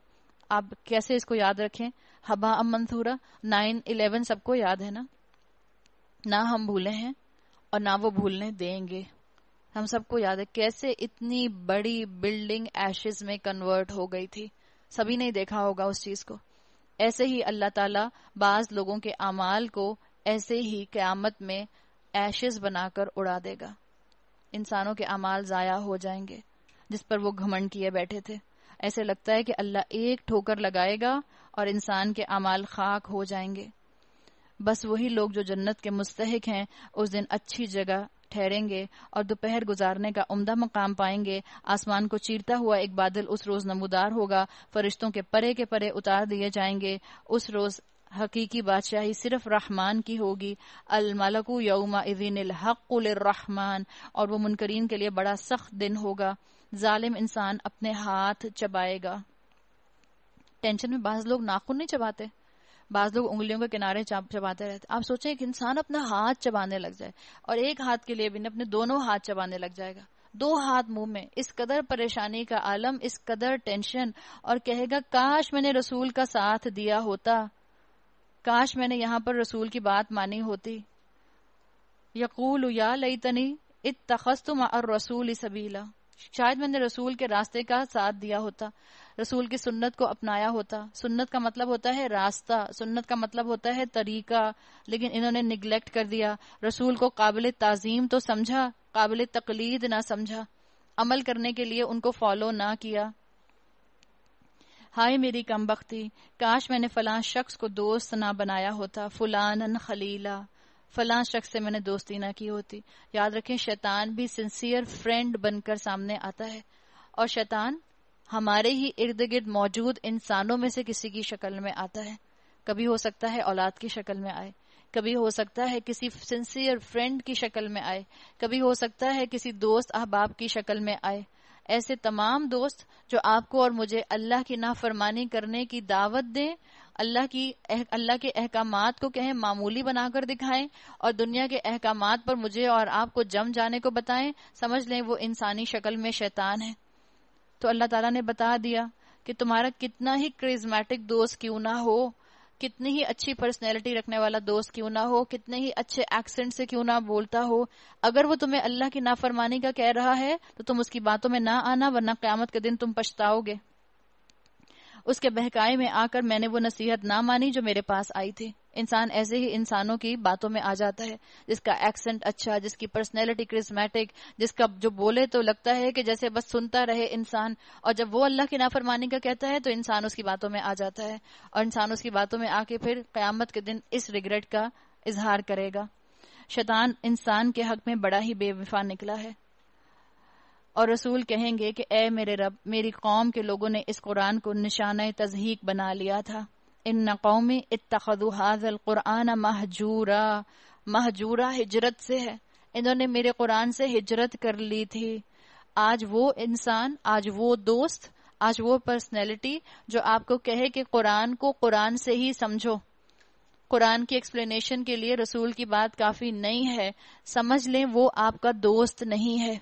आप कैसे इसको याद रखें? हबा अम मंसूरा, नाइन इलेवन सबको याद है ना? ना हम भूले हैं और ना वो भूलने देंगे। हम सबको याद है कैसे इतनी बड़ी बिल्डिंग एशेज में कन्वर्ट हो गई थी। सभी ने देखा होगा उस चीज़ को। ऐसे ही अल्लाह ताला बाज लोगों के अमाल को ऐसे ही क्यामत में एशेज बनाकर उड़ा देगा। इंसानों के अमाल जाया हो जाएँगे, जिस पर वो घमंड किए बैठे थे। ऐसे लगता है कि अल्लाह एक ठोकर लगाएगा और इंसान के अमाल खाक हो जाएँगे। बस वही लोग जो जन्नत के मुस्तक हैं, उस दिन अच्छी जगह ठहरेंगे और दोपहर गुजारने का उम्दा मकाम पाएँगे। आसमान को चीरता हुआ एक बादल उस रोज नमूदार होगा। फरिश्तों के परे के परे उतार दिए जाएँगे। उस रोज हकीकी बादशाही सिर्फ़ रहमान की होगी। अल मलकू यौमा रहमान और वो मुनकरीन के लिए बड़ा सख्त दिन होगा। जालिम इंसान अपने हाथ चबाएगा। टेंशन में बाज लोग नाखून नहीं चबाते। बाज लोग उंगलियों के किनारे चबाते रहते। आप सोचें एक इंसान अपना हाथ चबाने लग जाए और एक हाथ के लिए भी अपने दोनों हाथ चबाने लग जाएगा। दो हाथ मुँह में, इस कदर परेशानी का आलम, इस कदर टेंशन, और कहेगा, काश मैंने रसूल का साथ दिया होता। काश मैंने यहाँ पर रसूल की बात मानी होती। यकूल, या लई तनी इत तखस्तुम और रसूल सबीला। शायद मैंने रसूल के रास्ते का साथ दिया होता। रसूल की सुन्नत को अपनाया होता। सुन्नत का मतलब होता है रास्ता। सुन्नत का मतलब होता है तरीका। लेकिन इन्होंने निगलेक्ट कर दिया। रसूल को काबिल ताजीम तो समझा, काबिल तकलीद ना समझा। अमल करने के लिए उनको फॉलो ना किया। हाय मेरी कम बख्ती काश मैंने फलां शख्स को दोस्त ना बनाया होता फुलान खलीला। फलां शख्स से मैंने दोस्ती ना की होती। याद रखें, शैतान भी सिंसियर फ्रेंड बनकर सामने आता है। और शैतान हमारे ही इर्द गिर्द मौजूद इंसानों में से किसी की शक्ल में आता है। कभी हो सकता है औलाद की शक्ल में आए। कभी हो सकता है किसी सिंसियर फ्रेंड की शक्ल में आए। कभी हो सकता है किसी दोस्त अहबाब की शक्ल में आए। ऐसे तमाम दोस्त जो आपको और मुझे अल्लाह की नाफरमानी करने की दावत दें, अल्लाह की अल्लाह के अहकाम को कहें, मामूली बनाकर दिखाएँ और दुनिया के अहकाम पर मुझे और आपको जम जाने को बताएँ, समझ लें वो इंसानी शक्ल में शैतान है। तो अल्लाह ताला ने बता दिया कि तुम्हारा कितना ही क्रिज्मेटिक दोस्त क्यों ना हो, कितनी ही अच्छी पर्सनैलिटी रखने वाला दोस्त क्यों ना हो, कितने ही अच्छे एक्सेंट से क्यों ना बोलता हो। अगर वो तुम्हें अल्लाह की नाफरमानी का कह रहा है तो तुम उसकी बातों में ना आना, वरना क्यामत के दिन तुम पछताओगे। उसके बहकाए में आकर मैंने वो नसीहत ना मानी जो मेरे पास आई थी। इंसान, ऐसे ही इंसानों की बातों में आ जाता है, जिसका एक्सेंट अच्छा जिसकी पर्सनैलिटी क्रिस्मेटिक जिसका जो बोले तो लगता है कि जैसे बस सुनता रहे इंसान, और जब वो अल्लाह की नाफरमानी का कहता है तो इंसान उसकी बातों में आ जाता है, और इंसान उसकी बातों में आके फिर क्यामत के दिन इस रिग्रेट का इजहार करेगा। शैतान इंसान के हक में बड़ा ही बेवफा निकला है। और रसूल कहेंगे कि ए मेरे रब, मेरी कौम के लोगों ने इस कुरान को निशान तजहीक बना लिया था। इन कौमी हाजल कुरान महजूरा महजूरा हिजरत से है इन्होंने मेरे कुरान से हिजरत कर ली थी आज वो इंसान आज वो दोस्त आज वो पर्सनैलिटी जो आपको कहे कि कुरान को कुरान से ही समझो कुरान की एक्सप्लेनेशन के लिए रसूल की बात काफ़ी नहीं है समझ लें वो आपका दोस्त नहीं है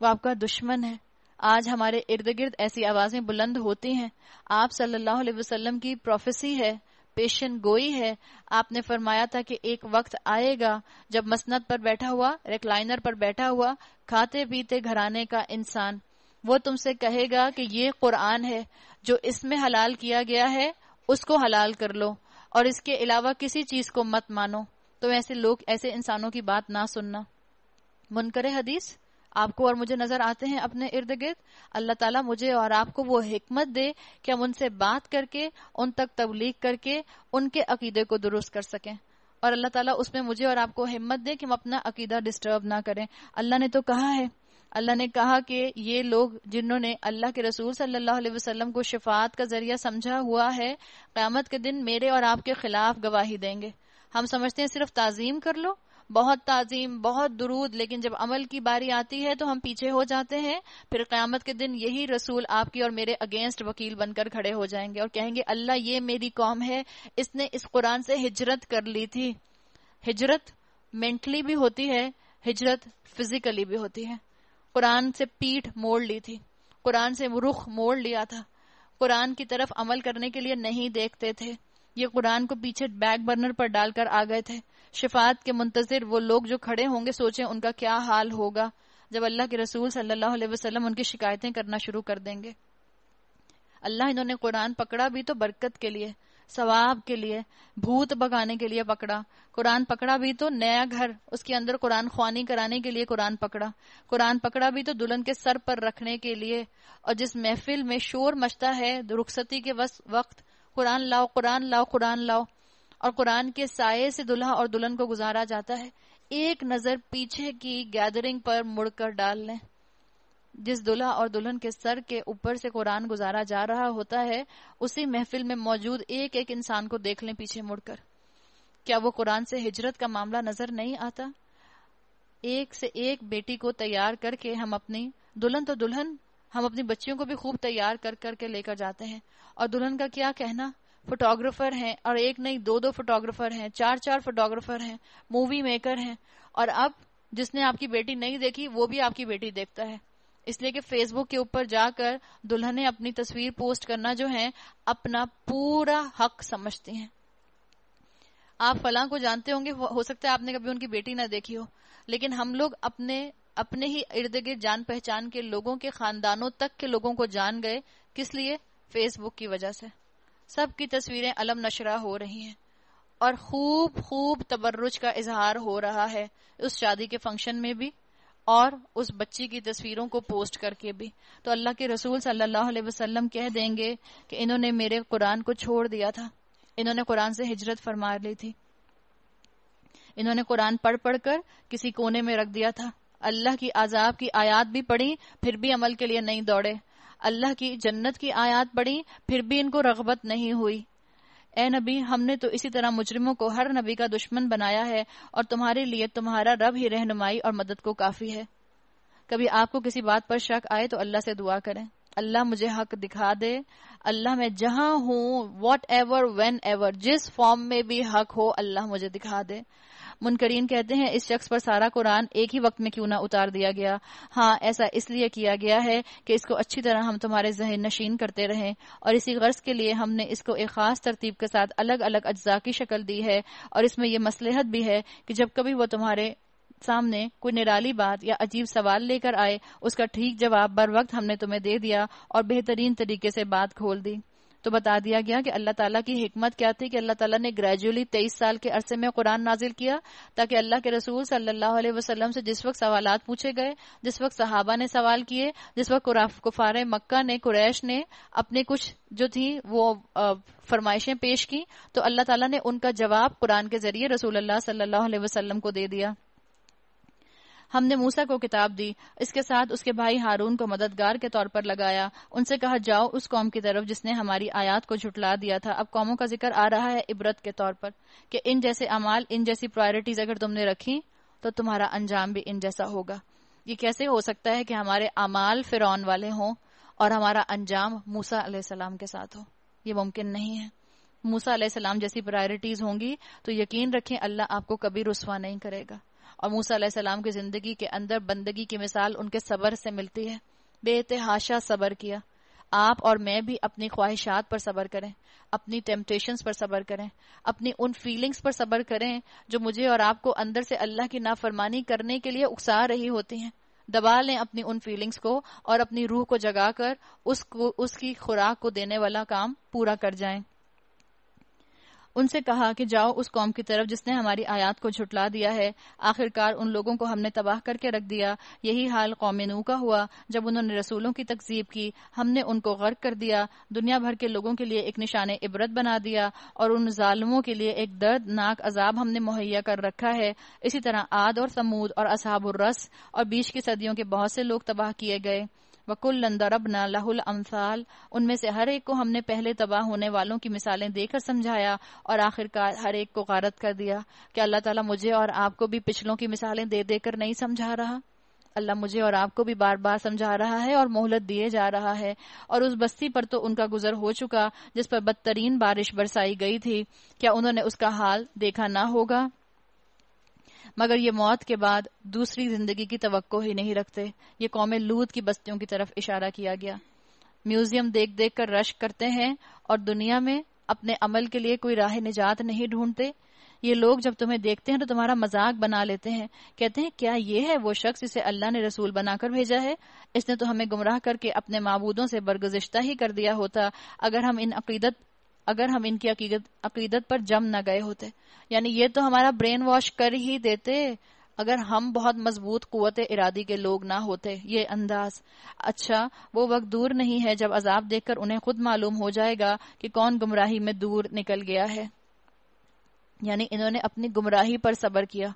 वो आपका दुश्मन है आज हमारे इर्द गिर्द ऐसी आवाज़ें बुलंद होती हैं। आप सल्लल्लाहु अलैहि वसल्लम की प्रोफेसी है पेशन गोई है। आपने फरमाया था कि एक वक्त आएगा जब मसनद पर बैठा हुआ रिक्लाइनर पर बैठा हुआ, खाते पीते घराने का इंसान। वो तुमसे कहेगा कि ये कुरान है जो इसमें हलाल किया गया है, उसको हलाल कर लो और इसके अलावा किसी चीज़ को मत मानो। तो ऐसे लोग, ऐसे इंसानों की बात ना सुनना। मुनकर हदीस? आपको और मुझे नज़र आते हैं अपने इर्द गिर्द। अल्लाह ताला मुझे और आपको वो हिकमत दे कि हम उनसे बात करके, उन तक तबलीग करके, उनके अकीदे को दुरुस्त कर सकें। और अल्लाह ताला उसमें मुझे और आपको हिम्मत दे कि हम अपना अकीदा डिस्टर्ब ना करें। अल्लाह ने तो कहा है, अल्लाह ने कहा कि ये लोग जिन्होंने अल्लाह के रसूल सल्लल्लाहु अलैहि वसल्लम को शिफात का ज़रिया समझा हुआ है, क्यामत के दिन मेरे और आपके खिलाफ गवाही देंगे। हम समझते हैं सिर्फ़ ताजीम कर लो बहुत ताजीम, बहुत दुरूद, लेकिन जब अमल की बारी आती है तो हम पीछे हो जाते हैं। फिर क्यामत के दिन यही रसूल आपकी और मेरे अगेंस्ट वकील बनकर खड़े हो जाएँगे और कहेंगे, अल्लाह, ये मेरी कौम है। इसने इस कुरान से हिजरत कर ली थी। हिजरत मेंटली भी होती है, हिजरत फिजिकली भी होती है। कुरान से पीठ मोड़ ली थी। कुरान से रुख मोड़ लिया था। कुरान की तरफ़ अमल करने के लिए नहीं देखते थे। ये कुरान को पीछे बैक बर्नर पर डालकर आ गए थे। शिफात के मुंतजर वो लोग जो खड़े होंगे सोचे उनका क्या हाल होगा, जब अल्लाह के रसूल सल्लल्लाहु अलैहि वसल्लम उनकी शिकायतें करना शुरू कर देंगे। अल्लाह इन्होंने कुरान पकड़ा भी तो बरकत के लिए, सवाब के लिए, भूत भगाने के लिए पकड़ा। कुरान पकड़ा भी तो नया घर, उसके अंदर कुरान ख्वानी कराने के लिए कुरान पकड़ा। कुरान पकड़ा भी तो दुल्हन के सर पर रखने के लिए, और जिस महफिल में शोर मचता है, रुखसती के वक्त कुरान लाओ कुरान लाओ कुरान लाओ। और कुरान के साय से दुल्हा और दुल्हन को गुजारा जाता है। एक नज़र पीछे की गैदरिंग पर मुड़कर डाल लें। जिस दुल्हा और दुल्हन के सर के ऊपर से कुरान गुजारा जा रहा होता है, उसी महफिल में मौजूद एक एक इंसान को देख लें पीछे मुड़कर। क्या वो कुरान से हिजरत का मामला नज़र नहीं आता? एक से एक बेटी को तैयार करके हम अपनी दुल्हन तो दुल्हन हम अपनी बच्चियों को भी खूब तैयार कर, करके लेकर जाते हैं। और दुल्हन का क्या कहना? फोटोग्राफर हैं, और एक नहीं दो दो फोटोग्राफर हैं चार चार फोटोग्राफर हैं मूवी मेकर हैं। और अब जिसने आपकी बेटी नहीं देखी, वो भी आपकी बेटी देखता है। इसलिए कि फेसबुक के ऊपर जाकर दुल्हने अपनी तस्वीर पोस्ट करना जो है, अपना पूरा हक समझती हैं। आप फला को जानते होंगे हो सकता है आपने कभी उनकी बेटी ना देखी हो। लेकिन हम लोग अपने अपने ही इर्द गिर्द जान पहचान के लोगों के खानदानों तक के लोगों को जान गए। किस लिए? फेसबुक की वजह से। सबकी तस्वीरें अलम नशरा हो रही हैं। और खूब खूब तबर्रुज का इजहार हो रहा है उस शादी के फ़ंक्शन में भी और उस बच्ची की तस्वीरों को पोस्ट करके भी। तो अल्लाह के रसूल सल्लल्लाहु अलैहि वसल्लम कह देंगे कि इन्होंने मेरे कुरान को छोड़ दिया था। इन्होंने कुरान से हिजरत फरमा ली थी। इन्होंने कुरान पढ़ पढ़कर किसी कोने में रख दिया था। अल्लाह की आजाब की आयात भी पढ़ी, फिर भी अमल के लिए नहीं दौड़े। अल्लाह की जन्नत की आयात पढ़ी, फिर भी इनको रगबत नहीं हुई। ए नबी, हमने तो इसी तरह मुजरिमों को हर नबी का दुश्मन बनाया है और तुम्हारे लिए तुम्हारा रब ही रहनुमाई और मदद को काफ़ी है। कभी आपको किसी बात पर शक आए तो अल्लाह से दुआ करें। अल्लाह मुझे हक दिखा दे। अल्लाह मैं जहाँ हूँ वॉट एवर वेन एवर जिस फॉर्म में भी हक हो, अल्लाह मुझे दिखा दे। मुनकरीन कहते हैं, इस शख्स पर सारा कुरान एक ही वक्त में क्यों ना उतार दिया गया? हाँ ऐसा इसलिए किया गया है कि इसको अच्छी तरह हम तुम्हारे जहन नशीन करते रहें। और इसी गर्ज के लिए हमने इसको एक खास तरतीब के साथ अलग अलग अज्जा की शक्ल दी है। और इसमें यह मसलहत भी है कि जब कभी वो तुम्हारे सामने कोई निराली बात या अजीब सवाल लेकर आए, उसका ठीक जवाब बर वक्त हमने तुम्हें दे दिया और बेहतरीन तरीके से बात खोल दी। तो बता दिया गया कि अल्लाह ताला की हिकमत क्या थी कि अल्लाह ताला ने ग्रेजुअली तेईस साल के अरसे में कुरान नाजिल किया, ताकि अल्लाह के रसूल सल्लल्लाहु अलैहि वसल्लम से जिस वक्त सवाल पूछे गए, जिस वक्त सहाबा ने सवाल किए, जिस वक्त कुफार मक्का ने, कुरैश ने अपने कुछ जो थी वो फरमाइशें पेश की तो अल्लाह ताला ने उनका जवाब कुरान के ज़रिए रसूल अल्लाह सल्लल्लाहु अलैहि को दे दिया। हमने मूसा को किताब दी। इसके साथ उसके भाई हारून को मददगार के तौर पर लगाया। उनसे कहा, जाओ उस कौम की तरफ़ जिसने हमारी आयात को झुटला दिया था। अब कौमों का ज़िक्र आ रहा है इबरत के तौर पर कि इन जैसे अमाल, इन जैसी प्रायोरिटीज अगर तुमने रखी तो तुम्हारा अंजाम भी इन जैसा होगा। ये कैसे हो सकता है कि हमारे अमाल फिर वाले हों और हमारा अंजाम मूसा सलाम के साथ हो? ये मुमकिन नहीं है। मूसा सलाम जैसी प्रायोरिटीज होंगी तो यकीन रखें अल्लाह आपको कभी रुसवा नहीं करेगा। और मूसा सलाम की ज़िंदगी के अंदर बंदगी की मिसाल उनके सबर से मिलती है। बेतहाशा सबर किया। आप और मैं भी अपनी ख्वाहिशात पर सबर करें, अपनी टेम्पटेशंस पर सबर करें, अपनी उन फीलिंग्स पर सबर करें जो मुझे और आपको अंदर से अल्लाह की नाफरमानी करने के लिए उकसा रही होती हैं। दबा लें अपनी उन फीलिंग्स को और अपनी रूह को जगाकर उसको, उसकी खुराक को देने वाला काम पूरा कर जाएँ। उनसे कहा कि जाओ उस कौम की तरफ़ जिसने हमारी आयात को झुटला दिया है। आखिरकार उन लोगों को हमने तबाह करके रख दिया। यही हाल कौम नू का हुआ। जब उन्होंने रसूलों की तकजीब की, हमने उनको गर्क कर दिया। दुनिया भर के लोगों के लिए एक निशान इबरत बना दिया और उन जालमों के लिए एक दर्दनाक अजाब हमने मुहैया कर रखा है। इसी तरह आद और समूद और असहाबुर रस और बीच की सदियों के बहुत से लोग तबाह किए गए। वकुल दरबना लहुल अमसाल। उनमें से हर एक को हमने पहले तबाह होने वालों की मिसालें देकर समझाया और आखिरकार हर एक को गारत कर दिया। कि अल्लाह ताला मुझे और आपको भी पिछलों की मिसालें दे देकर नहीं समझा रहा? अल्लाह मुझे और आपको भी बार बार समझा रहा है और मोहलत दिए जा रहा है। और उस बस्ती पर तो उनका गुजर हो चुका, जिस पर बदतरीन बारिश बरसाई गई थी। क्या उन्होंने उसका हाल देखा ना होगा? मगर ये मौत के बाद दूसरी ज़िंदगी की तो ही नहीं रखते। ये कौम लूत की बस्तियों की तरफ़ इशारा किया गया। म्यूज़ियम देख देख कर रश करते हैं और दुनिया में अपने अमल के लिए कोई राह निजात नहीं ढूंढते। ये लोग जब तुम्हें देखते हैं तो तुम्हारा मज़ाक बना लेते हैं। कहते हैं, क्या ये है वो शख्स इसे अल्लाह ने रसूल बनाकर भेजा है? इसने तो हमें गुमराह करके अपने मबूदों से बरगुजश्ता ही कर दिया होता। अगर हम इन अकीदत अगर हम इनकी अकीदत अकीदत पर जम न गए होते। यानी ये तो हमारा ब्रेन वॉश कर ही देते, अगर हम बहुत मज़बूत कुत इरादी के लोग ना होते। ये अंदाज। अच्छा वो वक्त दूर नहीं है जब अजाब देखकर उन्हें खुद मालूम हो जाएगा कि कौन गुमराही में दूर निकल गया है। यानी इन्होंने अपनी गुमराही पर सबर किया।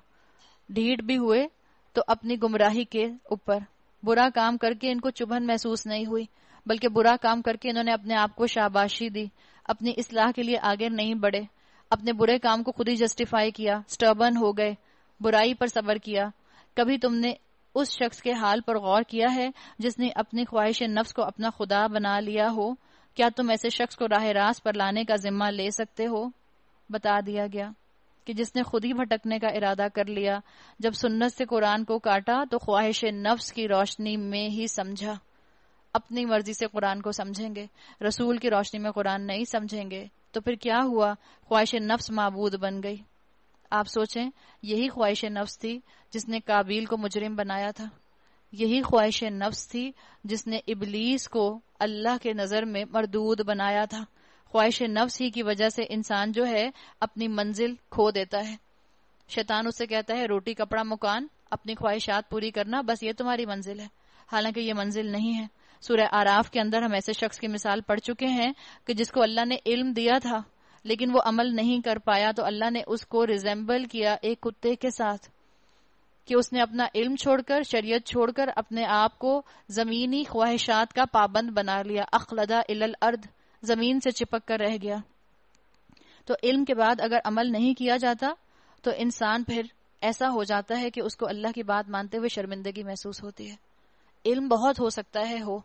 ढीठ भी हुए तो अपनी गुमराही के ऊपर। बुरा काम करके इनको चुभन महसूस नहीं हुई, बल्कि बुरा काम करके इन्होंने अपने आप को शाबाशी दी। अपनी इसलाह के लिए आगे नहीं बढ़े। अपने बुरे काम को खुद ही जस्टिफाई किया स्टर्बन हो गए, बुराई पर सबर किया। कभी तुमने उस शख्स के हाल पर गौर किया है जिसने अपनी ख्वाहिश नफ्स को अपना खुदा बना लिया हो? क्या तुम ऐसे शख्स को राह रास पर लाने का जिम्मा ले सकते हो? बता दिया गया कि जिसने खुद ही भटकने का इरादा कर लिया, जब सुन्नत से कुरान को काटा तो ख्वाहिश नफ्स की रोशनी में ही समझा। अपनी मर्ज़ी से कुरान को समझेंगे, रसूल की रोशनी में कुरान नहीं समझेंगे तो फिर क्या हुआ? ख्वाहिश नफ्स मबूद बन गई। आप सोचें, यही ख्वाहिश नफ्स थी जिसने काबिल को मुजरिम बनाया था। यही ख्वाहिश नफ्स थी जिसने इबलीस को अल्लाह के नज़र में मरदूद बनाया था। ख्वाहिश नफ्स ही की वजह से इंसान जो है, अपनी मंजिल खो देता है। शैतान उससे कहता है, रोटी, कपड़ा, मकान, अपनी ख्वाहिशात पूरी करना, बस ये तुम्हारी मंजिल है। हालाँकि ये मंजिल नहीं है। सूर्य आराफ के अंदर हम ऐसे शख्स की मिसाल पढ़ चुके हैं कि जिसको अल्लाह ने इल्म दिया था, लेकिन वो अमल नहीं कर पाया तो अल्लाह ने उसको रिजेंबल किया एक कुत्ते के साथ कि उसने अपना इल्म छोड़कर, शरीयत छोड़कर अपने आप को जमीनी ख्वाहिशात का पाबंद बना लिया। अखलदा इलल अर्द, ज़मीन से चिपक कर रह गया। तो इल्म के बाद अगर अमल नहीं किया जाता तो इंसान फिर ऐसा हो जाता है कि उसको अल्लाह की बात मानते हुए शर्मिंदगी महसूस होती है। इल्म बहुत हो सकता है, हो।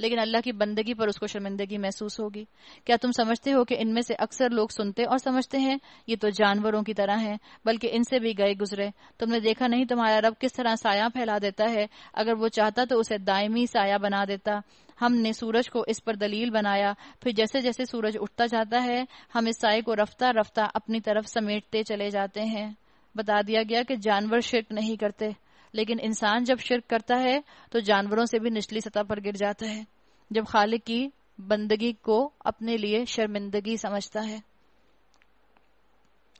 लेकिन अल्लाह की बंदगी पर उसको शर्मिंदगी महसूस होगी। क्या तुम समझते हो कि इनमें से अक्सर लोग सुनते और समझते हैं? ये तो जानवरों की तरह हैं, बल्कि इनसे भी गए गुजरे। तुमने देखा नहीं तुम्हारा रब किस तरह साया फैला देता है? अगर वो चाहता तो उसे दायमी साया बना देता। हमने सूरज को इस पर दलील बनाया। फिर जैसे जैसे सूरज उठता जाता है, हम इस साय को रफ्ता रफ्ता अपनी तरफ़ समेटते चले जाते हैं। बता दिया गया कि जानवर शिरक नहीं करते। लेकिन इंसान जब शिरक करता है तो जानवरों से भी निचली सतह पर गिर जाता है, जब खालिक की बंदगी को अपने लिए शर्मिंदगी समझता है।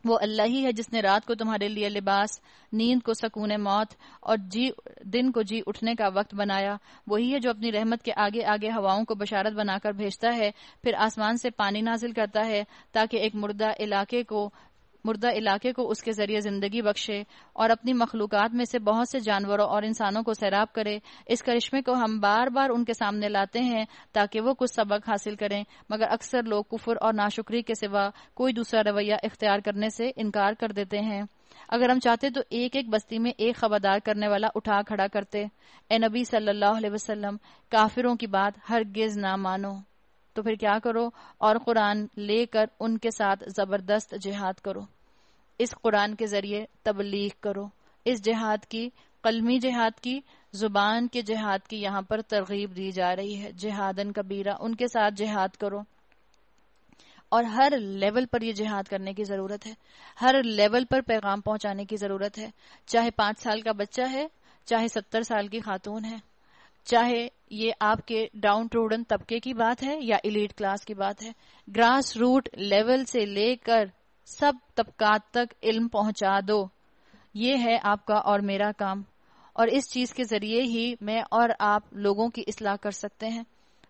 वो अल्लाह ही है जिसने रात को तुम्हारे लिए लिबास, नींद को सकून मौत और जी, दिन को जी उठने का वक्त बनाया। वही है जो अपनी रहमत के आगे आगे हवाओं को बशारत बनाकर भेजता है, फिर आसमान से पानी नाजिल करता है, ताकि एक मुर्दा इलाके को मुर्दा इलाके को उसके ज़रिए ज़िंदगी बख्शे और अपनी मखलूकत में से बहुत से जानवरों और इंसानों को सैराब करे। इस करिश्मे को हम बार बार उनके सामने लाते हैं ताकि वो कुछ सबक हासिल करें। मगर अक्सर लोग कुफर और नाशुक्री के सिवा कोई दूसरा रवैया इख्तियार करने से इनकार कर देते हैं। अगर हम चाहते तो एक एक बस्ती में एक खबरदार करने वाला उठा खड़ा करते। ए नबी सल्लल्लाहु काफिरों की बात हरगिज ना मानो। तो फिर क्या करो? और कुरान लेकर उनके साथ ज़बरदस्त जिहाद करो। इस कुरान के ज़रिए तबलीग करो। इस जिहाद की, कलमी जिहाद की, ज़ुबान के जिहाद की यहाँ पर तरगीब दी जा रही है। जिहादन कबीरा, उनके साथ जिहाद करो। और हर लेवल पर यह जिहाद करने की ज़रूरत है। हर लेवल पर पैगाम पहुँचाने की ज़रूरत है। चाहे पाँच साल का बच्चा है, चाहे सत्तर साल की खातून है। चाहे ये आपके डाउन ट्रोडन तबके की बात है या इलीट क्लास की बात है ग्रास रूट लेवल से लेकर सब तबकात तक इल्म पहुँचा दो। ये है आपका और मेरा काम। और इस चीज़ के ज़रिए ही मैं और आप लोगों की इसलाह कर सकते हैं,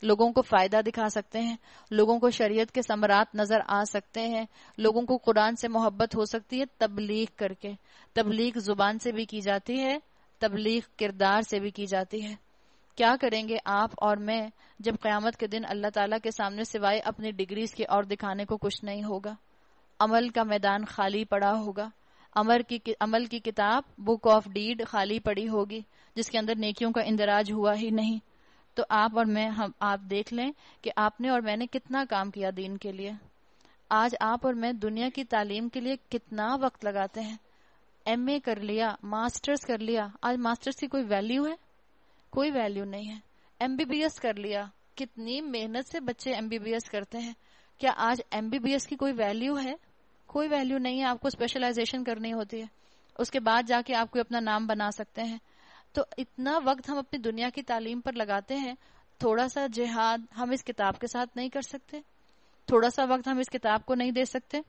लोगों को फ़ायदा दिखा सकते हैं, लोगों को शरीयत के समरात नज़र आ सकते हैं, लोगों को कुरान से मोहब्बत हो सकती है, तबलीग करके। तबलीग ज़ुबान से भी की जाती है, तबलीग किरदार से भी की जाती है। क्या करेंगे आप और मैं जब क़यामत के दिन अल्लाह ताला के सामने सिवाय अपनी डिग्रीज के और दिखाने को कुछ नहीं होगा? अमल का मैदान खाली पड़ा होगा। अमर की अमल की किताब बुक ऑफ़ डीड खाली पड़ी होगी, जिसके अंदर नेकियों का इंदराज हुआ ही नहीं। तो आप और मैं, हम, आप देख लें कि आपने और मैंने कितना काम किया दीन के लिए। आज आप और मैं दुनिया की तालीम के लिए कितना वक्त लगाते हैं। एमए कर लिया मास्टर्स कर लिया। आज मास्टर्स की कोई वैल्यू है? कोई वैल्यू नहीं है। एमबीबीएस कर लिया। कितनी मेहनत से बच्चे एमबीबीएस करते हैं। क्या आज एमबीबीएस की कोई वैल्यू है? कोई वैल्यू नहीं है। आपको स्पेशलाइजेशन करनी होती है। उसके बाद जाके आप कोई अपना नाम बना सकते हैं। तो इतना वक्त हम अपनी दुनिया की तालीम पर लगाते हैं। थोड़ा सा जिहाद हम इस किताब के साथ नहीं कर सकते। थोड़ा सा वक्त हम इस किताब को नहीं दे सकते।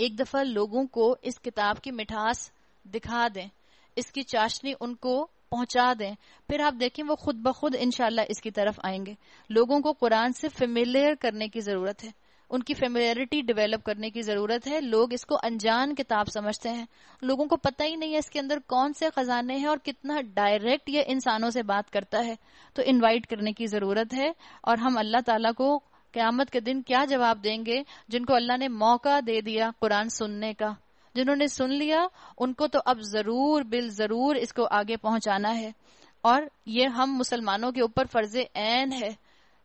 एक दफ़ा लोगों को इस किताब की मिठास दिखा दें। इसकी चाशनी उनको पहुँचा दें। फिर आप देखें, वो खुद ब खुद इनशाला इसकी तरफ़ आएँगे। लोगों को कुरान से फेमिलियर करने की ज़रूरत है। उनकी फेमिलियरिटी डेवलप करने की ज़रूरत है। लोग इसको अनजान किताब समझते हैं। लोगों को पता ही नहीं है इसके अंदर कौन से खजाने हैं और कितना डायरेक्ट ये इंसानों से बात करता है। तो इनवाइट करने की ज़रूरत है और हम अल्लाह ताला को क्यामत के दिन क्या जवाब देंगे, जिनको अल्लाह ने मौका दे दिया कुरान सुनने का। जिन्होंने सुन लिया, उनको तो अब ज़रूर, बिल ज़रूर इसको आगे पहुंचाना है। और ये हम मुसलमानों के ऊपर फ़र्ज़ ऐन है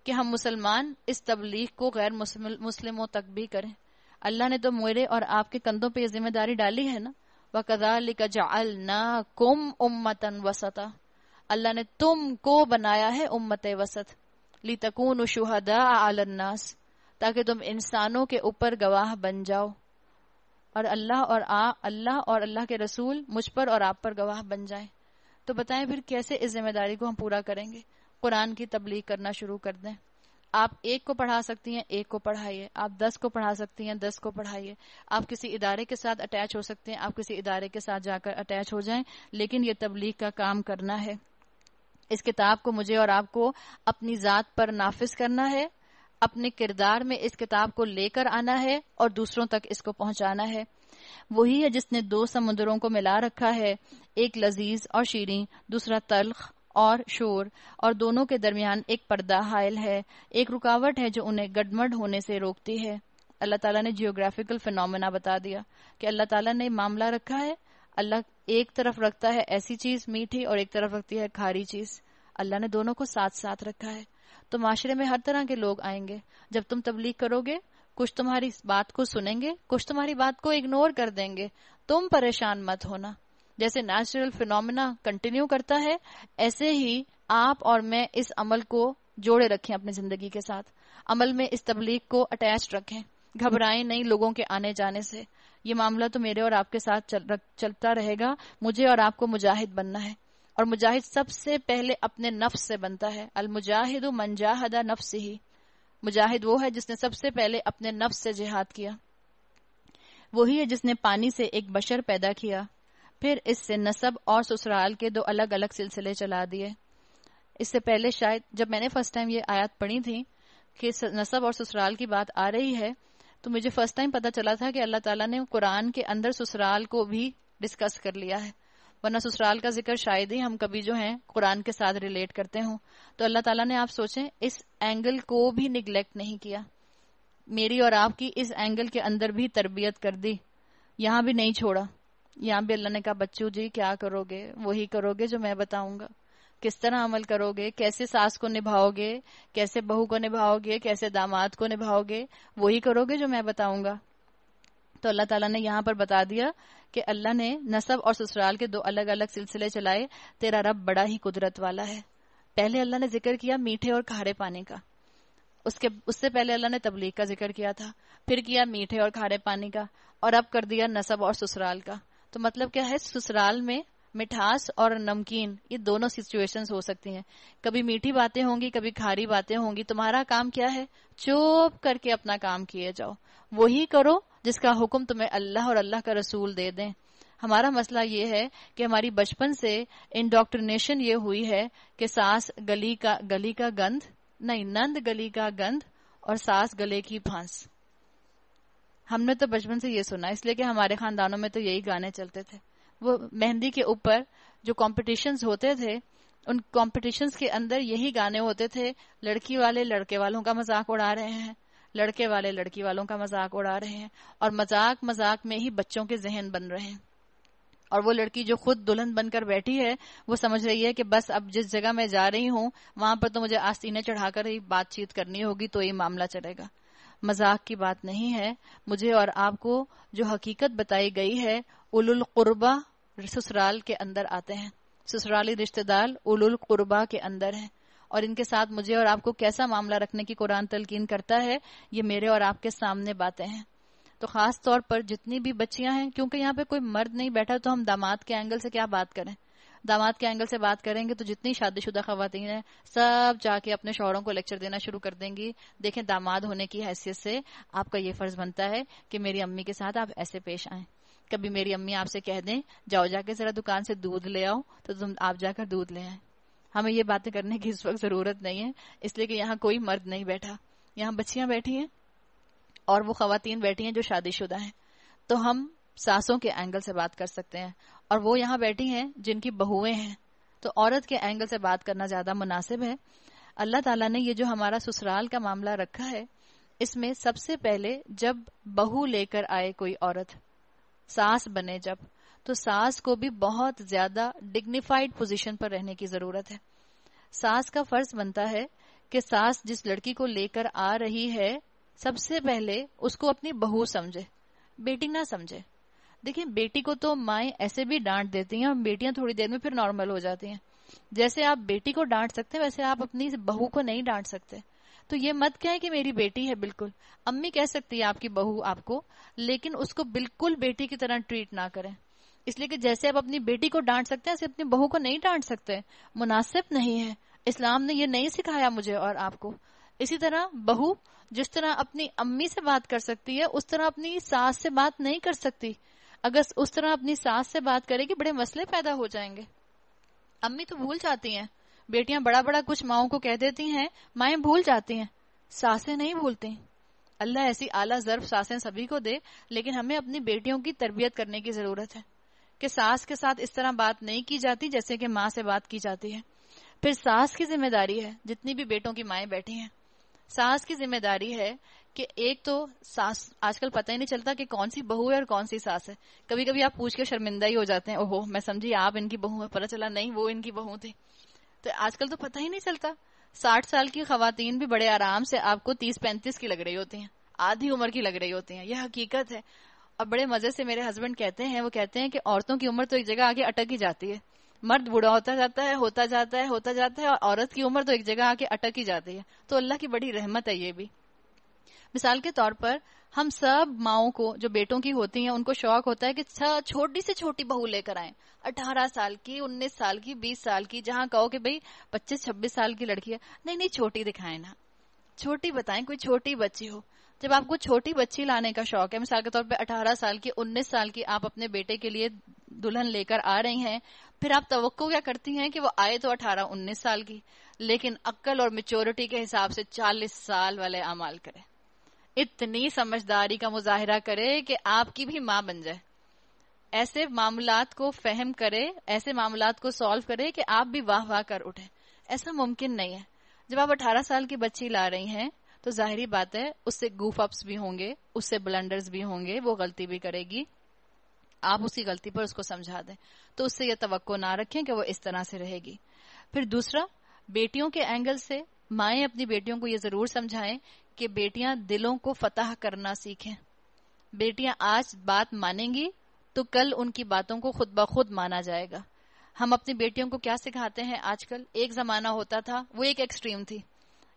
कि हम मुसलमान इस तबलीग को गैर मुस्लिमों तक भी करें। अल्लाह ने तो मेरे और आपके कंधों पे ये ज़िम्मेदारी डाली है ना? व कदालिका जाल ना कुम उम्मतन वसता। अल्लाह ने तुमको बनाया है उम्मत वसत। ली तकून शुहदा आलन्नास ताकि तुम इंसानों के ऊपर गवाह बन जाओ। और अल्लाह और आ, अल्लाह और अल्लाह के रसूल मुझ पर और आप पर गवाह बन जाए। तो बताएँ फिर कैसे इस ज़िम्मेदारी को हम पूरा करेंगे? कुरान की तबलीग करना शुरू कर दें। आप एक को पढ़ा सकती हैं, एक को पढ़ाइए। आप दस को पढ़ा सकती हैं, दस को पढ़ाइए। आप किसी इदारे के साथ अटैच हो सकते हैं, आप किसी इदारे के साथ जाकर अटैच हो जाएँ, लेकिन ये तबलीग का काम करना है। इस किताब को मुझे और आपको अपनी जात पर नाफिज करना है। अपने किरदार में इस किताब को लेकर आना है और दूसरों तक इसको पहुंचाना है। वही है जिसने दो समुद्रों को मिला रखा है, एक लजीज और शीरी, दूसरा तलख और शोर, और दोनों के दरमियान एक पर्दा हायल है, एक रुकावट है जो उन्हें गडमड होने से रोकती है। अल्लाह ताला ने जियोग्राफिकल फिनोमेना बता दिया कि अल्लाह ताला ने मामला रखा है, अल्लाह एक तरफ़ रखता है ऐसी चीज़, मीठी, और एक तरफ़ रखती है खारी चीज़। अल्लाह ने दोनों को साथ साथ रखा है। तो माशरे में हर तरह के लोग आएँगे। जब तुम तबलीग करोगे कुछ तुम्हारी बात को सुनेंगे कुछ तुम्हारी बात को इग्नोर कर देंगे। तुम परेशान मत होना। जैसे नेचुरल फिनोमिना कंटिन्यू करता है ऐसे ही आप और मैं इस अमल को जोड़े रखें अपनी ज़िंदगी के साथ। अमल में इस तबलीग को अटैच रखें। घबराएँ नहीं लोगों के आने जाने से। ये मामला तो मेरे और आपके साथ चल, चलता रहेगा। मुझे और आपको मुजाहिद बनना है। और मुजाहिद सबसे पहले अपने नफ्स से बनता है। अल मुजाहिद मंजाहदा नफ्स ही मुजाहिद वो है जिसने सबसे पहले अपने नफ्स से जिहाद किया। वही है जिसने पानी से एक बशर पैदा किया। फिर इससे नसब और ससुराल के दो अलग अलग सिलसिले चला दिए। इससे पहले शायद जब मैंने फ़र्स्ट टाइम ये आयत पढ़ी थी कि नसब और ससुराल की बात आ रही है तो मुझे फ़र्स्ट टाइम पता चला था कि अल्लाह ताला ने कुरान के अंदर ससुराल को भी डिस्कस कर लिया है। वरना ससुराल का ज़िक्र शायद ही हम कभी जो है, कुरान के साथ रिलेट करते हो। तो अल्लाह ताला ने आप सोचें, इस एंगल को भी निग्लेक्ट नहीं किया। मेरी और आपकी इस एंगल के अंदर भी तरबियत कर दी। यहाँ भी नहीं छोड़ा। यहाँ भी अल्लाह ने कहा, बच्चू जी, क्या करोगे? वही करोगे जो मैं बताऊँगा। किस तरह अमल करोगे? कैसे सास को निभाओगे? कैसे बहू को निभाओगे? कैसे दामाद को निभाओगे? वही करोगे जो मैं बताऊँगा। तो अल्लाह ताला ने यहाँ पर बता दिया कि अल्लाह ने नसब और ससुराल के दो अलग अलग सिलसिले चलाए। तेरा रब बड़ा ही कुदरत वाला है। पहले अल्लाह ने ज़िक्र किया मीठे और खारे पानी का। उसके, उससे पहले अल्लाह ने तबलीग का ज़िक्र किया था, फिर किया मीठे और खारे पानी का, और अब कर दिया नसब और ससुराल का। तो मतलब क्या है? ससुराल में मिठास और नमकीन, ये दोनों सिचुएशन हो सकती हैं। कभी मीठी बातें होंगी, कभी खारी बातें होंगी। तुम्हारा काम क्या है? चुप करके अपना काम किए जाओ। वही करो जिसका हुक्म तुम्हें अल्लाह और अल्लाह का रसूल दे दें। हमारा मसला ये है कि हमारी बचपन से इंडोक्ट्रिनेशन ये हुई है कि सास गली का गली का गंध, नहीं, नंद गली का गंध और सास गले की फांस। हमने तो बचपन से ये सुना, इसलिए कि हमारे खानदानों में तो यही गाने चलते थे। वो मेहंदी के ऊपर जो कॉम्पिटिशन होते थे, उन कॉम्पिटिशन्स के अंदर यही गाने होते थे, लड़की वाले लड़के वालों का मज़ाक उड़ा रहे हैं। लड़के वाले लड़की वालों का मज़ाक उड़ा रहे हैं और मज़ाक मज़ाक में ही बच्चों के जहन बन रहे हैं। और वो लड़की जो खुद दुल्हन बनकर बैठी है, वो समझ रही है कि बस अब जिस जगह मैं जा रही हूँ, वहाँ पर तो मुझे आस्तीने चढ़ाकर ही बातचीत करनी होगी तो ये मामला चलेगा। मज़ाक की बात नहीं है। मुझे और आपको जो हकीकत बताई गई है, उलुल कुर्बा ससुराल के अंदर आते हैं। ससुराली रिश्तेदार उलुल कुर्बा के अंदर हैं। और इनके साथ मुझे और आपको कैसा मामला रखने की कुरान तलकीन करता है, ये मेरे और आपके सामने बातें हैं। तो खास तौर पर जितनी भी बच्चियाँ हैं, क्योंकि यहाँ पे कोई मर्द नहीं बैठा तो हम दामाद के एंगल से क्या बात करें? दामाद के एंगल से बात करेंगे तो जितनी शादीशुदा खातन है, सब जाके अपने शौहरों को लेक्चर देना शुरू कर देंगी। देखें, दामाद होने की हैसियत से आपका ये फ़र्ज़ बनता है कि मेरी अम्मी के साथ आप ऐसे पेश आए। कभी मेरी अम्मी आपसे कह दें, जाओ जाके जरा दुकान से दूध ले आओ तो तुम आप जाकर दूध ले आए। हमें ये बातें करने की इस वक्त ज़रूरत नहीं है, इसलिए कि यहाँ कोई मर्द नहीं बैठा। यहाँ बच्चियाँ बैठी हैं और वो खातन बैठी हैं जो शादीशुदा हैं। तो हम सासों के एंगल से बात कर सकते हैं और वो यहाँ बैठी हैं जिनकी बहुएँ हैं। तो औरत के एंगल से बात करना ज़्यादा मुनासिब है। अल्लाह ताला ने ये जो हमारा ससुराल का मामला रखा है, इसमें सबसे पहले जब बहू लेकर आए कोई औरत, सास बने जब तो सास को भी बहुत ज़्यादा डिग्निफाइड पोजीशन पर रहने की ज़रूरत है। सास का फ़र्ज़ बनता है कि सास जिस लड़की को लेकर आ रही है, सबसे पहले उसको अपनी बहू समझे, बेटी ना समझे। देखिए, बेटी को तो माए ऐसे भी डांट देती हैं और बेटियाँ थोड़ी देर में फिर नॉर्मल हो जाती हैं। जैसे आप बेटी को डांट सकते हैं, वैसे आप अपनी बहू को नहीं डांट सकते। तो ये मत क्या है कि मेरी बेटी है, बिल्कुल। अम्मी कह सकती है, आपकी बहू आपको, लेकिन उसको बिल्कुल बेटी की तरह ट्रीट ना करें। इसलिए कि जैसे आप अपनी बेटी को डांट सकते हैं, ऐसे अपनी बहू को नहीं डांट सकते। मुनासिब नहीं है। इस्लाम ने ये नहीं सिखाया मुझे और आपको। इसी तरह बहू जिस तरह अपनी अम्मी से बात कर सकती है, उस तरह अपनी सास से बात नहीं कर सकती। अगर उस तरह अपनी सास से बात करेगी, बड़े मसले पैदा हो जाएँगे। अम्मी तो भूल जाती हैं। बेटियाँ बड़ा बड़ा कुछ माओ को कह देती हैं, माए भूल जाती हैं। सासें नहीं भूलती। अल्लाह ऐसी आला जर्फ सासें सभी को दे, लेकिन हमें अपनी बेटियों की तरबियत करने की ज़रूरत है। कि सास के साथ इस तरह बात नहीं की जाती जैसे कि माँ से बात की जाती है। फिर सास की ज़िम्मेदारी है, जितनी भी बेटों की माएँ बैठी हैं। सास की ज़िम्मेदारी है कि एक तो सास, आजकल पता ही नहीं चलता कि कौन सी बहू है और कौन सी सास है। कभी कभी आप पूछ के शर्मिंदा ही हो जाते हैं, ओहो, मैं समझी आप इनकी बहू है, पता चला नहीं वो इनकी बहू थी। तो आजकल तो पता ही नहीं चलता। साठ साल की खातन भी बड़े आराम से आपको तीस पैंतीस की लग रही होती हैं, आधी उम्र की लग रही होती हैं। यह हकीकत है। और बड़े मज़े से मेरे हस्बैंड कहते हैं, वो कहते हैं कि औरतों की उम्र तो एक जगह आगे अटक ही जाती है। मर्द बूढ़ा होता जाता है, होता जाता है, होता जाता है और औरत की उम्र तो एक जगह आके अटक ही जाती है। तो अल्लाह की बड़ी रहमत है ये भी। मिसाल के तौर पर, हम सब माओ को, जो बेटों की होती हैं, उनको शौक होता है कि छोटी से छोटी बहू लेकर आए। अठारह साल की, उन्नीस साल की, बीस साल की, जहाँ कहो कि भाई पच्चीस, छब्बीस साल की लड़की है। नहीं नहीं, छोटी दिखाए ना। छोटी बताएँ, कोई छोटी बच्ची हो। जब आपको छोटी बच्ची लाने का शौक है, मिसाल के तौर पे 18 साल की 19 साल की आप अपने बेटे के लिए दुल्हन लेकर आ रही हैं, फिर आप तो क्या करती हैं कि वो आए तो 18 19 साल की, लेकिन अक्ल और मेच्योरिटी के हिसाब से 40 साल वाले अमाल करे। इतनी समझदारी का मुजाहरा करे कि आपकी भी माँ बन जाए। ऐसे मामलात को फहम करे, ऐसे मामलात को सॉल्व करे कि आप भी वाह वाह कर उठे। ऐसा मुमकिन नहीं है। जब आप 18 साल की बच्ची ला रही हैं तो ज़ाहिर बात है, उससे गुफ अप्स भी होंगे, उससे ब्लंडर्स भी होंगे, वो गलती भी करेगी। आप उसी गलती पर उसको समझा दें। तो उससे यह तो ना रखें कि वो इस तरह से रहेगी। फिर दूसरा, बेटियों के एंगल से माए अपनी बेटियों को ये ज़रूर समझाएँ कि बेटियाँ दिलों को फतह करना सीखें। बेटियाँ आज बात मानेंगी तो कल उनकी बातों को खुद ब खुद माना जाएगा। हम अपनी बेटियों को क्या सिखाते हैं? आजकल एक जमाना होता था, वो एक एक्सट्रीम थी।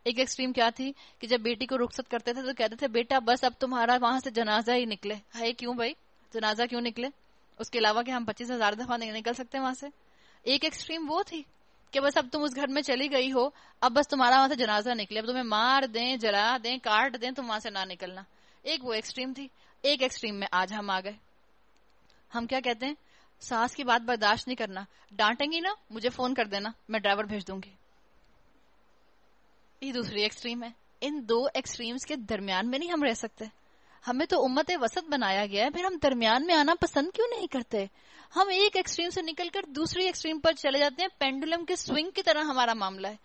एक एक्सट्रीम क्या थी कि जब बेटी को रुखसत करते थे तो कहते थे, बेटा, बस अब तुम्हारा वहाँ से जनाजा ही निकले। है क्यों भाई? जनाजा क्यों निकले? उसके अलावा कि हम पच्चीस हज़ार दफ़ा नहीं निकल सकते वहाँ से? एक एक्सट्रीम वो थी कि बस अब तुम उस घर में चली गई हो, अब बस तुम्हारा वहाँ से जनाजा निकले। अब तुम्हें मार दें, जला दें, काट दें, तुम वहाँ से ना निकलना। एक वो एक्सट्रीम थी। एक एक्सट्रीम में आज हम आ गए। हम क्या कहते हैं? सास की बात बर्दाश्त नहीं करना। डांटेंगी ना, मुझे फ़ोन कर देना, मैं ड्राइवर भेज दूँगी। ये दूसरी एक्सट्रीम है। इन दो एक्सट्रीम्स के दरमियान में नहीं हम रह सकते। हमें तो उम्मत वसत बनाया गया है, फिर हम दरमियान में आना पसंद क्यों नहीं करते? हम एक एक्सट्रीम से निकलकर दूसरी एक्सट्रीम पर चले जाते हैं पेंडुलम के स्विंग की तरह हमारा मामला है।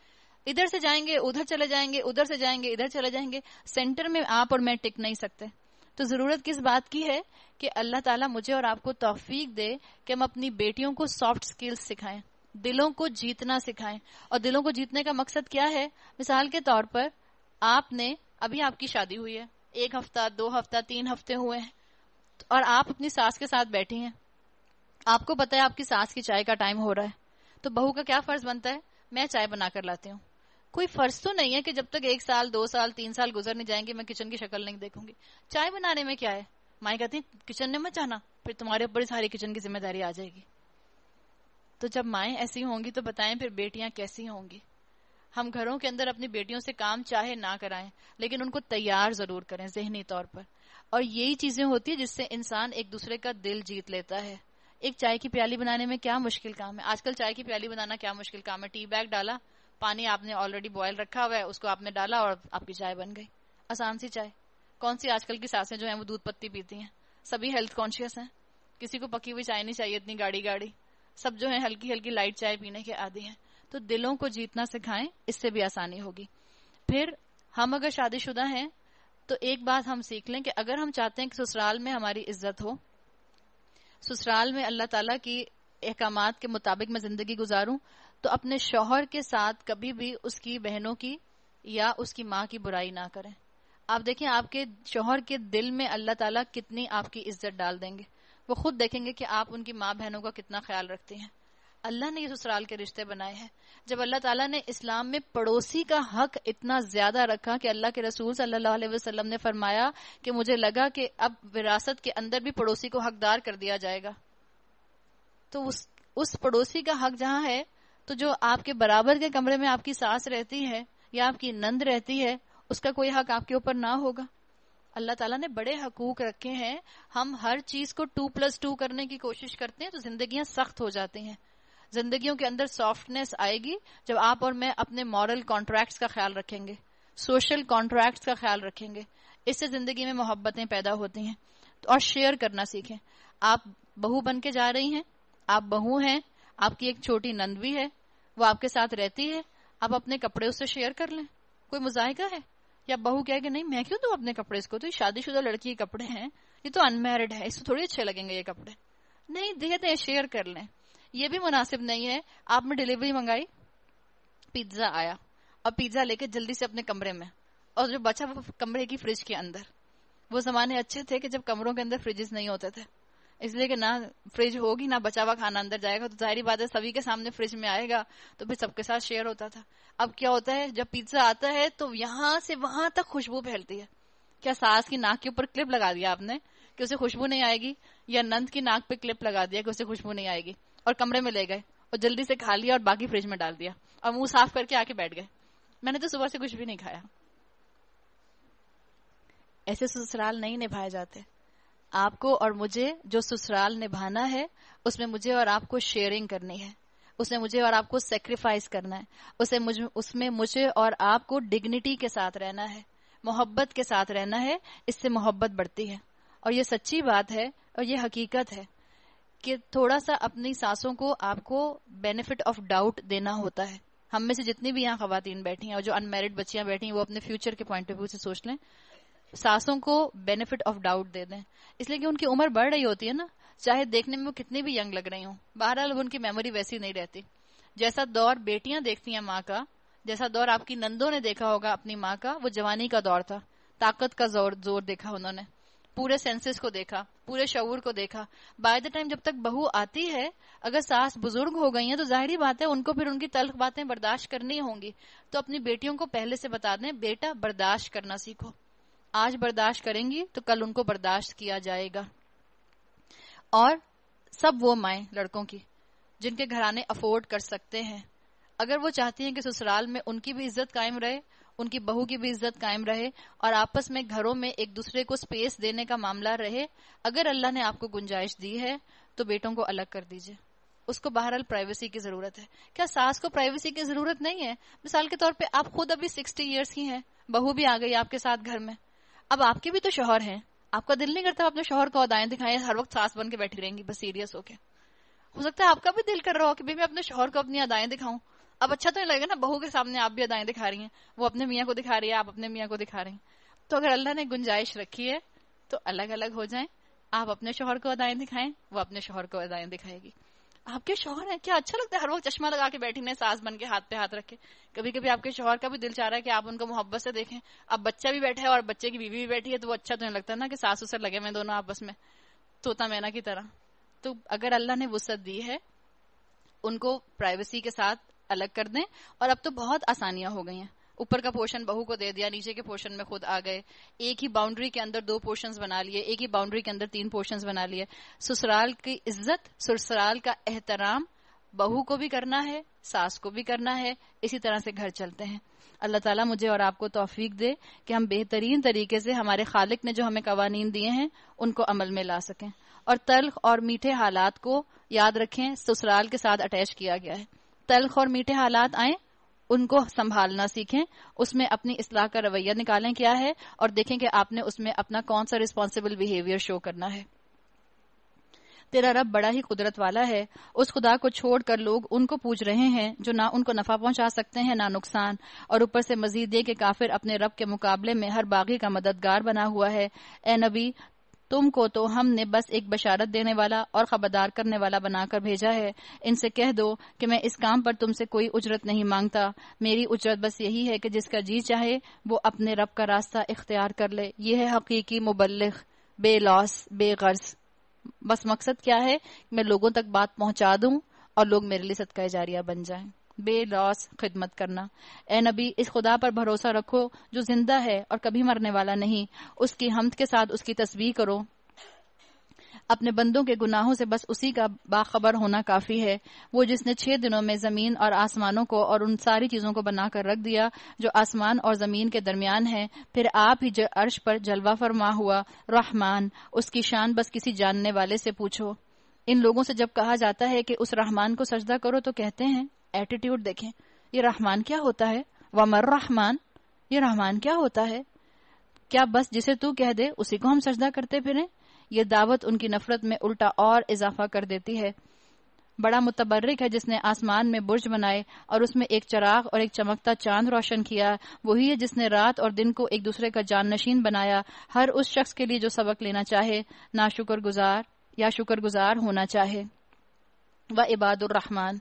इधर से जाएँगे, उधर चले जाएँगे, उधर से जाएँगे, इधर चले जाएँगे सेंटर में आप और मैं टिक नहीं सकते। तो ज़रूरत किस बात की है? कि अल्लाह ताला मुझे और आपको तौफीक दे कि हम अपनी बेटियों को सॉफ्ट स्किल्स सिखाएँ। दिलों को जीतना सिखाएँ। और दिलों को जीतने का मकसद क्या है? मिसाल के तौर पर, आपने, अभी आपकी शादी हुई है। एक हफ़्ता, दो हफ़्ता, तीन हफ़्ते हुए हैं। और आप अपनी सास के साथ बैठी हैं। आपको पता है आपकी सास की चाय का टाइम हो रहा है। तो बहू का क्या फ़र्ज़ बनता है? मैं चाय बना कर लाती हूँ। कोई फ़र्ज़ तो नहीं है कि जब तक एक साल, दो साल, तीन साल गुजर नहीं जाएँगे, मैं किचन की शक्ल नहीं देखूँगी। चाय बनाने में क्या है? माए कहती किचन में मत जाना, फिर तुम्हारे ऊपर सारी किचन की ज़िम्मेदारी आ जाएगी। तो जब माए ऐसी होंगी तो बताएँ फिर बेटियाँ कैसी होंगी। हम घरों के अंदर अपनी बेटियों से काम चाहे ना कराएँ, लेकिन उनको तैयार ज़रूर करें जहनी तौर पर। और यही चीज़ें होती है जिससे इंसान एक दूसरे का दिल जीत लेता है। एक चाय की प्याली बनाने में क्या मुश्किल काम है? आजकल चाय की प्याली बनाना क्या मुश्किल काम है? टी बैग डाला, पानी आपने ऑलरेडी बॉयल रखा हुआ है, उसको आपने डाला और आपकी चाय बन गई। आसान सी चाय। कौन सी आजकल की सासें जो है, वो दूध पत्ती पीती हैं? सभी हेल्थ कॉन्शियस हैं। किसी को पकी हुई चाय नहीं चाहिए, इतनी गाड़ी गाड़ी सब जो है हल्की हल्की लाइट चाय पीने के आदि हैं तो दिलों को जीतना सिखाएँ, इससे भी आसानी होगी। फिर, हम अगर शादीशुदा हैं तो एक बात हम सीख लें कि अगर हम चाहते हैं कि ससुराल में हमारी इज़्ज़त हो, ससुराल में अल्लाह ताला की अहकाम के मुताबिक मैं ज़िंदगी गुजारूं तो अपने शौहर के साथ कभी भी उसकी बहनों की या उसकी माँ की बुराई ना करें। आप देखें, आपके शौहर के दिल में अल्लाह ताला कितनी आपकी इज़्ज़त डाल देंगे। वो खुद देखेंगे कि आप उनकी माँ बहनों का कितना ख्याल रखती हैं। अल्लाह ने ये ससुराल के रिश्ते बनाए हैं। जब अल्लाह ताला ने इस्लाम में पड़ोसी का हक इतना ज़्यादा रखा कि अल्लाह के रसूल सल्लल्लाहु अलैहि वसल्लम ने फरमाया कि मुझे लगा कि अब विरासत के अंदर भी पड़ोसी को हकदार कर दिया जाएगा। तो उस उस पड़ोसी का हक जहाँ है तो जो आपके बराबर के कमरे में आपकी सास रहती है या आपकी नंद रहती है, उसका कोई हक आपके ऊपर ना होगा। अल्लाह ताला ने बड़े हकूक रखे हैं। हम हर चीज़ को टू प्लस टू करने की कोशिश करते हैं तो जिंदगियाँ सख्त हो जाती हैं। जिंदगियों के अंदर सॉफ्टनेस आएगी जब आप और मैं अपने मॉरल कॉन्ट्रैक्ट्स का ख्याल रखेंगे, सोशल कॉन्ट्रैक्ट्स का ख्याल रखेंगे। इससे ज़िंदगी में मोहब्बतें पैदा होती हैं और शेयर करना सीखें। आप बहू बन के जा रही हैं, आप बहू हैं, आपकी एक छोटी नंद भी है, वो आपके साथ रहती है, आप अपने कपड़े उससे शेयर कर लें। कोई मुजाहिका है? या बहू कहे कि, नहीं, मैं क्यों दू अपने कपड़े इसको? तो शादीशुदा लड़की के कपड़े हैं। ये तो अनमेरिड है। इसको थोड़ी अच्छे लगेंगे ये कपड़े। नहीं देते हैं शेयर कर लें। ये भी मुनासिब नहीं है। आपने डिलीवरी मंगाई पिज्जा आया। और पिज्जा लेके जल्दी से अपने कमरे में। और जो बचा वो कमरे की फ्रिज के अंदर। वो जमाने अच्छे थे कि जब कमरों के अंदर फ्रिजेस नहीं होते थे। इसलिए कि ना फ्रिज होगी, ना बचा हुआ खाना अंदर जाएगा। तो ज़ाहिर बात है, सभी के सामने फ्रिज में आएगा तो फिर सबके साथ शेयर होता था। अब क्या होता है, जब पिज्जा आता है तो यहाँ से वहाँ तक खुशबू फैलती है। क्या सास की नाक के ऊपर क्लिप लगा दिया आपने कि उसे खुशबू नहीं आएगी? या नंद की नाक पे क्लिप लगा दिया कि उसे खुशबू नहीं आएगी? और कमरे में ले गए, और जल्दी से खा लिया और बाकी फ्रिज में डाल दिया। और मुँह साफ़ करके आके बैठ गए। मैंने तो सुबह से कुछ भी नहीं खाया। ऐसे ससुराल नहीं निभाए जाते। आपको और मुझे जो ससुराल निभाना है, उसमें मुझे और आपको शेयरिंग करनी है। उसमें मुझे और आपको सेक्रीफाइस करना है। उसे मुझ, उसमें मुझे और आपको डिग्निटी के साथ रहना है। मोहब्बत के साथ रहना है। इससे मोहब्बत बढ़ती है। और ये सच्ची बात है और ये हकीकत है कि थोड़ा सा अपनी सांसों को आपको बेनिफिट ऑफ़ डाउट देना होता है। हम में से जितनी भी यहाँ खातन बैठी हैं और जो अनमेरिड बच्चियाँ बैठी हैं वो अपने फ्यूचर के पॉइंट ऑफ़ व्यू से सोच लें। सासों को बेनिफिट ऑफ़ डाउट दे दें। इसलिए कि उनकी उम्र बढ़ रही होती है ना चाहे देखने में वो कितनी भी यंग लग रही हो, बहरहाल उनकी मेमोरी वैसी नहीं रहती। जैसा दौर बेटियाँ देखती हैं माँ का, जैसा दौर आपकी नंदों ने देखा होगा अपनी माँ का, वो जवानी का दौर था। ताकत का ज़ोर ज़ोर देखा उन्होंने। पूरे सेंसेस को देखा, पूरे शऊर को देखा। बाय द टाइम जब तक बहू आती है, अगर सास बुज़ुर्ग हो गई है तो ज़ाहिर बात है, उनको फिर उनकी तल्ख बातें बर्दाश्त करनी होंगी। तो अपनी बेटियों को पहले से बता दें, बेटा, बर्दाश्त करना सीखो। आज बर्दाश्त करेंगी तो कल उनको बर्दाश्त किया जाएगा। और सब वो माए लड़कों की, जिनके घराने अफोर्ड कर सकते हैं। अगर वो चाहती हैं कि ससुराल में उनकी भी इज़्ज़त कायम रहे, उनकी बहू की भी इज़्ज़त कायम रहे और आपस में घरों में एक दूसरे को स्पेस देने का मामला रहे, अगर अल्लाह ने आपको गुंजाइश दी है तो बेटों को अलग कर दीजिए। उसको बहरहाल प्राइवेसी की ज़रूरत है। क्या सास को प्राइवेसी की ज़रूरत नहीं है? मिसाल के तौर पे आप खुद अभी सिक्सटी ईयर्स की हैं, बहू भी आ गई आपके साथ घर में। अब आपके भी तो शोहर हैं। आपका दिल नहीं करता अपने शोहर को अदाएँ दिखाएँ, हर वक्त सास बन के बैठी रहेंगी, बस सीरियस होके। हो सकता है आपका भी दिल कर रहा हो कि भाई मैं अपने शोहर को अपनी अदाएँ दिखाऊँ। अब अच्छा तो नहीं लगेगा ना, बहू के सामने आप भी अदाएँ दिखा रही हैं। वो अपने मियाँ को दिखा रही है, आप अपने मियाँ को दिखा रहे हैं। तो अगर अल्लाह ने गुंजाइश रखी है तो अलग अलग हो जाए। आप अपने शोहर को अदाएँ दिखाएँ, वो अपने शोहर को अदाएँ दिखाएगी। आपके शोहर है? क्या अच्छा लगता है हर वक्त चश्मा लगा के बैठी ने सास बन के हाथ पे हाथ रखे? कभी कभी आपके शोहर का भी दिल चाह रहा है कि आप उनको मोहब्बत से देखें। अब बच्चा भी बैठा है और बच्चे की बीवी भी बैठी है तो वो अच्छा तो नहीं लगता ना कि सास उसर लगे मैं दोनों आपस में? तोता मैना की तरह। तो अगर अल्लाह ने वसत दी है, उनको प्राइवेसी के साथ अलग कर दें। और अब तो बहुत आसानियाँ हो गई हैं। ऊपर का पोर्शन बहू को दे दिया, नीचे के पोर्शन में खुद आ गए। एक ही बाउंड्री के अंदर दो पोर्शन बना लिए, एक ही बाउंड्री के अंदर तीन पोर्शन बना लिए। ससुराल की इज़्ज़त, ससुराल का एहतराम, बहू को भी करना है, सास को भी करना है, इसी तरह से घर चलते हैं। अल्लाह ताला मुझे और आपको तौफीक दे कि हम बेहतरीन तरीके से हमारे खालिक ने जो हमें कवानीन दिए हैं, उनको अमल में ला सकें। और तल्ख और मीठे हालात को याद रखें, ससुराल के साथ अटैच किया गया है। तल्ख और मीठे हालात आए उनको संभालना सीखें, उसमें अपनी इसलाह का रवैया निकालें क्या है, और देखें कि आपने उसमें अपना कौन सा रिस्पॉन्सिबल बिहेवियर शो करना है। तेरा रब बड़ा ही कुदरत वाला है, उस खुदा को छोड़कर लोग उनको पूछ रहे हैं, जो ना उनको नफा पहुँचा सकते हैं, ना नुकसान, और ऊपर से मजीद दे के काफिर अपने रब के मुकाबले में हर बागी का मददगार बना हुआ है। ए नबी तुमको तो हमने बस एक बशारत देने वाला और खबरदार करने वाला बनाकर भेजा है। इनसे कह दो कि मैं इस काम पर तुमसे कोई उजरत नहीं माँगता। मेरी उजरत बस यही है कि जिसका जी चाहे, वो अपने रब का रास्ता इख्तियार कर ले। ये है हकीकी मुबल्लिग, बेलॉस, बेगर्ज। बस मकसद क्या है मैं लोगों तक बात पहुँचा दूँ और लोग मेरे लिए सदका जारिया बन जाएँ। बेलॉस खिदमत करना। ए नबी, इस खुदा पर भरोसा रखो जो ज़िंदा है और कभी मरने वाला नहीं। उसकी हमद के साथ उसकी तस्वीर करो। अपने बंदों के गुनाहों से बस उसी का बाखबर होना काफ़ी है। वो जिसने छह दिनों में ज़मीन और आसमानों को और उन सारी चीज़ों को बनाकर रख दिया, जो आसमान और ज़मीन के दरमियान है, फिर आप ही अर्श पर जलवा फरमा हुआ, रहमान, उसकी शान बस किसी जानने वाले से पूछो। इन लोगों से जब कहा जाता है कि उस रहमान को सजदा करो तो कहते हैं एटीट्यूड देखें, ये रहमान क्या होता है? वमर रहमान, ये रहमान क्या होता है? क्या बस जिसे तू कह दे, उसी को हम सजदा करते फिरें? ये दावत उनकी नफरत में उल्टा और इजाफा कर देती है। बड़ा मुतबर्रिक है जिसने आसमान में बुर्ज बनाए और उसमें एक चराग और एक चमकता चाँद रोशन किया। वही है जिसने रात और दिन को एक दूसरे का जान नशीन बनाया। हर उस शख्स के लिए जो सबक लेना चाहे ना शुक्र गुजार या शुक्र गुजार होना चाहे। व इबादुर रहमान।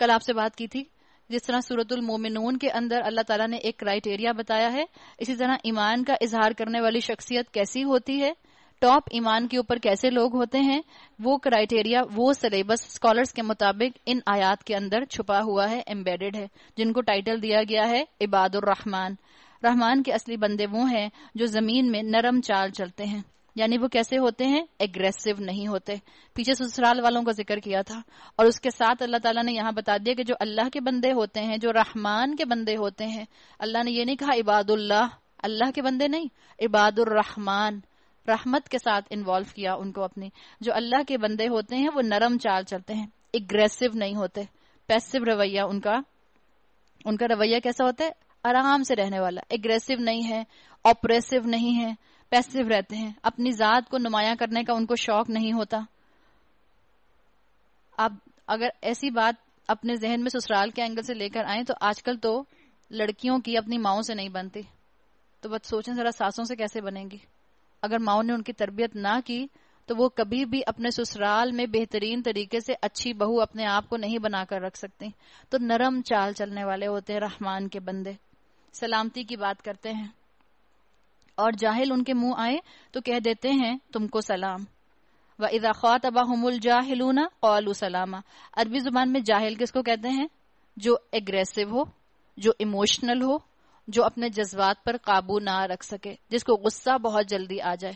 कल आपसे बात की थी, जिस तरह सूरतुल मोमिनून के अंदर अल्लाह ताला ने एक क्राइटेरिया बताया है, इसी तरह ईमान का इजहार करने वाली शख्सियत कैसी होती है, टॉप ईमान के ऊपर कैसे लोग होते हैं, वो क्राइटेरिया, वो सिलेबस स्कॉलर्स के मुताबिक इन आयात के अंदर छुपा हुआ है, एम्बेडेड है, जिनको टाइटल दिया गया है इबादुर रहमान रहमान के असली बंदे वो हैं, जो ज़मीन में नरम चाल चलते हैं। यानी वो कैसे होते हैं? एग्रेसिव नहीं होते। पीछे ससुराल वालों का ज़िक्र किया था। और उसके साथ अल्लाह ताला ने यहाँ बता दिया कि जो अल्लाह के बंदे होते हैं, जो रहमान के बंदे होते हैं, अल्लाह ने ये नहीं कहा इबादुल्लाह। अल्लाह के बंदे नहीं इबादुर रहमान रहमत के साथ इन्वॉल्व किया उनको अपने। जो अल्लाह के बंदे होते हैं, वो नरम चाल चलते हैं। एग्रेसिव नहीं होते। पैसिव रवैया उनका उनका रवैया कैसा होता है? आराम से रहने वाला। एग्रेसिव नहीं है ऑपरेसिव नहीं है। पैसिव रहते हैं। अपनी जात को नुमाया करने का उनको शौक नहीं होता। आप अगर ऐसी बात अपने जहन में ससुराल के एंगल से लेकर आए तो आजकल तो लड़कियों की अपनी माओ से नहीं बनती। तो बस सोचें जरा सासों से कैसे बनेंगी। अगर माओ ने उनकी तरबियत ना की तो वो कभी भी अपने ससुराल में बेहतरीन तरीके से अच्छी बहू अपने आप को नहीं बनाकर रख सकती। तो नरम चाल चलने वाले होते हैं रहमान के बंदे। सलामती की बात करते हैं। और जाहिल उनके मुँह आए तो कह देते हैं, तुमको सलाम. व इदा ख्वातबाहुमुल जाहिलूना कौलू सलामा। अरबी ज़ुबान में जाहिल किसको कहते हैं? जो एग्रेसिव हो, जो इमोशनल हो, जो अपने जज्बात पर काबू ना रख सके, जिसको गुस्सा बहुत जल्दी आ जाए।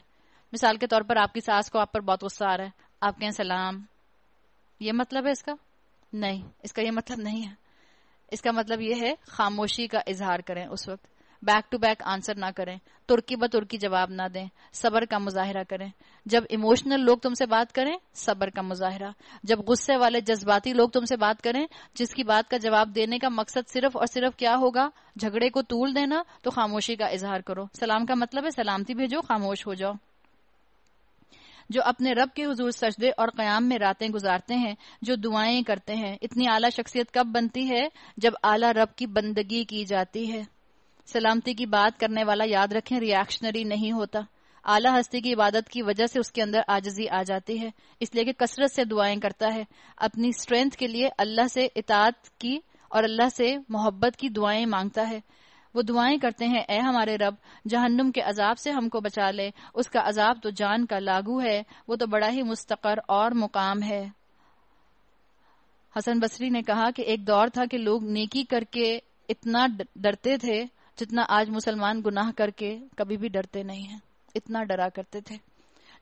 मिसाल के तौर पर आपकी सास को आप पर बहुत गुस्सा आ रहा है, आप कहें, सलाम। ये मतलब है इसका? नहीं, इसका ये मतलब नहीं है। इसका मतलब ये है, खामोशी का इजहार करें उस वक्त। बैक टू बैक आंसर ना करें, तुर्की ब तुर्की जवाब ना दें, सबर का मुजाहरा करें। जब इमोशनल लोग तुमसे बात करें, सबर का मुजाहरा। जब गुस्से वाले जज्बाती लोग तुमसे बात करें, जिसकी बात का जवाब देने का मकसद सिर्फ़ और सिर्फ़ क्या होगा? झगड़े को तूल देना तो खामोशी का इजहार करो। सलाम का मतलब है सलामती भेजो, खामोश हो जाओ। जो अपने रब के हजूर सजदे और क्याम में रातें गुजारते हैं, जो दुआएँ करते हैं, इतनी आला शख्सियत कब बनती है? जब आला रब की बंदगी की जाती है। सलामती की बात करने वाला याद रखें रिएक्शनरी नहीं होता। आला हस्ती की इबादत की वजह से उसके अंदर आजजी आ जाती है। इसलिए कि कसरत से दुआएँ करता है। अपनी स्ट्रेंथ के लिए अल्लाह से इतात की और अल्लाह से मोहब्बत की दुआएँ माँगता है। वो दुआएँ करते हैं ए हमारे रब, जहन्नुम के अजाब से हमको बचा ले। उसका अजाब तो जान का लागू है। वो तो बड़ा ही मुस्तकर और मुकाम है। हसन बसरी ने कहा कि एक दौर था कि लोग नेकी करके इतना डरते थे जितना आज मुसलमान गुनाह करके कभी भी डरते नहीं है, इतना डरा करते थे।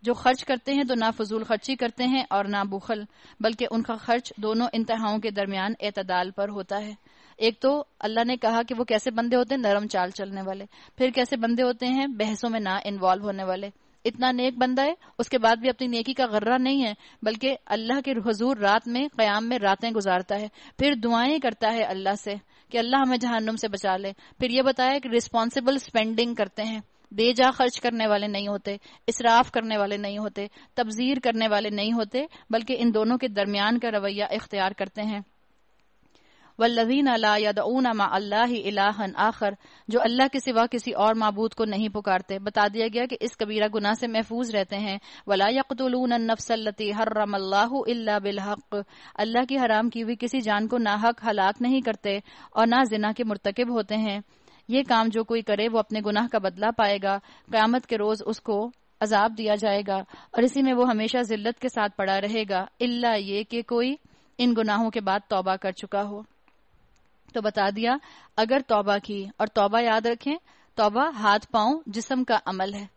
जो खर्च करते हैं तो ना फजूल खर्ची करते हैं और ना बुखल, बल्कि उनका खर्च दोनों इंतहाओं के दरमियान एतदाल पर होता है। एक तो अल्लाह ने कहा कि वो कैसे बंदे होते हैं? नरम चाल चलने वाले। फिर कैसे बंदे होते हैं? बहसों में ना इन्वॉल्व होने वाले। इतना नेक बंदा है, उसके बाद भी अपनी नेकी का गर्रा नहीं है, बल्कि अल्लाह के हजूर रात में, क्याम में रातें गुजारता है। फिर दुआएँ करता है अल्लाह से। कि अल्लाह हमें जहन्नुम से बचा ले। फिर ये बताया कि रिस्पॉन्सिबल स्पेंडिंग करते हैं। बेजा खर्च करने वाले नहीं होते, इसराफ करने वाले नहीं होते, तबजीर करने वाले नहीं होते, बल्कि इन दोनों के दरमियान का रवैया इख्तियार करते हैं। वल्लवीन अल्लाहन आखर, जो अल्लाह के सिवा किसी और मबूद को नहीं पुकारते। बता दिया गया कि इस कबीरा गुनाह से महफूज रहते हैं। वला यकतलून नफ्सल्लती हर्रमल्लाहु इल्ला बिलहक। अल्लाह की हराम की हुई किसी जान को नाहक, हलाक नहीं करते और ना जिना के मुर्तकब होते हैं। ये काम जो कोई करे, वो अपने गुनाह का बदला पाएगा। क्यामत के रोज उसको अजाब दिया जाएगा और इसी में वो हमेशा जिल्लत के साथ पड़ा रहेगा। इल्ला ये कि कोई इन गुनाहों के बाद तौबा कर चुका हो। तो बता दिया, अगर तौबा की, और तौबा याद रखें, तौबा हाथ पाँव जिसम का अमल है।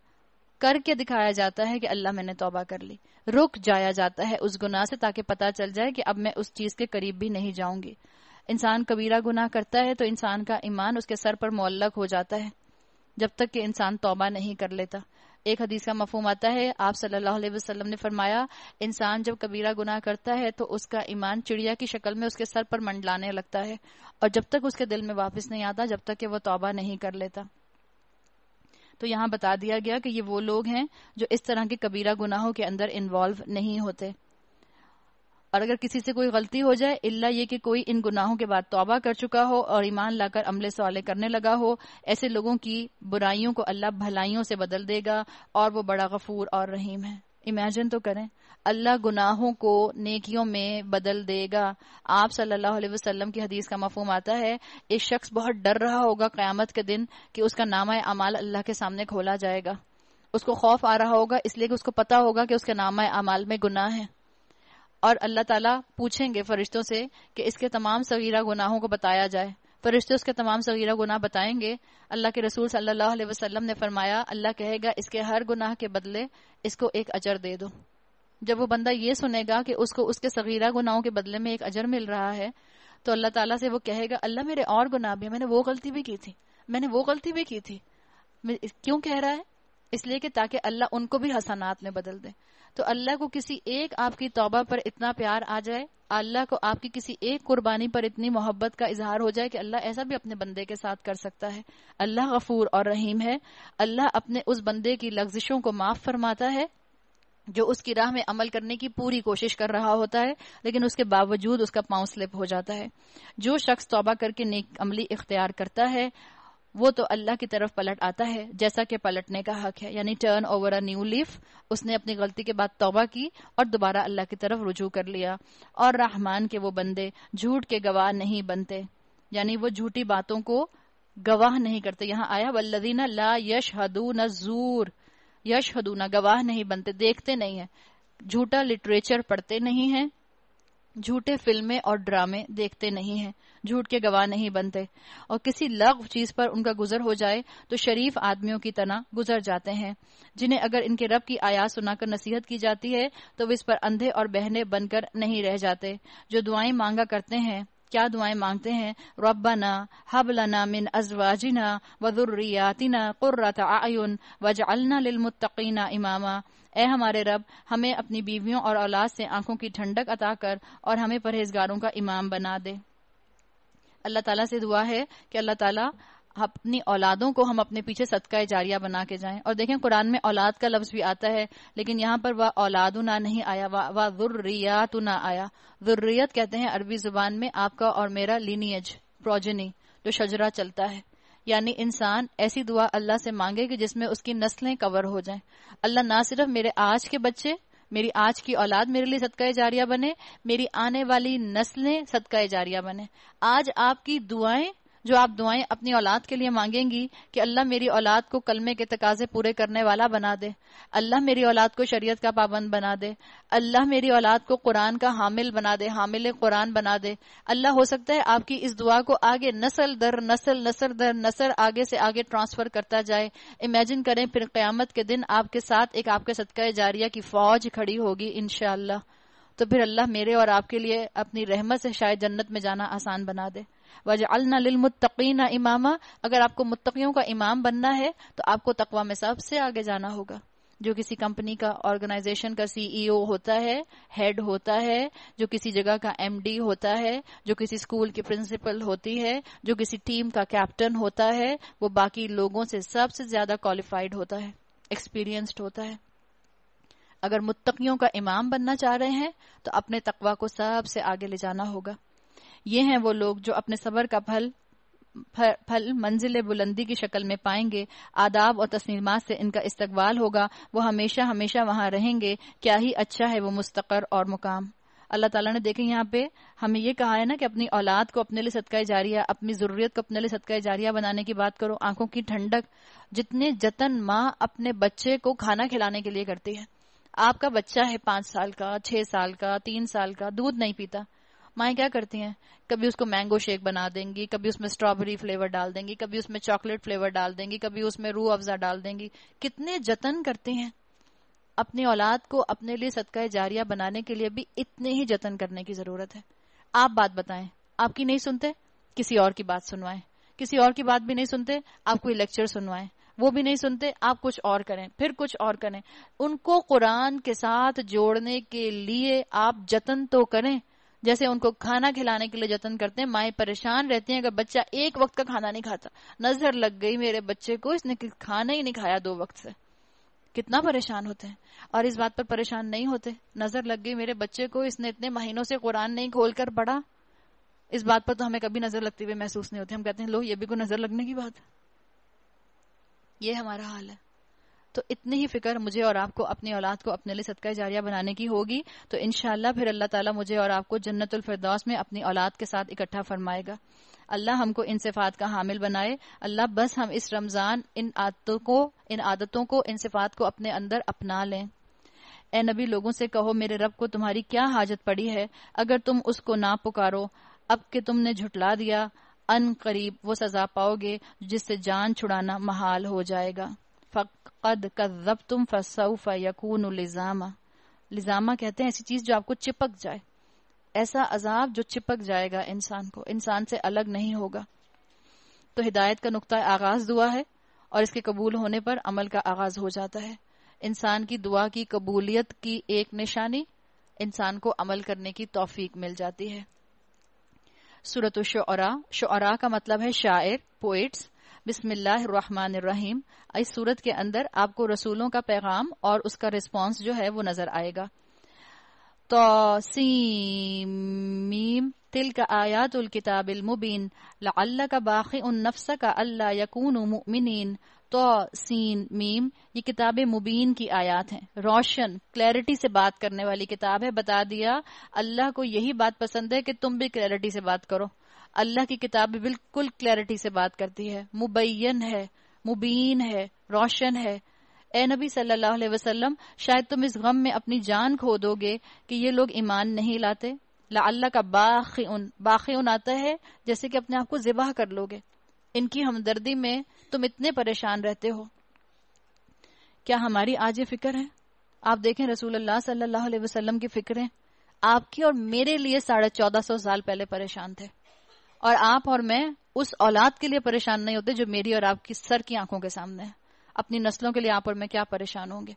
करके दिखाया जाता है कि अल्लाह मैंने तौबा कर ली। रुक जाया जाता है उस गुनाह से ताकि पता चल जाए कि अब मैं उस चीज़ के करीब भी नहीं जाऊँगी। इंसान कबीरा गुनाह करता है तो इंसान का ईमान उसके सर पर मोल्लक हो जाता है, जब तक कि इंसान तौबा नहीं कर लेता। एक हदीस का मफहम आता है। आप सल्लल्लाहु अलैहि वसल्लम ने फरमाया, इंसान जब कबीरा गुनाह करता है तो उसका ईमान चिड़िया की शक्ल में उसके सर पर मंडलाने लगता है और जब तक उसके दिल में वापस नहीं आता, जब तक कि वो तौबा नहीं कर लेता। तो यहाँ बता दिया गया कि ये वो लोग हैं जो इस तरह के कबीरा गुनाहों के अंदर इन्वॉल्व नहीं होते। और अगर किसी से कोई गलती हो जाए, इल्ला ये कि कोई इन गुनाहों के बाद तौबा कर चुका हो और ईमान लाकर अमले सवाले करने लगा हो, ऐसे लोगों की बुराइयों को अल्लाह भलाइयों से बदल देगा और वो बड़ा गफूर और रहीम है। इमेजिन तो करें, अल्लाह गुनाहों को नेकियों में बदल देगा। आप सल्लल्लाहु अलैहि वसल्लम की हदीस का मफहम आता है एक शख्स बहुत डर रहा होगा क्यामत के दिन कि उसका नामा अमाल अल्लाह के सामने खोला जाएगा। उसको खौफ आ रहा होगा, इसलिए कि उसको पता होगा कि उसके नामा अमाल में गुनाह है। और अल्लाह ताला पूछेंगे फरिश्तों से कि इसके तमाम सगीरा गुनाहों को बताया जाए। फरिश्ते उसके तमाम सगीरा गुनाह बताएँगे। अल्लाह के रसूल सल्लल्लाहु अलैहि वसल्लम ने फरमाया, अल्लाह कहेगा, इसके हर गुनाह के बदले इसको एक अजर दे दो। जब वो बंदा ये सुनेगा कि उसको उसके सगीरा गुनाहों के बदले में एक अजर मिल रहा है तो अल्लाह ताला से वो कहेगा, अल्लाह मेरे और गुनाह भी मैंने वो गलती भी की थी, मैंने वो गलती भी की थी। क्यों कह रहा है? इसलिए कि ताकि अल्लाह उनको भी हसनात में बदल दे। तो अल्लाह को किसी एक आपकी तौबा पर इतना प्यार आ जाए, अल्लाह को आपकी किसी एक कुर्बानी पर इतनी मोहब्बत का इजहार हो जाए कि अल्लाह ऐसा भी अपने बंदे के साथ कर सकता है। अल्लाह गफूर और रहीम है। अल्लाह अपने उस बंदे की लफ्जिशों को माफ़ फरमाता है, जो उसकी राह में अमल करने की पूरी कोशिश कर रहा होता है, लेकिन उसके बावजूद उसका पाँव स्लिप हो जाता है। जो शख्स तौबा करके नेक अमली इख्तियार करता है वो तो अल्लाह की तरफ़ पलट आता है, जैसा कि पलटने का हक है। यानी turn over a new leaf उसने अपनी गलती के बाद तौबा की और दोबारा अल्लाह की तरफ़ रुजू कर लिया। और रहमान के वो बंदे झूठ के गवाह नहीं बनते। यानी वो झूठी बातों को गवाह नहीं करते। यहाँ आया वल्लदीना ला यश हदू जूर। यश हदूना गवाह नहीं बनते, देखते नहीं है। झूठा लिटरेचर पढ़ते नहीं है। झूठे फ़िल्में और ड्रामे देखते नहीं हैं, झूठ के गवाह नहीं बनते। और किसी लग चीज़ पर उनका गुजर हो जाए तो शरीफ आदमियों की तरह गुजर जाते हैं, जिन्हें अगर इनके रब की आयात सुनाकर नसीहत की जाती है तो वे इस पर अंधे और बहने बनकर नहीं रह जाते। जो दुआएँ मांगा करते हैं, क्या दुआएँ मांगते हैं? रब्बना हबलना मिन अजवाजिना वजुर्रियातिना कुर्रत आयुन वजअलना लिलमुत्तकीना इमामा। ए हमारे रब, हमें अपनी बीवियों और औलाद से आँखों की ठंडक अता कर और हमें परहेजगारों का इमाम बना दे। अल्लाह ताला से दुआ है कि अल्लाह ताला अपनी औलादों को हम अपने पीछे सदका जारिया बना के जाएँ। और देखें, कुरान में औलाद का लफ्ज भी आता है, लेकिन यहाँ पर वह औलादुना नहीं आया, वह जुर्रियातुना आया। जुर्रियत कहते हैं अरबी ज़ुबान में, आपका और मेरा लीनियज प्रोजनी जो शजरा चलता है। यानी इंसान ऐसी दुआ अल्लाह से मांगे कि जिसमें उसकी नस्लें कवर हो जाएँ। अल्लाह ना सिर्फ़ मेरे आज के बच्चे, मेरी आज की औलाद मेरे लिए सदका जारिया बने, मेरी आने वाली नस्लें सदका जारिया बने। आज आपकी दुआएँ जो आप दुआएँ अपनी औलाद के लिए मांगेंगी कि अल्लाह मेरी औलाद को कलमे के तकाजे पूरे करने वाला बना दे। अल्लाह मेरी औलाद को शरीयत का पाबंद बना दे। अल्लाह मेरी औलाद को कुरान का हामिल बना दे, हामिल कुरान बना दे। अल्लाह, हो सकता है आपकी इस दुआ को आगे नस्ल दर, नस्ल नस्ल दर नस्ल आगे से आगे ट्रांसफ़र करता जाए। इमेजिन करें, फिर क्यामत के दिन आपके साथ एक आपके सदका जारिया की फौज खड़ी होगी इनशाला तो फिर अल्लाह मेरे और आपके लिए अपनी रहमत से शायद जन्नत में जाना आसान बना दे। वजअलना लिलमुत्तकीना इमामा, अगर आपको मुत्तकियों का इमाम बनना है तो आपको तकवा में सबसे आगे जाना होगा। जो किसी कंपनी का ऑर्गेनाइजेशन का सीईओ e होता है हेड होता है, जो किसी जगह का एमडी होता है, जो किसी स्कूल की प्रिंसिपल होती है, जो किसी टीम का कैप्टन होता है, वो बाकी लोगों से सबसे ज़्यादा क्वालिफाइड होता है एक्सपीरियंस्ड होता है। अगर मुत्तकियों का इमाम बनना चाह रहे हैं तो अपने तकवा को सबसे आगे ले जाना होगा। ये हैं वो लोग जो अपने सबर का फल फल मंजिल बुलंदी की शक्ल में पाएँगे। आदाब और तस्नीमात से इनका इस्तकबाल होगा। वो हमेशा हमेशा वहाँ रहेंगे। क्या ही अच्छा है वो मुस्तकर और मुकाम। अल्लाह ताला ने देखे यहाँ पे, हमें ये कहा है ना कि अपनी औलाद को अपने लिए सदका जारिया, अपनी ज़रूरत को अपने लिए सदका जारिया बनाने की बात करो। आँखों की ठंडक जितने जतन माँ अपने बच्चे को खाना खिलाने के लिए करती है। आपका बच्चा है पाँच साल का, छह साल का, तीन साल का, दूध नहीं पीता। माए क्या करती हैं? कभी उसको मैंगो शेक बना देंगी, कभी उसमें स्ट्रॉबेरी फ्लेवर डाल देंगी, कभी उसमें चॉकलेट फ्लेवर डाल देंगी, कभी उसमें रू अफजा डाल देंगी। कितने जतन करती हैं? अपनी औलाद को अपने लिए सदका जारिया बनाने के लिए भी इतने ही जतन करने की ज़रूरत है। आप बात बताएँ आपकी नहीं सुनते? किसी और की बात सुनवाएँ। किसी और की बात भी नहीं सुनते? आप कोई लेक्चर सुनवाएँ। वो भी नहीं सुनते? आप कुछ और करें, फिर कुछ और करें। उनको कुरान के साथ जोड़ने के लिए आप जतन तो करें जैसे उनको खाना खिलाने के लिए जतन करते हैं, माए परेशान रहती हैं, अगर बच्चा एक वक्त का खाना नहीं खाता। नज़र लग गई मेरे बच्चे को, इसने खाना ही नहीं खाया दो वक्त से। कितना परेशान होते हैं। और इस बात पर परेशान नहीं होते। नज़र लग गई मेरे बच्चे को, इसने इतने महीनों से कुरान नहीं खोल कर पढ़ा। इस बात पर तो हमें कभी नज़र लगती हुई महसूस नहीं होती। हम कहते हैं, लो, ये भी कोई नज़र लगने की बात ये हमारा हाल है। तो इतनी ही फ़िक्र मुझे और आपको, अपनी औलाद को, अपने लिए सदका जारिया बनाने की होगी। तो इनशाला फिर अल्लाह ताला मुझे और आपको जन्नतुल फिरदौस में अपनी औलाद के साथ इकट्ठा फरमाएगा। अल्लाह हमको इन सिफात का हामिल बनाए। अल्लाह बस हम इस रमज़ान, इन आदतों को, इन आदतों को, इन सिफात को अपने अंदर अपना लें। ए नबी, लोगों से कहो, मेरे रब को तुम्हारी क्या हाजत पड़ी है? अगर तुम उसको ना पुकारो, अब के तुमने झुटला दिया, अन करीब वो सजा पाओगे, जिससे जान छुड़ाना महाल हो जाएगा। फ़कद कज़ब तुम फसऊफ यकून लिजामा लिजामा कहते हैं ऐसी चीज़ जो आपको चिपक जाए। ऐसा अजाब जो चिपक जाएगा इंसान को। इंसान से अलग नहीं होगा। तो हिदायत का नुकता आगाज़ दुआ है और इसके कबूल होने पर अमल का आगाज़ हो जाता है। इंसान की दुआ की कबूलियत की एक निशानी इंसान को अमल करने की तौफीक मिल जाती है। सूरत शुरा शुरा का मतलब है शायर पोइट्स बिस्मिल्लाहिर्रहमानिर्रहीम। इस सूरत के अंदर आपको रसूलों का पैगाम और उसका रिस्पांस जो है वो नज़र आएगा। तो सीमीम तिल का आयातुल किताबिल मुबीन लअल्ला का बाकी उन नफ्स का अल्लाह यकून मुमिनीन तो सीन मीम, ये किताब मुबीन की आयात हैं। रोशन क्लैरिटी से बात करने वाली किताब है। बता दिया, अल्लाह को यही बात पसंद है कि तुम भी क्लैरिटी से बात करो। अल्लाह की किताब बिल्कुल क्लैरिटी से बात करती है। मुबैन है, मुबीन है, रोशन है। ए नबी सल्लल्लाहु अलैहि वसल्लम, शायद तुम इस गम में अपनी जान खो दोगे कि ये लोग ईमान नहीं लाते। ला अल्लाह का बाखी उन बाखी उन आता है जैसे कि अपने आप को जिबाह कर लोगे। इनकी हमदर्दी में तुम इतने परेशान रहते हो। क्या हमारी आज ये फ़िक्र है? आप देखें रसूल अल्लाह सल्लल्लाहु अलैहि की फिक्रें। आपकी और मेरे लिए साढ़े चौदह सौ साल पहले परेशान थे। और आप और मैं उस औलाद के लिए परेशान नहीं होते जो मेरी और आपकी सर की आँखों के सामने है। अपनी नस्लों के लिए आप और मैं क्या परेशान होंगे?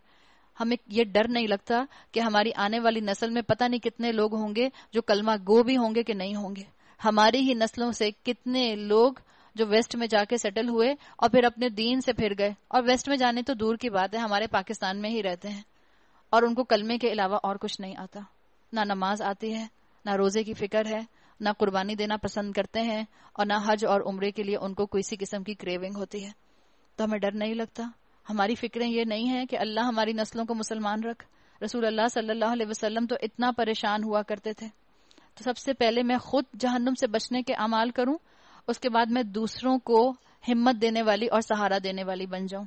हमें ये डर नहीं लगता कि हमारी आने वाली नस्ल में पता नहीं कितने लोग होंगे जो कलमा गो भी होंगे कि नहीं होंगे। हमारी ही नस्लों से कितने लोग जो वेस्ट में जाके सेटल हुए और फिर अपने दीन से फिर गए। और वेस्ट में जाने तो दूर की बात है, हमारे पाकिस्तान में ही रहते हैं। और उनको कलमे के अलावा और कुछ नहीं आता। ना नमाज़ आती है, ना रोज़े की फ़िक्र है ना कुर्बानी देना पसंद करते हैं और ना हज और उम्र के लिए उनको किसी किस्म की क्रेविंग होती है। तो हमें डर नहीं लगता। हमारी फिक्रें ये नहीं है कि अल्लाह हमारी नस्लों को मुसलमान रख। रसूल अल्लाह सल्लल्लाहु अलैहि वसल्लम तो इतना परेशान हुआ करते थे। तो सबसे पहले मैं खुद जहन्नुम से बचने के अमाल करूँ, उसके बाद मैं दूसरों को हिम्मत देने वाली और सहारा देने वाली बन जाऊँ।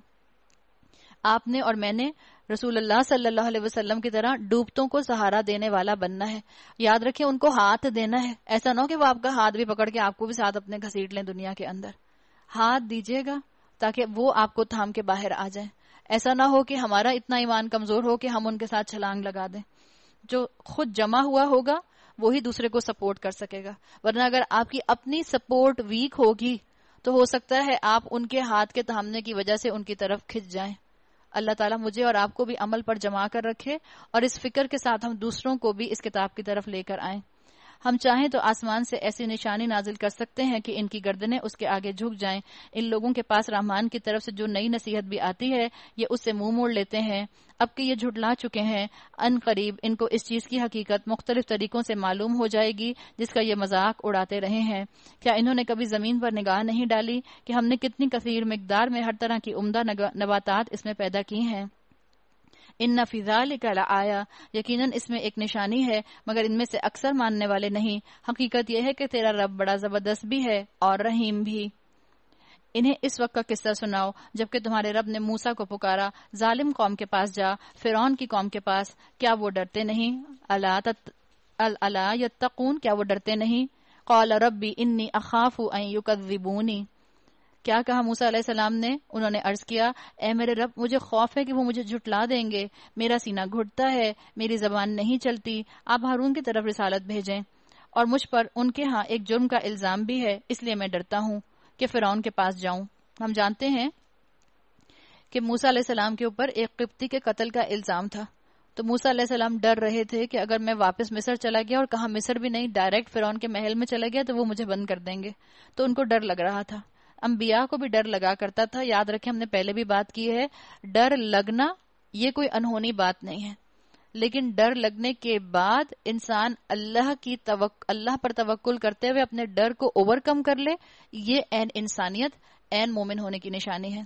आपने और मैंने रसूल अल्लाह सल्लल्लाहु अलैहि वसल्लम की तरह डूबतों को सहारा देने वाला बनना है। याद रखिए उनको हाथ देना है। ऐसा ना हो कि वो आपका हाथ भी पकड़ के आपको भी साथ अपने घसीट लें दुनिया के अंदर। हाथ दीजिएगा ताकि वो आपको थाम के बाहर आ जाए। ऐसा ना हो कि हमारा इतना ईमान कमज़ोर हो कि हम उनके साथ छलांग लगा दें। जो खुद जमा हुआ होगा, वो ही दूसरे को सपोर्ट कर सकेगा। वरना अगर आपकी अपनी सपोर्ट वीक होगी तो हो सकता है आप उनके हाथ के थामने की वजह से उनकी तरफ़ खिंच जाएँ। अल्लाह ताला मुझे और आपको भी अमल पर जमा कर रखे और इस फ़िक्र के साथ हम दूसरों को भी इस किताब की तरफ़ लेकर आए। हम चाहें तो आसमान से ऐसी निशानी नाजिल कर सकते हैं कि इनकी गर्दनें उसके आगे झुक जाएँ। इन लोगों के पास रहमान की तरफ़ से जो नई नसीहत भी आती है, ये उससे मुँह मोड़ लेते हैं। अब कि ये झुटला चुके हैं अन करीब इनको इस चीज़ की हकीकत मुख्तलिफ़ तरीकों से मालूम हो जाएगी, जिसका ये मज़ाक उड़ाते रहे हैं। क्या इन्होंने कभी ज़मीन पर निगाह नहीं डाली कि हमने कितनी कसीर मकदार में हर तरह की उम्दा नबातात इसमें पैदा की हैं? इन नफिजाल का आया। यकीनन इसमें एक निशानी है, मगर इनमें से अक्सर मानने वाले नहीं। हकीकत यह है कि तेरा रब बड़ा ज़बरदस्त भी है और रहीम भी। इन्हें इस वक्त का किस्सा सुनाओ, जबकि तुम्हारे रब ने मूसा को पुकारा, जालिम कौम के पास जा फिर की कौम के पास। क्या वो डरते नहीं? अला यत्तकून, क्या वो डरते नहीं? कौल रबी इन्नी अखाफू युकदिबूनी क्या कहा मूसा सलाम ने? उन्होंने अर्ज़ किया, ए मेरे रब, मुझे खौफ है कि वो मुझे झुटला देंगे। मेरा सीना घुटता है, मेरी जबान नहीं चलती। आप हारून की तरफ़ रिसालत भेजें। और मुझ पर उनके यहाँ एक जुर्म का इल्ज़ाम भी है, इसलिए मैं डरता हूँ कि फिर के पास जाऊँ। हम जानते हैं कि मूसा सलाम के ऊपर एक किप्ती के कत्ल का इल्ज़ाम था। तो मूसा सलाम डर रहे थे कि अगर मैं वापस मिस्र चला गया और कहा मिस्र भी नहीं, डायरेक्ट फिर के महल में चला गया तो वो मुझे बंद कर देंगे। तो उनको डर लग रहा था। अंबिया को भी डर लगा करता था। याद रखें, हमने पहले भी बात की है, डर लगना, ये कोई अनहोनी बात नहीं है। लेकिन डर लगने के बाद इंसान अल्लाह की तवक, अल्लाह पर तवक्कुल करते हुए अपने डर को ओवरकम कर ले, ये एन इंसानियत एन मोमिन होने की निशानी है।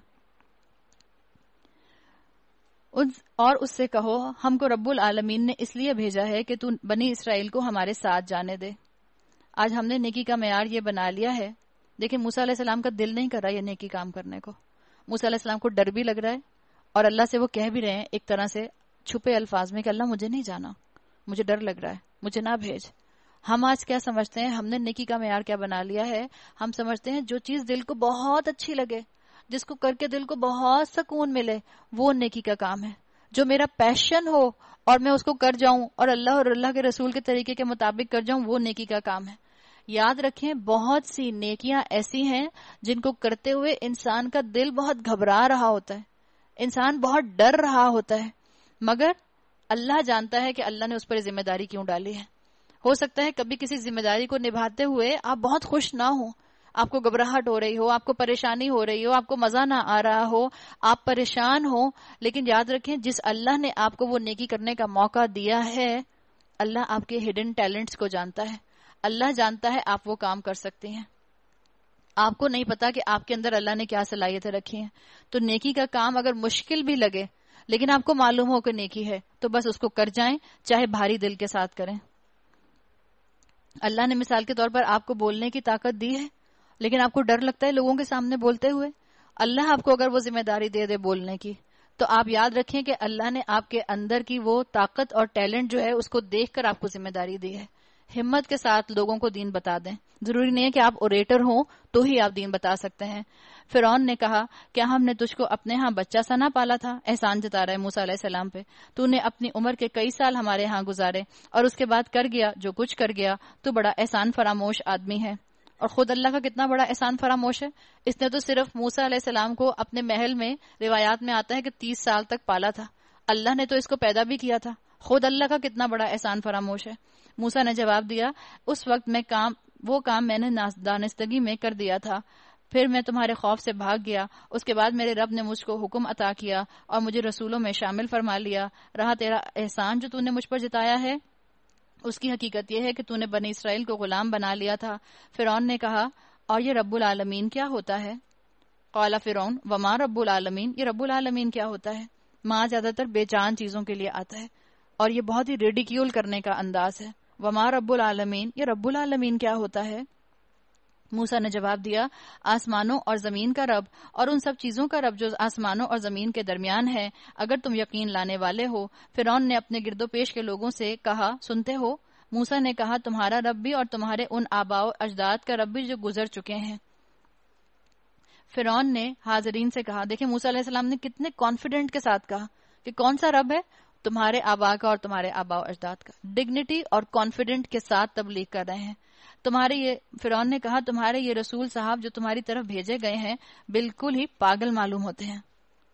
और उससे कहो, हमको रब्बुल आलमीन ने इसलिए भेजा है कि तू बनी इसराइल को हमारे साथ जाने दे। आज हमने निकी का मैार ये बना लिया है देखिए, मूसा सलाम का दिल नहीं कर रहा ये नेकी काम करने को। मूसा सलाम को डर भी लग रहा है और अल्लाह से वो कह भी रहे हैं एक तरह से छुपे अल्फाज में कि अल्लाह मुझे नहीं जाना, मुझे डर लग रहा है, मुझे ना भेज। हम आज क्या समझते हैं? हमने नेकी का मैार क्या बना लिया है? हम समझते हैं जो चीज़ दिल को बहुत अच्छी लगे, जिसको करके दिल को बहुत सुकून मिले, वो नेकी का काम है। जो मेरा पैशन हो और मैं उसको कर जाऊँ और अल्लाह और अल्लाह के रसूल के तरीके के मुताबिक कर जाऊँ, वो नेकी का काम है। याद रखें, बहुत सी नेकियाँ ऐसी हैं जिनको करते हुए इंसान का दिल बहुत घबरा रहा होता है। इंसान बहुत डर रहा होता है। मगर अल्लाह जानता है कि अल्लाह ने उस पर ज़िम्मेदारी क्यों डाली है। हो सकता है कभी किसी ज़िम्मेदारी को निभाते हुए आप बहुत खुश ना हो। आपको घबराहट हो रही हो, आपको परेशानी हो रही हो, आपको मज़ा ना आ रहा हो, आप परेशान हो। लेकिन याद रखें, जिस अल्लाह ने आपको वो नेकी करने का मौका दिया है, अल्लाह आपके हिडन टैलेंट्स को जानता है। अल्लाह जानता है आप वो काम कर सकते हैं। आपको नहीं पता कि आपके अंदर अल्लाह ने क्या सलाहियतें रखी हैं। तो नेकी का काम अगर मुश्किल भी लगे, लेकिन आपको मालूम हो कि नेकी है तो बस उसको कर जाएँ, चाहे भारी दिल के साथ करें। अल्लाह ने मिसाल के तौर पर आपको बोलने की ताकत दी है, लेकिन आपको डर लगता है लोगों के सामने बोलते हुए। अल्लाह आपको अगर वो ज़िम्मेदारी दे दे बोलने की तो आप याद रखें कि अल्लाह ने आपके अंदर की वो ताकत और टैलेंट जो है, उसको देखकर आपको ज़िम्मेदारी दी है। हिम्मत के साथ लोगों को दीन बता दें। ज़रूरी नहीं है कि आप ओरेटर हो तो ही आप दीन बता सकते हैं। फिर ने कहा, क्या हमने तुझको अपने यहाँ बच्चा सा ना पाला था? एहसान जता रहा है मूसा सलाम पे। तूने अपनी उम्र के कई साल हमारे यहाँ गुजारे और उसके बाद कर गया जो कुछ कर गया तो बड़ा एहसान फरामोश आदमी है। और खुद अल्लाह का कितना बड़ा एहसान फरामोश है। इसने तो सिर्फ़ मूसा सलाम को अपने महल में, रिवायात में आता है कि तीस साल तक पाला था। अल्लाह ने तो इसको पैदा भी किया था। खुद अल्लाह का कितना बड़ा एहसान फरामोश है। मूसा ने जवाब दिया, उस वक्त मैं काम, वो काम मैंने दानिस्तगी में कर दिया था। फिर मैं तुम्हारे खौफ से भाग गया। उसके बाद मेरे रब ने मुझको हुक्म अता किया और मुझे रसूलों में शामिल फरमा लिया। रहा तेरा एहसान जो तूने मुझ पर जिताया है, उसकी हकीकत यह है कि तूने बनी इसराइल को गुलाम बना लिया था। फिर ने कहा, और ये रब्बुल आलमीन क्या होता है? कौला फिर वमा रब्बुल आलमीन, ये रब्बुल आलमीन क्या होता है? माँ ज़्यादातर बेचान चीज़ों के लिए आता है और ये बहुत ही रेडिक्यूल करने का अंदाज है। वमा रब्बुल आलमीन, ये रब्बुल आलमीन क्या होता है? मूसा ने जवाब दिया, आसमानों और ज़मीन का रब, और उन सब चीज़ों का रब जो आसमानों और ज़मीन के दरमियान है, अगर तुम यकीन लाने वाले हो फिर ने अपने गिरदोपेश के लोगों से कहा, सुनते हो? मूसा ने कहा, तुम्हारा रब भी और तुम्हारे उन आबाओ अजदाद का रब भी जो गुजर चुके हैं। फिर ने हाजरीन से कहा देखिये मूसा ने कितने कॉन्फिडेंट के साथ कहा कि कौन सा रब है? तुम्हारे आबा का और तुम्हारे आबा अजदाद का। डिग्निटी और कॉन्फिडेंट के साथ तबलीग कर रहे हैं। तुम्हारे ये फिर ने कहा, तुम्हारे ये रसूल साहब जो तुम्हारी तरफ़ भेजे गए हैं, बिल्कुल ही पागल मालूम होते हैं।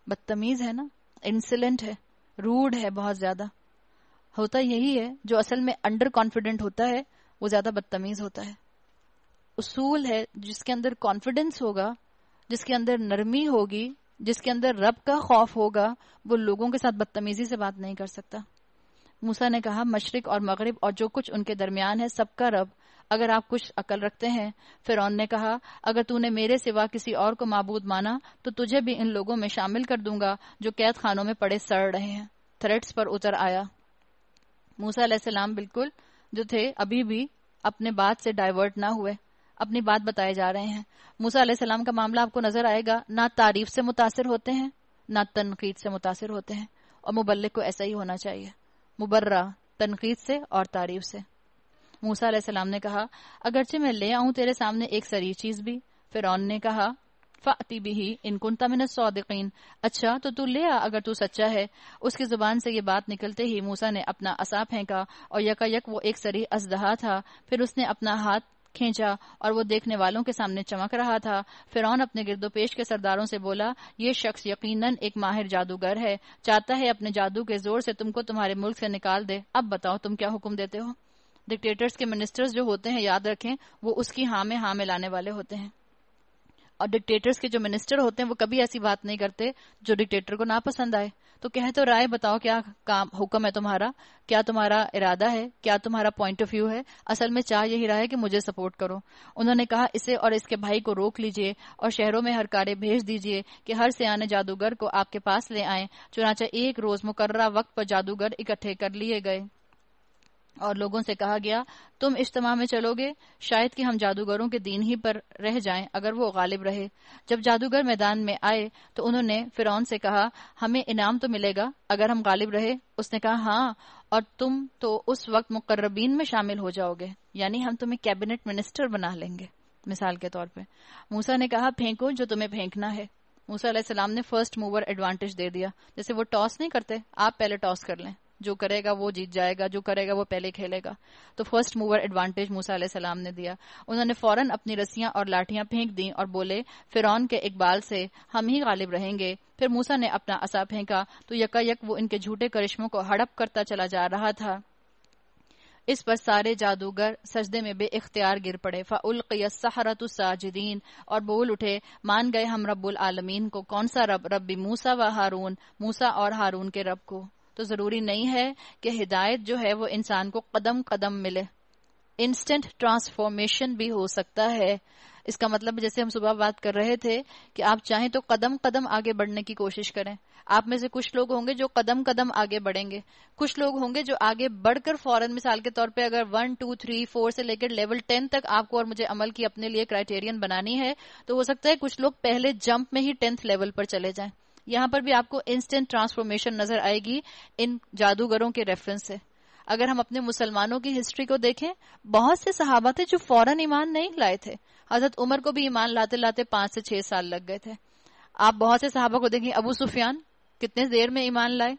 बदतमीज है ना? इंसिलेंट है। रूड है बहुत ज़्यादा। होता यही है, जो असल में अंडर कॉन्फिडेंट होता है, वो ज़्यादा बदतमीज होता है। उसूल है, जिसके अंदर कॉन्फिडेंस होगा, जिसके अंदर नरमी होगी जिसके अंदर रब का खौफ होगा, वो लोगों के साथ बदतमीजी से बात नहीं कर सकता। मूसा ने कहा, मशरक और मगरब और जो कुछ उनके दरमियान है, सबका रब। अगर आप कुछ अकल रखते हैं फिर ने कहा, अगर तूने मेरे सिवा किसी और को मबूद माना तो तुझे भी इन लोगों में शामिल कर दूँगा, जो कैद खानों में पड़े सड़ रहे हैं। थ्रेट्स पर उतर आया। मूसा सलाम बिल्कुल जो थे, अभी भी अपने बात से डाइवर्ट ना हुए। अपनी बात बताए जा रहे हैं। मूसा सलाम का मामला आपको नज़र आएगा, ना तारीफ़ से मुतासर होते हैं, ना तनकीद से मुतासर होते हैं, और मुबल्लिक को ऐसा ही होना चाहिए। मुबर्रा, तनकीद से और तारीफ़ से। मूसा सलाम ने कहा, अगरचे मैं ले आऊँ तेरे सामने एक सरी चीज़ भी। फिर ने कहा फाती भी ही इनकुन तमिन सौदिकीन। अच्छा तो तू ले आ, अगर तू सच्चा है। उसकी ज़ुबान से ये बात निकलते ही मूसा ने अपना असा फेंका, और यकायक वो एक सरी असदहा था। फिर उसने अपना हाथ खींचा और वो देखने वालों के सामने चमक रहा था। फिर अपने गिरदोपेश के सरदारों से बोला, ये शख्स यकीनन एक माहिर जादूगर है। चाहता है अपने जादू के ज़ोर से तुमको तुम्हारे मुल्क से निकाल दे। अब बताओ तुम क्या हुक्म देते हो? डिक्टेटर्स के मिनिस्टर्स जो होते हैं, याद रखें, वो उसकी हाँ में हाँ मिलाने वाले होते हैं। और डिक्टेटर्स के जो मिनिस्टर होते हैं, वो कभी ऐसी बात नहीं करते जो डिक्टेटर को ना पसंद आए। तो कहे तो राय बताओ क्या काम, हुक्म है तुम्हारा? क्या तुम्हारा इरादा है? क्या तुम्हारा पॉइंट ऑफ़ व्यू है? असल में चाह यही रहा है कि मुझे सपोर्ट करो। उन्होंने कहा, इसे और इसके भाई को रोक लीजिए और शहरों में हर कार्य भेज दीजिए कि हर सियाने जादूगर को आपके पास ले आए। चुनाचा एक रोज मुकर्रा वक्त पर जादूगर इकट्ठे कर लिए गए। और लोगों से कहा गया, तुम इज्तमा में चलोगे, शायद कि हम जादूगरों के दीन ही पर रह जाएँ, अगर वो गालिब रहे। जब जादूगर मैदान में आए तो उन्होंने फिर से कहा, हमें इनाम तो मिलेगा, अगर हम गालिब रहे। उसने कहा हाँ और तुम तो उस वक्त मुकर्रबीन में शामिल हो जाओगे, यानी हम तुम्हें कैबिनेट मिनिस्टर बना लेंगे। मिसाल के तौर पर मूसा ने कहा, फेंको जो तुम्हें फेंकना है। मूसा सलाम ने फ़र्स्ट मूवर एडवांटेज दे दिया। जैसे वो टॉस नहीं करते, आप पहले टॉस कर लें। जो करेगा वो जीत जाएगा, जो करेगा वो पहले खेलेगा। तो फ़र्स्ट मूवर एडवांटेज मूसा सलाम ने दिया। उन्होंने फ़ौरन अपनी रस्सियाँ और लाठियाँ फेंक दी और बोले फिर के इकबाल से हम ही गालिब रहेंगे। फिर मूसा ने अपना असा फेंका। तो यकायक वो इनके झूठे करिश्मों को हड़प करता चला जा रहा था। इस पर सारे जादूगर सजदे में बे इख्तियार गिर पड़े। फ़ाउलसहरत साजिदीन। और बोल उठे, मान गए हम रब्बुल आलमीन को। कौन सा रब? रब्बी मूसा व हारून। मूसा और हारून के रब को। तो ज़रूरी नहीं है कि हिदायत जो है वो इंसान को कदम कदम मिले। इंस्टेंट ट्रांसफॉर्मेशन भी हो सकता है। इसका मतलब जैसे हम सुबह बात कर रहे थे कि आप चाहें तो कदम कदम आगे बढ़ने की कोशिश करें। आप में से कुछ लोग होंगे जो कदम कदम आगे बढ़ेंगे। कुछ लोग होंगे जो आगे बढ़कर फ़ौरन मिसाल के तौर पे अगर वन, टू, थ्री, फोर से लेकर लेवल टेन तक आपको और मुझे अमल की अपने लिए क्राइटेरियन बनानी है तो हो सकता है कुछ लोग पहले जंप में ही टेंथ लेवल पर चले जाएँ। यहाँ पर भी आपको इंस्टेंट ट्रांसफॉर्मेशन नज़र आएगी इन जादूगरों के रेफरेंस से। अगर हम अपने मुसलमानों की हिस्ट्री को देखें, बहुत से सहाबा थे जो फ़ौरन ईमान नहीं लाए थे। हज़रत उमर को भी ईमान लाते लाते पाँच से छह साल लग गए थे। आप बहुत से सहाबा को देखें, अबू सुफियान कितने देर में ईमान लाए?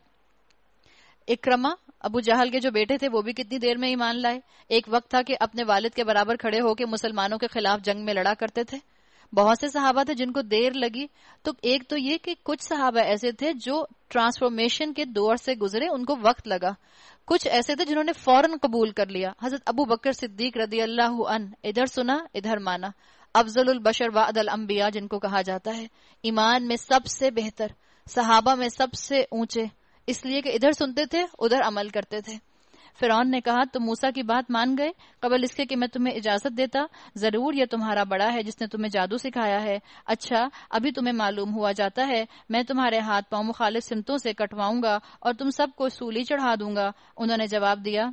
इक्रमा, अबू जहल के जो बेटे थे, वो भी कितनी देर में ईमान लाए? एक वक्त था कि अपने वालिद के बराबर खड़े होकर मुसलमानों के खिलाफ जंग में लड़ा करते थे। बहुत से सहाबा थे जिनको देर लगी। तो एक तो ये कि कुछ सहाबा ऐसे थे जो ट्रांसफॉर्मेशन के दौर से गुजरे, उनको वक्त लगा। कुछ ऐसे थे जिन्होंने फ़ौरन कबूल कर लिया। हज़रत अबू बकर सिद्दीक रदी अल्लाह अन, इधर सुना, इधर माना। अफजल बशर वादल अम्बिया जिनको कहा जाता है। ईमान में सबसे बेहतर, सहाबा में सबसे ऊँचे। इसलिए कि इधर सुनते थे, उधर अमल करते थे। फिरौन ने कहा, तुम मूसा की बात मान गए। कबल इसके कि मैं तुम्हें इजाज़त देता। ज़रूर यह तुम्हारा बड़ा है जिसने तुम्हें जादू सिखाया है। अच्छा अभी तुम्हें मालूम हुआ जाता है, मैं तुम्हारे हाथ पाँव मुखालिफ सिमतों से कटवाऊँगा और तुम सबको सूली चढ़ा दूँगा। उन्होंने जवाब दिया,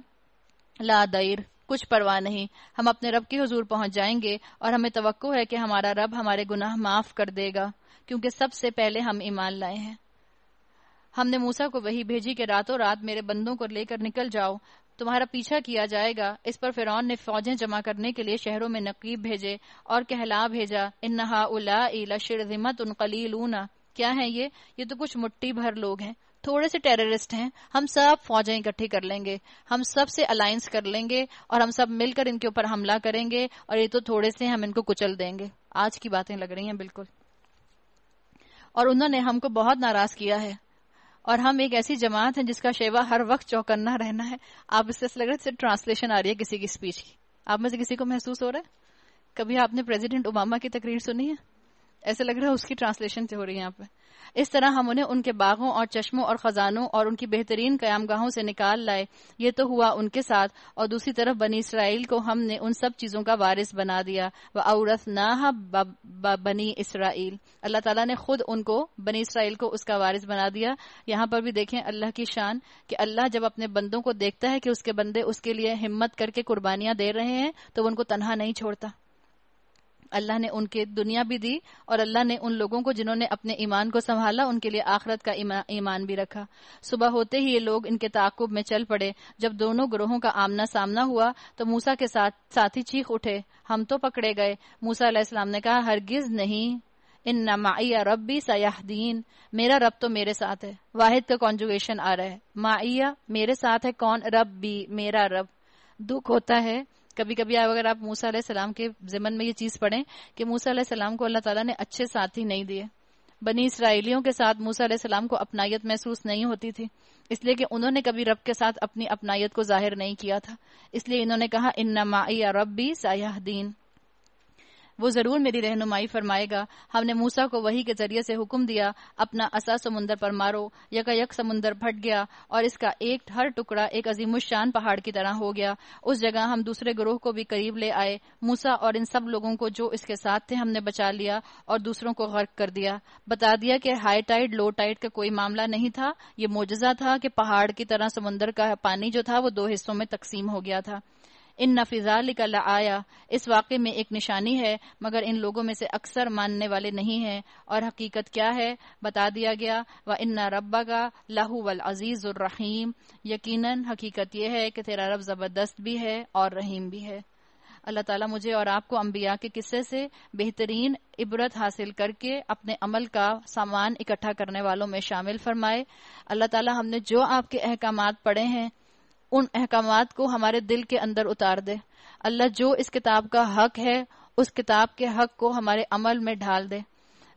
ला दईर, कुछ परवाह नहीं। हम अपने रब की हजूर पहुँच जाएँगे और हमें तो है कि हमारा रब हमारे गुनाह माफ़ कर देगा, क्योंकि सबसे पहले हम ईमान लाए हैं। हमने मूसा को वही भेजी कि रातों रात मेरे बंदों को लेकर निकल जाओ। तुम्हारा पीछा किया जाएगा। इस पर फिर ने फौजें जमा करने के लिए शहरों में नकीब भेजे और कहला भेजा। इन्हा उला शिरजिमत उन कलीलूना। क्या है ये? ये तो कुछ मुट्ठी भर लोग हैं। थोड़े से टेररिस्ट हैं। हम सब फौजें इकट्ठी कर लेंगे। हम सबसे अलायंस कर लेंगे और हम सब मिलकर इनके ऊपर हमला करेंगे और ये तो थोड़े से हम इनको कुचल देंगे। आज की बातें लग रही हैं बिल्कुल। और उन्होंने हमको बहुत नाराज़ किया है। और हम एक ऐसी जमात है जिसका शेवा हर वक्त चौकन्ना रहना है। आप इससे लग रहा है ट्रांसलेशन आ रही है किसी की स्पीच की। आप में से किसी को महसूस हो रहा है? कभी आपने प्रेसिडेंट ओबामा की तकरीर सुनी है? ऐसे लग रहा है उसकी ट्रांसलेशन से हो रही है यहाँ पे। इस तरह हम उन्हें उनके बागों और चश्मों और खजानों और उनकी बेहतरीन कयामगाहों से निकाल लाए। ये तो हुआ उनके साथ और दूसरी तरफ़ बनी इसराइल को हमने उन सब चीज़ों का वारिस बना दिया। व औरत ना बनी इसराइल। अल्लाह ताला ने खुद उनको, बनी इसराइल को उसका वारिस बना दिया। यहाँ पर भी देखें अल्लाह की शान कि अल्लाह जब अपने बंदों को देखता है कि उसके बंदे उसके लिए हिम्मत करके कुर्बानियाँ दे रहे हैं तो उनको तनहा नहीं छोड़ता। अल्लाह ने उनके दुनिया भी दी और अल्लाह ने उन लोगों को जिन्होंने अपने ईमान को संभाला, उनके लिए आखरत का ईमान भी रखा। सुबह होते ही ये लोग इनके ताकुब में चल पड़े। जब दोनों ग्रोहों का आमना सामना हुआ तो मूसा के साथ साथी चीख उठे। हम तो पकड़े गए। मूसा अलैहिस्सलाम ने कहा, हरगिज नहीं। इन नमाइया रबी सयाहदीन। मेरा रब तो मेरे साथ है। वाहिद का कॉन्जुगेशन आ रहा है। माइया मेरे साथ है, कौन? रब भी मेरा रब। दुख होता है कभी कभी अगर आप मूसा सलाम के जिमन में ये चीज़ पढ़ें कि मूसा सलाम को अल्लाह ताला ने अच्छे साथी नहीं दिए। बनी इसराइलियों के साथ मूसा सलाम को अपनायत महसूस नहीं होती थी, इसलिए कि उन्होंने कभी रब के साथ अपनी अपनायत को ज़ाहिर नहीं किया था। इसलिए इन्होंने कहा इन्ना माई रबी सायादीन वो ज़रूर मेरी रहनुमाई फरमाएगा। हमने मूसा को वही के ज़रिए से हुक्म दिया, अपना असा समुन्दर पर मारो यक समुन्दर फट गया, और इसका एक हर टुकड़ा एक अजीमुशान पहाड़ की तरह हो गया। उस जगह हम दूसरे ग्रोह को भी करीब ले आए। मूसा और इन सब लोगों को जो इसके साथ थे, हमने बचा लिया और दूसरों को गर्क कर दिया। बता दिया कि हाई टाइड, लो टाइड का कोई मामला नहीं था। ये मोजा था कि पहाड़ की तरह समुन्दर का पानी जो था, वो दो हिस्सों में तकसीम हो गया था। इन नफिजाल का आया। इस वाक़े में एक निशानी है, मगर इन लोगों में से अक्सर मानने वाले नहीं हैं। और हकीकत क्या है? बता दिया गया, व इन्ना रब्बा का लाहू वल अज़ीज़ रहीम। यकीनन, हकीकत यह है कि तेरा रब ज़बरदस्त भी है और रहीम भी है। अल्लाह ताला मुझे और आपको अम्बिया के किस्से से बेहतरीन इबरत हासिल करके अपने अमल का सामान इकट्ठा करने वालों में शामिल फरमाए। अल्लाह ताला हमने जो आपके अहकाम पढ़े हैं उन अहकाम को हमारे दिल के अंदर उतार दे। अल्लाह जो इस किताब का हक है, उस किताब के हक को हमारे अमल में ढाल दे।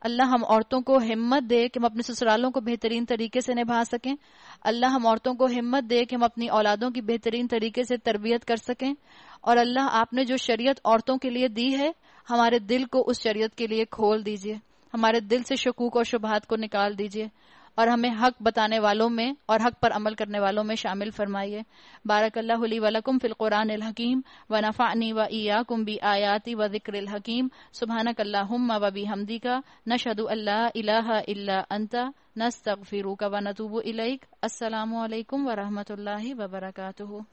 अल्लाह हम औरतों को हिम्मत दे कि हम अपने ससुरालों को बेहतरीन तरीके से निभा सकें। अल्लाह हम औरतों को हिम्मत दे कि हम अपनी औलादों की बेहतरीन तरीके से तरबियत कर सकें। और अल्लाह आपने जो शरीयत औरतों के लिए दी है, हमारे दिल को उस शरीयत के लिए खोल दीजिए। हमारे दिल से शकूक और शुभात को निकाल दीजिए। और हमें हक बताने वालों में और हक पर अमल करने वालों में शामिल फरमाइए। बारक वलकुम फ़िलकुरान हकीम व नफ़ानी व ईया बी आयाति व ज़िक्र हकीम। सुबहाना अल्लाहुम्मा व बिहमदी का नशद अल्लाह इल्ला अंता। नस्तगफिरुका व नतूबु इलैक। अस्सलामु अलैकुम व रहमतुल्लाहि व बरकातुहू।